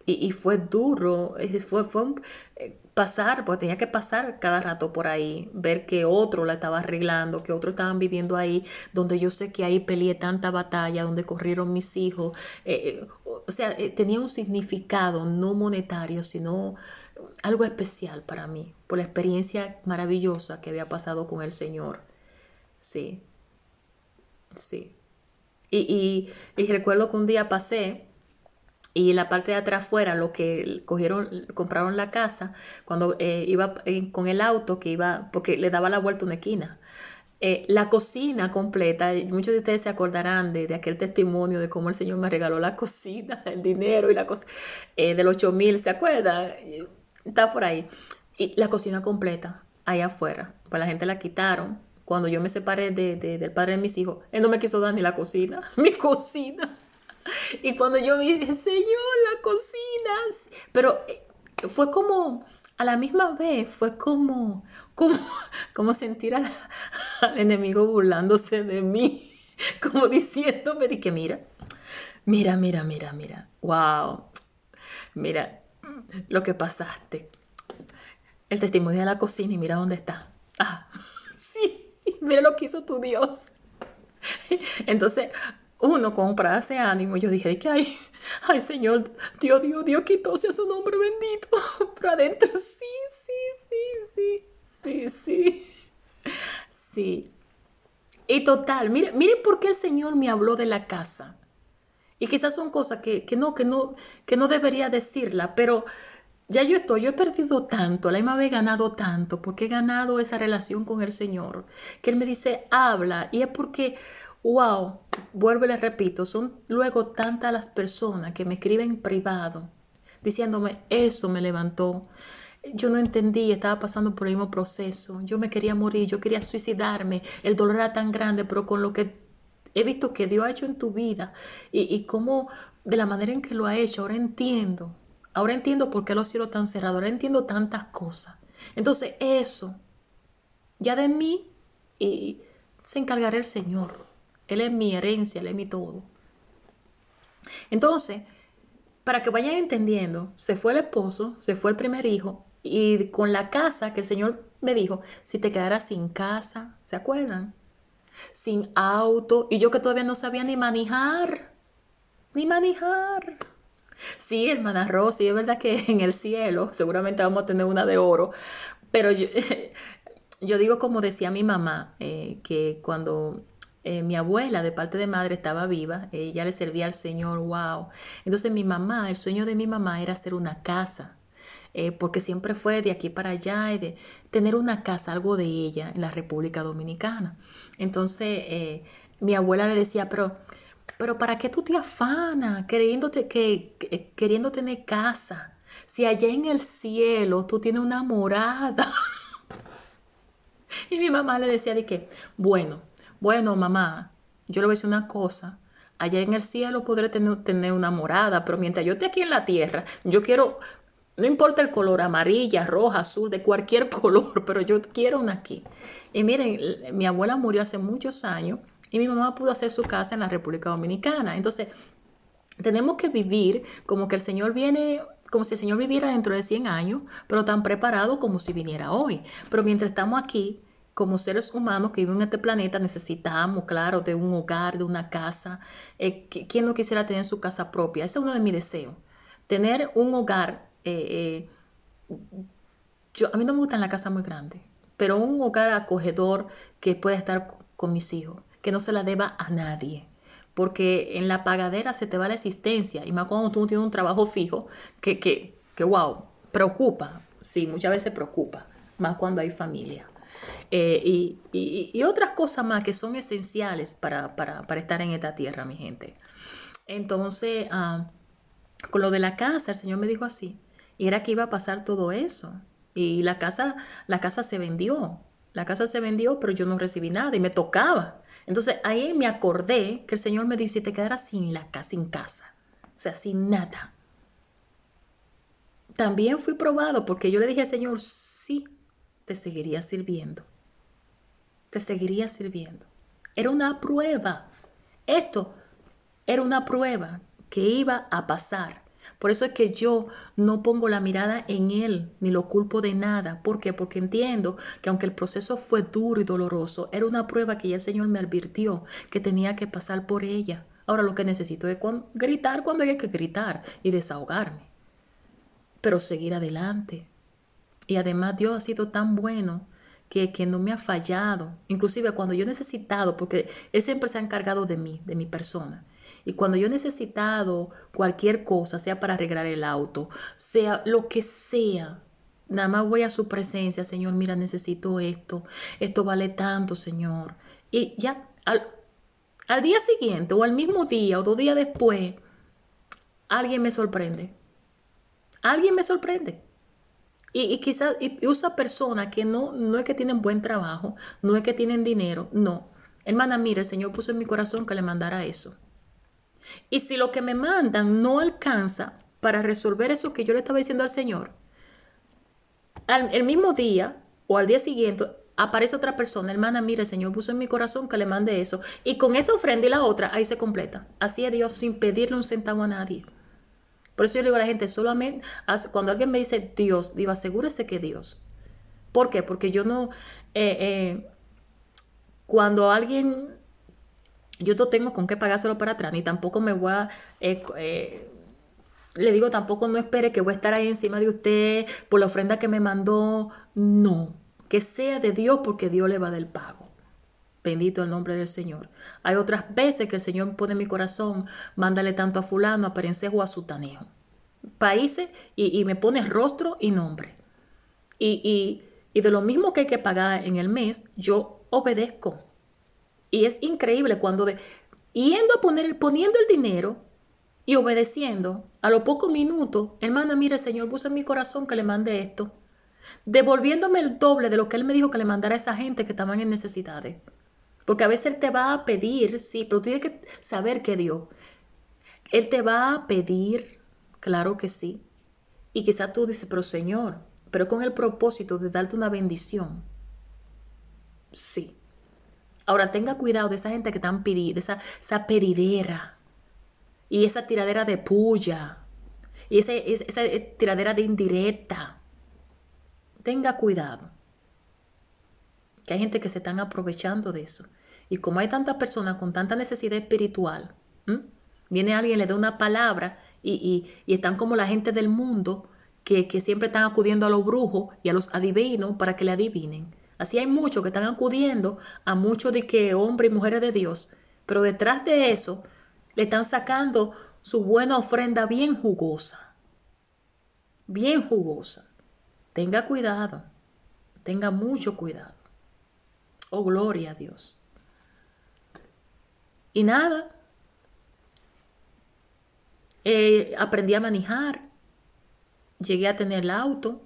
Y, fue duro, fue, fue eh, pasar, porque tenía que pasar cada rato por ahí, ver que otro la estaba arreglando, que otros estaban viviendo ahí, donde yo sé que ahí peleé tanta batalla, donde corrieron mis hijos. Eh, o sea, tenía un significado no monetario, sino algo especial para mí, por la experiencia maravillosa que había pasado con el Señor. Sí, sí. Y, y, recuerdo que un día pasé y la parte de atrás fuera, lo que cogieron, compraron la casa, cuando eh, iba con el auto que iba, porque le daba la vuelta una esquina. Eh, la cocina completa, muchos de ustedes se acordarán de, aquel testimonio de cómo el Señor me regaló la cocina, el dinero y la cosa, eh, del 8 mil, ¿se acuerda? Está por ahí. Y la cocina completa, ahí afuera. Pues la gente la quitaron. Cuando yo me separé de, del padre de mis hijos, él no me quiso dar ni la cocina, mi cocina. Y cuando yo vi, Señor, la cocina. Pero eh, fue como, a la misma vez, fue como, como, como sentir al, al enemigo burlándose de mí. Como diciéndome, dije, mira, mira, mira, mira, mira, wow, mira, lo que pasaste. El testimonio de la cocina y mira dónde está. Ah, sí, mira lo que hizo tu Dios. Entonces, uno compra ese ánimo. Yo dije, que ay, ay Señor, Dios, Dios, Dios quitó sea su nombre bendito. Pero adentro, sí, sí, sí, sí, sí, sí. Sí. Y total, mire, mire por qué el Señor me habló de la casa. Y quizás son cosas que, no, que no, que no debería decirla, pero ya yo estoy, yo he perdido tanto, la me he ganado tanto, porque he ganado esa relación con el Señor, que Él me dice, habla, y es porque, wow, vuelvo y le repito, son luego tantas las personas que me escriben privado, diciéndome, eso me levantó, yo no entendí, estaba pasando por el mismo proceso, yo me quería morir, yo quería suicidarme, el dolor era tan grande, pero con lo que he visto que Dios ha hecho en tu vida y, cómo de la manera en que lo ha hecho, ahora entiendo, ahora entiendo por qué los cielos están cerrados, ahora entiendo tantas cosas. Entonces eso, ya de mí y se encargará el Señor. Él es mi herencia, Él es mi todo. Entonces, para que vayan entendiendo, se fue el esposo, se fue el primer hijo y con la casa que el Señor me dijo, si te quedaras sin casa, ¿se acuerdan? sin auto, y yo que todavía no sabía ni manejar, ni manejar. Sí, hermana Rosy, es verdad que en el cielo seguramente vamos a tener una de oro, pero yo, yo digo como decía mi mamá, eh, que cuando eh, mi abuela de parte de madre estaba viva, ella le servía al Señor, wow. Entonces mi mamá, el sueño de mi mamá era hacer una casa eh, porque siempre fue de aquí para allá y de tener una casa, algo de ella en la República Dominicana. Entonces, eh, mi abuela le decía, pero, pero ¿para qué tú te afanas queriéndote, que, queriendo tener casa? Si allá en el cielo tú tienes una morada. y mi mamá le decía de que, bueno, bueno, mamá, yo le voy a decir una cosa. Allá en el cielo podré tener, una morada, pero mientras yo esté aquí en la tierra, yo quiero no importa el color, amarilla, roja, azul, de cualquier color, pero yo quiero una aquí. Y miren, mi abuela murió hace muchos años y mi mamá pudo hacer su casa en la República Dominicana. Entonces, tenemos que vivir como que el Señor viene, como si el Señor viviera dentro de 100 años, pero tan preparado como si viniera hoy. Pero mientras estamos aquí, como seres humanos que viven en este planeta, necesitamos, claro, de un hogar, de una casa. Eh, ¿Quién no quisiera tener su casa propia? Ese es uno de mis deseos. Tener un hogar eh, eh, yo, a mí no me gusta la casa muy grande, pero un hogar acogedor que pueda estar con mis hijos, que no se la deba a nadie. Porque en la pagadera se te va la existencia, y más cuando tú tienes un trabajo fijo, que, que, que wow, preocupa, sí, muchas veces preocupa, más cuando hay familia. Eh, y, y, otras cosas más que son esenciales para, para, para, estar en esta tierra, mi gente. Entonces, ah, con lo de la casa, el Señor me dijo así, y era que iba a pasar todo eso. Y la casa, la casa se vendió. La casa se vendió, pero yo no recibí nada y me tocaba. Entonces ahí me acordé que el Señor me dijo, si te quedaras sin la casa, sin casa, o sea, sin nada. También fui probado porque yo le dije al Señor, sí, te seguiría sirviendo. Te seguiría sirviendo. Era una prueba. Esto era una prueba que iba a pasar. Por eso es que yo no pongo la mirada en él, ni lo culpo de nada. ¿Por qué? Porque entiendo que aunque el proceso fue duro y doloroso, era una prueba que ya el Señor me advirtió que tenía que pasar por ella. Ahora lo que necesito es gritar cuando hay que gritar y desahogarme. Pero seguir adelante. Y además Dios ha sido tan bueno que, no me ha fallado, inclusive cuando yo he necesitado, porque Él siempre se ha encargado de mí, de mi persona. Y cuando yo he necesitado cualquier cosa, sea para arreglar el auto, sea lo que sea, nada más voy a su presencia, Señor, mira, necesito esto, esto vale tanto, Señor. Y ya al, al día siguiente o al mismo día o dos días después, alguien me sorprende. Alguien me sorprende. Y, quizás y usa personas que no, no es que tienen buen trabajo, no es que tienen dinero, no. Hermana, mira, el Señor puso en mi corazón que le mandara eso. Y si lo que me mandan no alcanza para resolver eso que yo le estaba diciendo al Señor, al, el mismo día o al día siguiente aparece otra persona, hermana, mire, el Señor puso en mi corazón que le mande eso. Y con esa ofrenda y la otra, ahí se completa. Así es Dios sin pedirle un centavo a nadie. Por eso yo le digo a la gente, solamente cuando alguien me dice Dios, digo, asegúrese que Dios. ¿Por qué? Porque yo no, eh, eh, cuando alguien yo no tengo con qué pagárselo para atrás, ni tampoco me voy a... Eh, le digo, tampoco no espere que voy a estar ahí encima de usted por la ofrenda que me mandó. No, que sea de Dios porque Dios le va del pago. Bendito el nombre del Señor. Hay otras veces que el Señor pone en mi corazón, mándale tanto a fulano, a perencejo o a sutanejo. Países y, me pone rostro y nombre. Y, y, y de lo mismo que hay que pagar en el mes, yo obedezco. Y es increíble cuando de, yendo a poner, poniendo el dinero y obedeciendo, a los pocos minutos, hermana, mire, Señor, puso en mi corazón que le mande esto, devolviéndome el doble de lo que Él me dijo que le mandara a esa gente que estaban en necesidades. Porque a veces Él te va a pedir, sí, pero tienes que saber que Dios, Él te va a pedir, claro que sí. Y quizás tú dices, pero Señor, pero con el propósito de darte una bendición. Sí, Ahora tenga cuidado de esa gente que están pidiendo, esa, esa pedidera y esa tiradera de puya y esa, esa tiradera de indirecta. Tenga cuidado. Hay gente que se están aprovechando de eso. Y como hay tantas personas con tanta necesidad espiritual, viene alguien, le da una palabra y, y, están como la gente del mundo que, que siempre están acudiendo a los brujos y a los adivinos para que le adivinen. Así hay muchos que están acudiendo a muchos de que hombres y mujeres de Dios, pero detrás de eso le están sacando su buena ofrenda bien jugosa. bien jugosa. Tenga cuidado, tenga mucho cuidado. Oh, gloria a Dios. Y nada, eh, aprendí a manejar, llegué a tener el auto.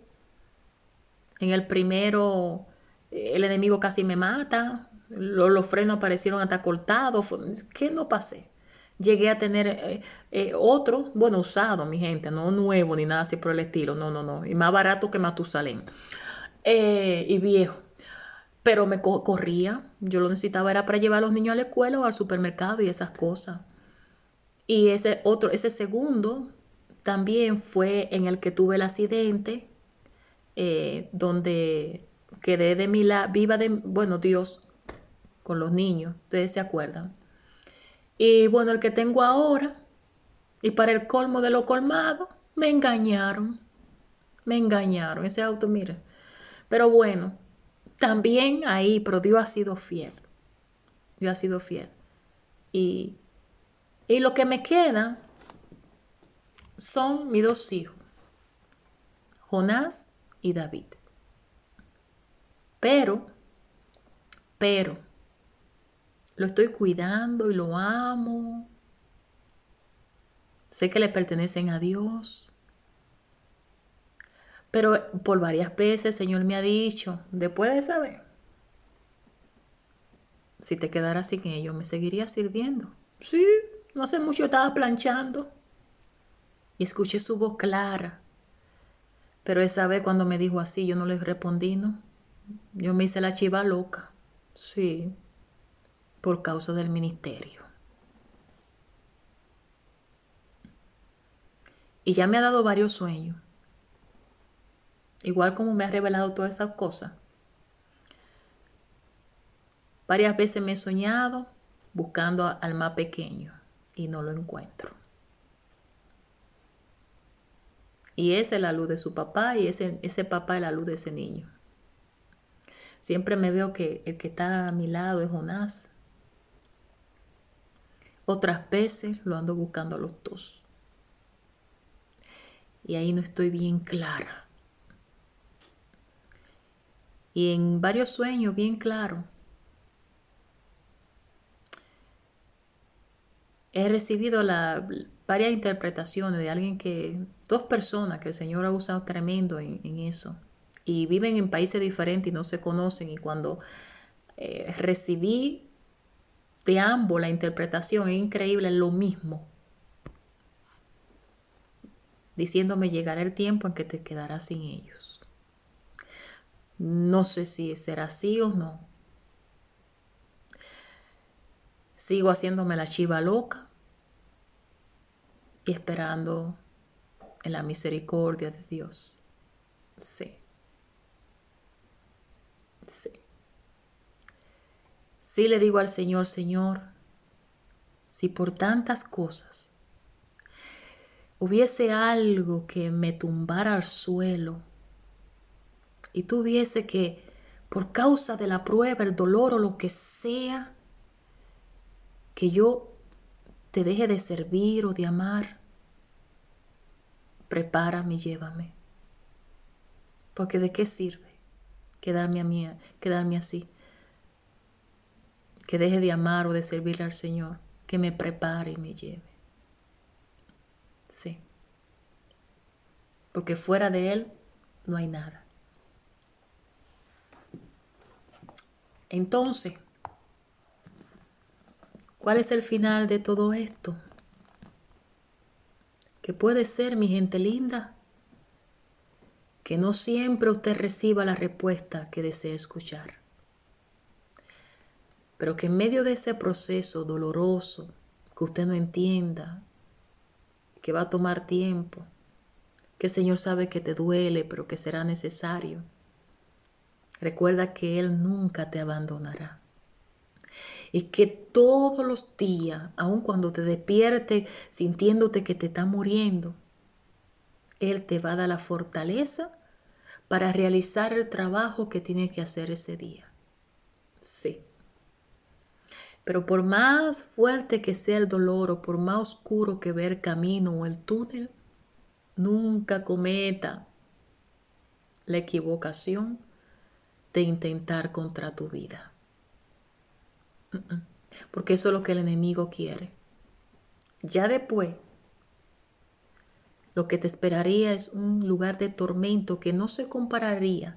En el primero, el enemigo casi me mata, los, frenos aparecieron hasta cortados, ¿qué no pasé? Llegué a tener eh, eh, otro, bueno, usado, mi gente, no nuevo ni nada así por el estilo, no, no, no, y más barato que Matusalén, eh, y viejo. Pero me corría, yo lo necesitaba era para llevar a los niños a la escuela o al supermercado y esas cosas. Y ese otro, ese segundo, también fue en el que tuve el accidente, donde quedé de mi la viva de, bueno, Dios con los niños, ustedes se acuerdan. Y bueno, el que tengo ahora, y para el colmo de lo colmado, me engañaron. Me engañaron, ese auto, mire. Pero bueno, también ahí, pero Dios ha sido fiel. Dios ha sido fiel. Y, y lo que me queda son mis dos hijos, Jonás y David. Pero, pero, lo estoy cuidando y lo amo. Sé que le pertenecen a Dios. Pero por varias veces el Señor me ha dicho, después de saber, si te quedaras sin ellos, me seguiría sirviendo. Sí, no hace mucho estaba planchando y escuché su voz clara. Pero esa vez cuando me dijo así, yo no le respondí, ¿no? Yo me hice la chiva loca. Sí, por causa del ministerio. Y ya me ha dado varios sueños. Igual como me ha revelado todas esas cosas. Varias veces me he soñado buscando al más pequeño y no lo encuentro. Y esa es la luz de su papá y ese, ese papá es la luz de ese niño. Siempre me veo que el que está a mi lado es Jonás otras veces lo ando buscando a los dos. Y ahí no estoy bien clara. Y en varios sueños bien claro. He recibido la, varias interpretaciones de alguien que, dos personas que el Señor ha usado tremendo en, eso. Y viven en países diferentes y no se conocen. Y cuando eh, recibí de ambos la interpretación es increíble, lo mismo. Diciéndome llegará el tiempo en que te quedarás sin ellos. No sé si será así o no. Sigo haciéndome la chiva loca y esperando en la misericordia de Dios. Sí. Sí. Sí le digo al Señor, Señor, si por tantas cosas hubiese algo que me tumbara al suelo y tuviese que, por causa de la prueba, el dolor o lo que sea, que yo te deje de servir o de amar, prepárame y llévame. Porque de qué sirve quedarme a mí, quedarme así que deje de amar o de servirle al Señor, que me prepare y me lleve. Sí. Porque fuera de Él no hay nada. Entonces, ¿cuál es el final de todo esto? Que puede ser, mi gente linda, que no siempre usted reciba la respuesta que desea escuchar pero que en medio de ese proceso doloroso, que usted no entienda, que va a tomar tiempo, que el Señor sabe que te duele, pero que será necesario, recuerda que Él nunca te abandonará. Y que todos los días, aun cuando te despierte sintiéndote que te está muriendo, Él te va a dar la fortaleza para realizar el trabajo que tiene que hacer ese día. Sí. Pero por más fuerte que sea el dolor o por más oscuro que vea el camino o el túnel, Nunca cometa la equivocación de intentar contra tu vida. Porque eso es lo que el enemigo quiere. Ya después, lo que te esperaría es un lugar de tormento que no se compararía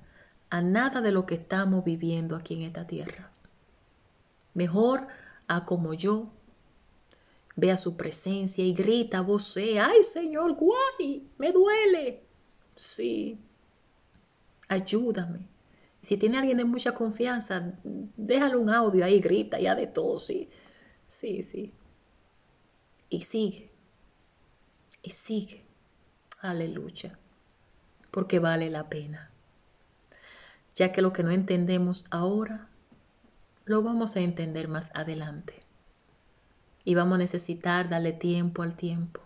a nada de lo que estamos viviendo aquí en esta tierra. Mejor a como yo vea su presencia y grita, vocea, ay Señor, guay, me duele. Sí, ayúdame. Si tiene alguien de mucha confianza, déjale un audio ahí, grita ya de todo, sí, sí, sí. Y sigue, y sigue. Aleluya, porque vale la pena. Ya que lo que no entendemos ahora, lo vamos a entender más adelante. Y vamos a necesitar darle tiempo al tiempo.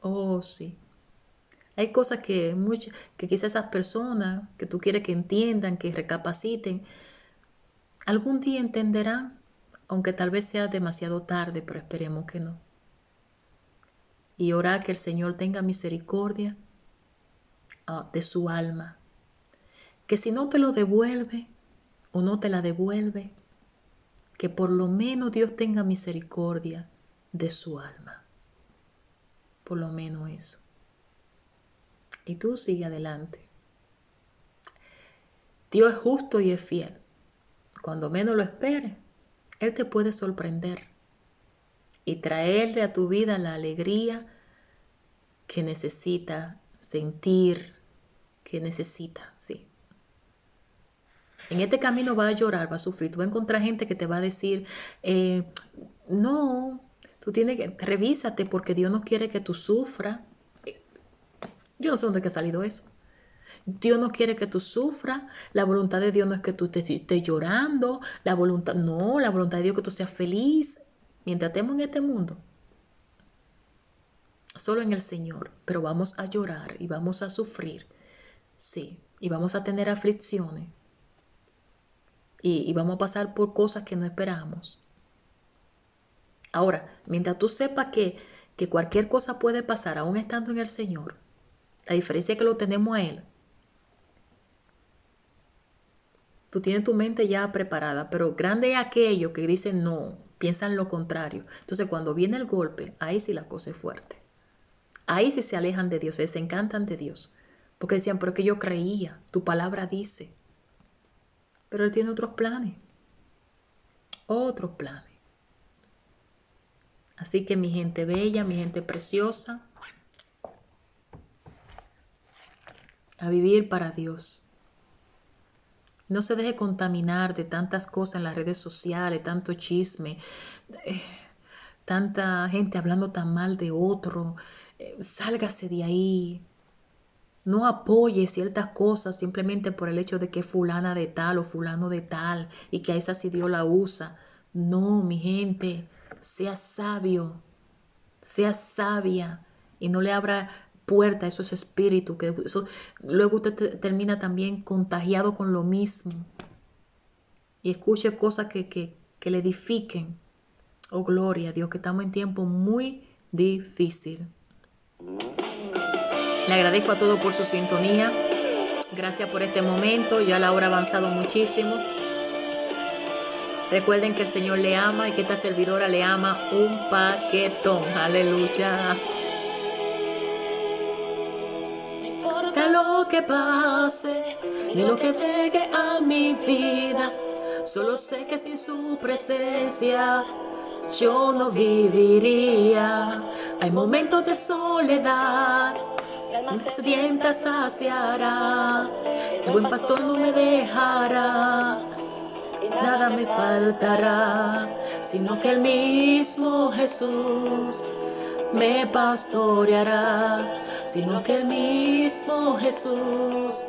Oh, sí. Hay cosas que, muchas, que quizás esas personas que tú quieres que entiendan, que recapaciten, algún día entenderán, aunque tal vez sea demasiado tarde, pero esperemos que no. Y orar que el Señor tenga misericordia ah, de su alma. Que si no te lo devuelve o no te la devuelve, que por lo menos Dios tenga misericordia de su alma. Por lo menos eso y tú sigue adelante. Dios es justo y es fiel. Cuando menos lo esperes, Él te puede sorprender y traerle a tu vida la alegría que necesita sentir, que necesita, sí. En este camino va a llorar, va a sufrir. Tú vas a encontrar gente que te va a decir, eh, no, tú tienes que, revísate porque Dios no quiere que tú sufras. Yo no sé dónde ha salido eso. Dios no quiere que tú sufras. La voluntad de Dios no es que tú estés, llorando. La voluntad, no, la voluntad de Dios es que tú seas feliz. Mientras estemos en este mundo. Solo en el Señor. Pero vamos a llorar y vamos a sufrir. Sí. Y vamos a tener aflicciones. Y, y vamos a pasar por cosas que no esperamos. Ahora, mientras tú sepas que, que cualquier cosa puede pasar, aún estando en el Señor, la diferencia es que lo tenemos a Él. Tú tienes tu mente ya preparada, pero grande es aquello que dice no, piensan lo contrario. Entonces cuando viene el golpe, ahí sí la cosa es fuerte. Ahí sí se alejan de Dios, se encantan de Dios. Porque decían, pero que yo creía, tu palabra dice. Pero Él tiene otros planes. Otros planes. Así que mi gente bella, mi gente preciosa, a vivir para Dios. No se deje contaminar de tantas cosas en las redes sociales, tanto chisme, eh, tanta gente hablando tan mal de otro. Eh, sálgase de ahí. No apoye ciertas cosas simplemente por el hecho de que fulana de tal o fulano de tal y que a esa sí Dios la usa. No, mi gente, sea sabio, sea sabia y no le abra puerta a esos espíritus, que luego usted termina también contagiado con lo mismo y escuche cosas que, que, que le edifiquen. Oh, gloria a Dios, que estamos en tiempo muy difícil. Le agradezco a todos por su sintonía. Gracias por este momento. Ya la hora ha avanzado muchísimo. Recuerden que el Señor le ama y que esta servidora le ama un paquetón. Aleluya. Que pase, ni lo que llegue a mi vida. Solo sé que sin su presencia yo no viviría. Hay momentos de soledad, mi sedienta saciará. El buen pastor no me dejará, nada me faltará, sino que el mismo Jesús me pastoreará sino que el mismo Jesús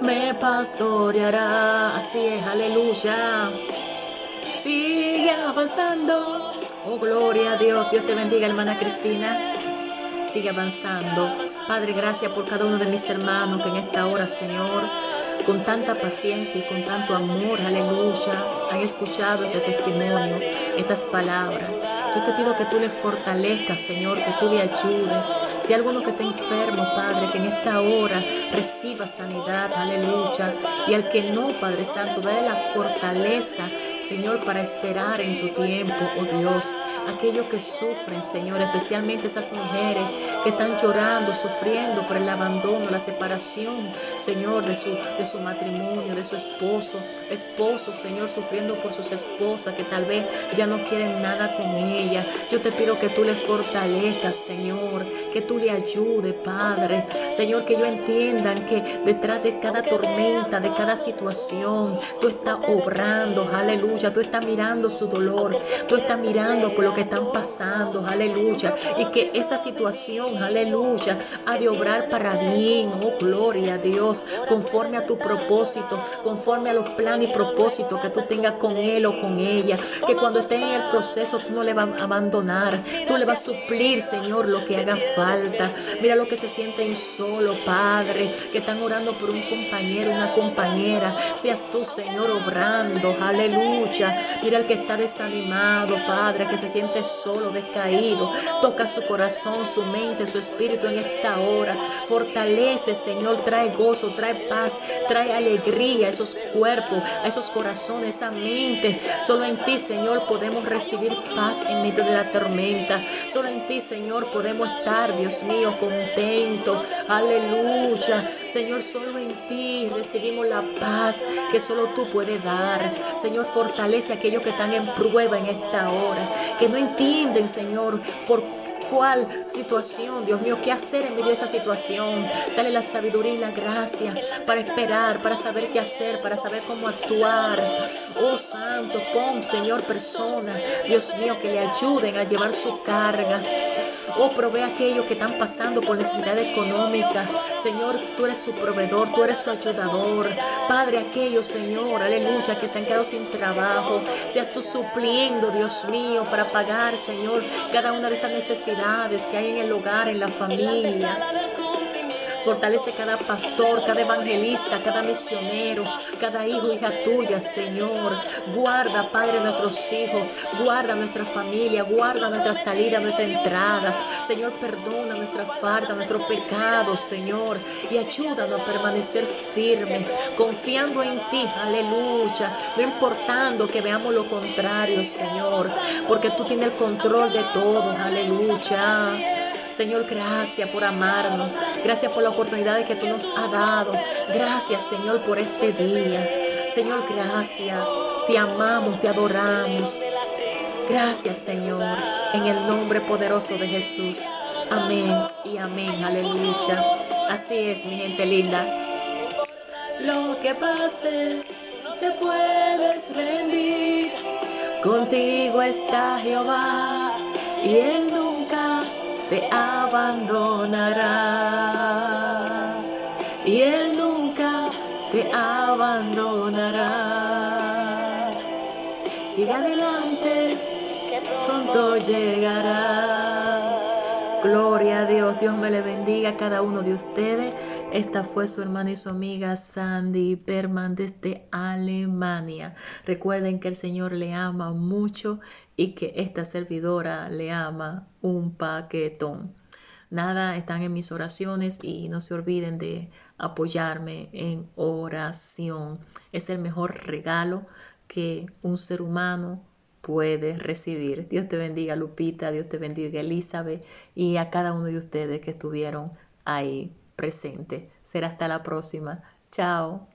me pastoreará. Así es, aleluya. Sigue avanzando. Oh, gloria a Dios. Dios te bendiga, hermana Cristina. Sigue avanzando. Padre, gracias por cada uno de mis hermanos que en esta hora, Señor, con tanta paciencia y con tanto amor, aleluya, han escuchado este testimonio, estas palabras. Yo te pido que tú les fortalezcas, Señor, que tú le ayudes, Si alguno que está enfermo, Padre, que en esta hora reciba sanidad, aleluya. Y al que no, Padre Santo, dale la fortaleza, Señor, para esperar en tu tiempo, oh Dios aquellos que sufren, Señor, especialmente esas mujeres que están llorando, sufriendo por el abandono, la separación, Señor, de su, de su matrimonio, de su esposo, esposo, Señor, sufriendo por sus esposas que tal vez ya no quieren nada con ella. Yo te pido que tú les fortalezcas, Señor, que tú le ayudes, Padre. Señor, que ellos entiendan que detrás de cada tormenta, de cada situación, tú estás obrando, aleluya, tú estás mirando su dolor, tú estás mirando por lo que están pasando, aleluya, y que esa situación, aleluya, ha de obrar para bien, oh gloria a Dios, conforme a tu propósito, conforme a los planes y propósitos que tú tengas con él o con ella, que cuando esté en el proceso tú no le vas a abandonar, tú le vas a suplir, Señor, lo que haga falta. Mira lo que se sienten solo, Padre, que están orando por un compañero, una compañera, seas tú, Señor, obrando, aleluya. Mira el que está desanimado, Padre, que se siente solo, decaído. Toca su corazón, su mente, su espíritu en esta hora. Fortalece, Señor, trae gozo, trae paz, trae alegría a esos cuerpos, a esos corazones, esa mente. Solo en ti, Señor, podemos recibir paz en medio de la tormenta. Solo en ti, Señor, podemos estar, Dios mío, contentos. Aleluya. Señor, solo en ti recibimos la paz que solo tú puedes dar. Señor, fortalece a aquellos que están en prueba en esta hora, que no entienden, Señor, por cuál situación, Dios mío, qué hacer en medio de esa situación. Dale la sabiduría y la gracia para esperar, para saber qué hacer, para saber cómo actuar. Oh Santo, pon, Señor, personas, Dios mío, que le ayuden a llevar su carga. Oh, provee a aquellos que están pasando por necesidad económica. Señor, tú eres su proveedor, tú eres su ayudador. Padre, aquellos, Señor, aleluya, que se han quedado sin trabajo. Seas tú supliendo, Dios mío, para pagar, Señor, cada una de esas necesidades que hay en el hogar, en la familia. Fortalece cada pastor, cada evangelista, cada misionero, cada hijo, hija tuya, Señor. Guarda, Padre, nuestros hijos. Guarda nuestra familia. Guarda nuestra salida, nuestra entrada. Señor, perdona nuestra falta, nuestros pecados, Señor. Y ayúdanos a permanecer firmes, confiando en ti. Aleluya. No importando que veamos lo contrario, Señor. Porque tú tienes el control de todo. Aleluya. Señor, gracias por amarnos. Gracias por la oportunidad que tú nos has dado. Gracias, Señor, por este día. Señor, gracias. Te amamos, te adoramos. Gracias, Señor, en el nombre poderoso de Jesús. Amén y amén. Aleluya. Así es, mi gente linda. Lo que pase, te puedes rendir. Contigo está Jehová y Él nunca te abandonará y Él nunca te abandonará. Sigue adelante, pronto llegará. Gloria a Dios, Dios me le bendiga a cada uno de ustedes. Esta fue su hermana y su amiga Sandy Perman desde Alemania. Recuerden que el Señor le ama mucho y que esta servidora le ama un paquetón. Nada, están en mis oraciones y no se olviden de apoyarme en oración. Es el mejor regalo que un ser humano puede recibir. Dios te bendiga Lupita, Dios te bendiga Elizabeth y a cada uno de ustedes que estuvieron ahí presente. Será hasta la próxima. Chao.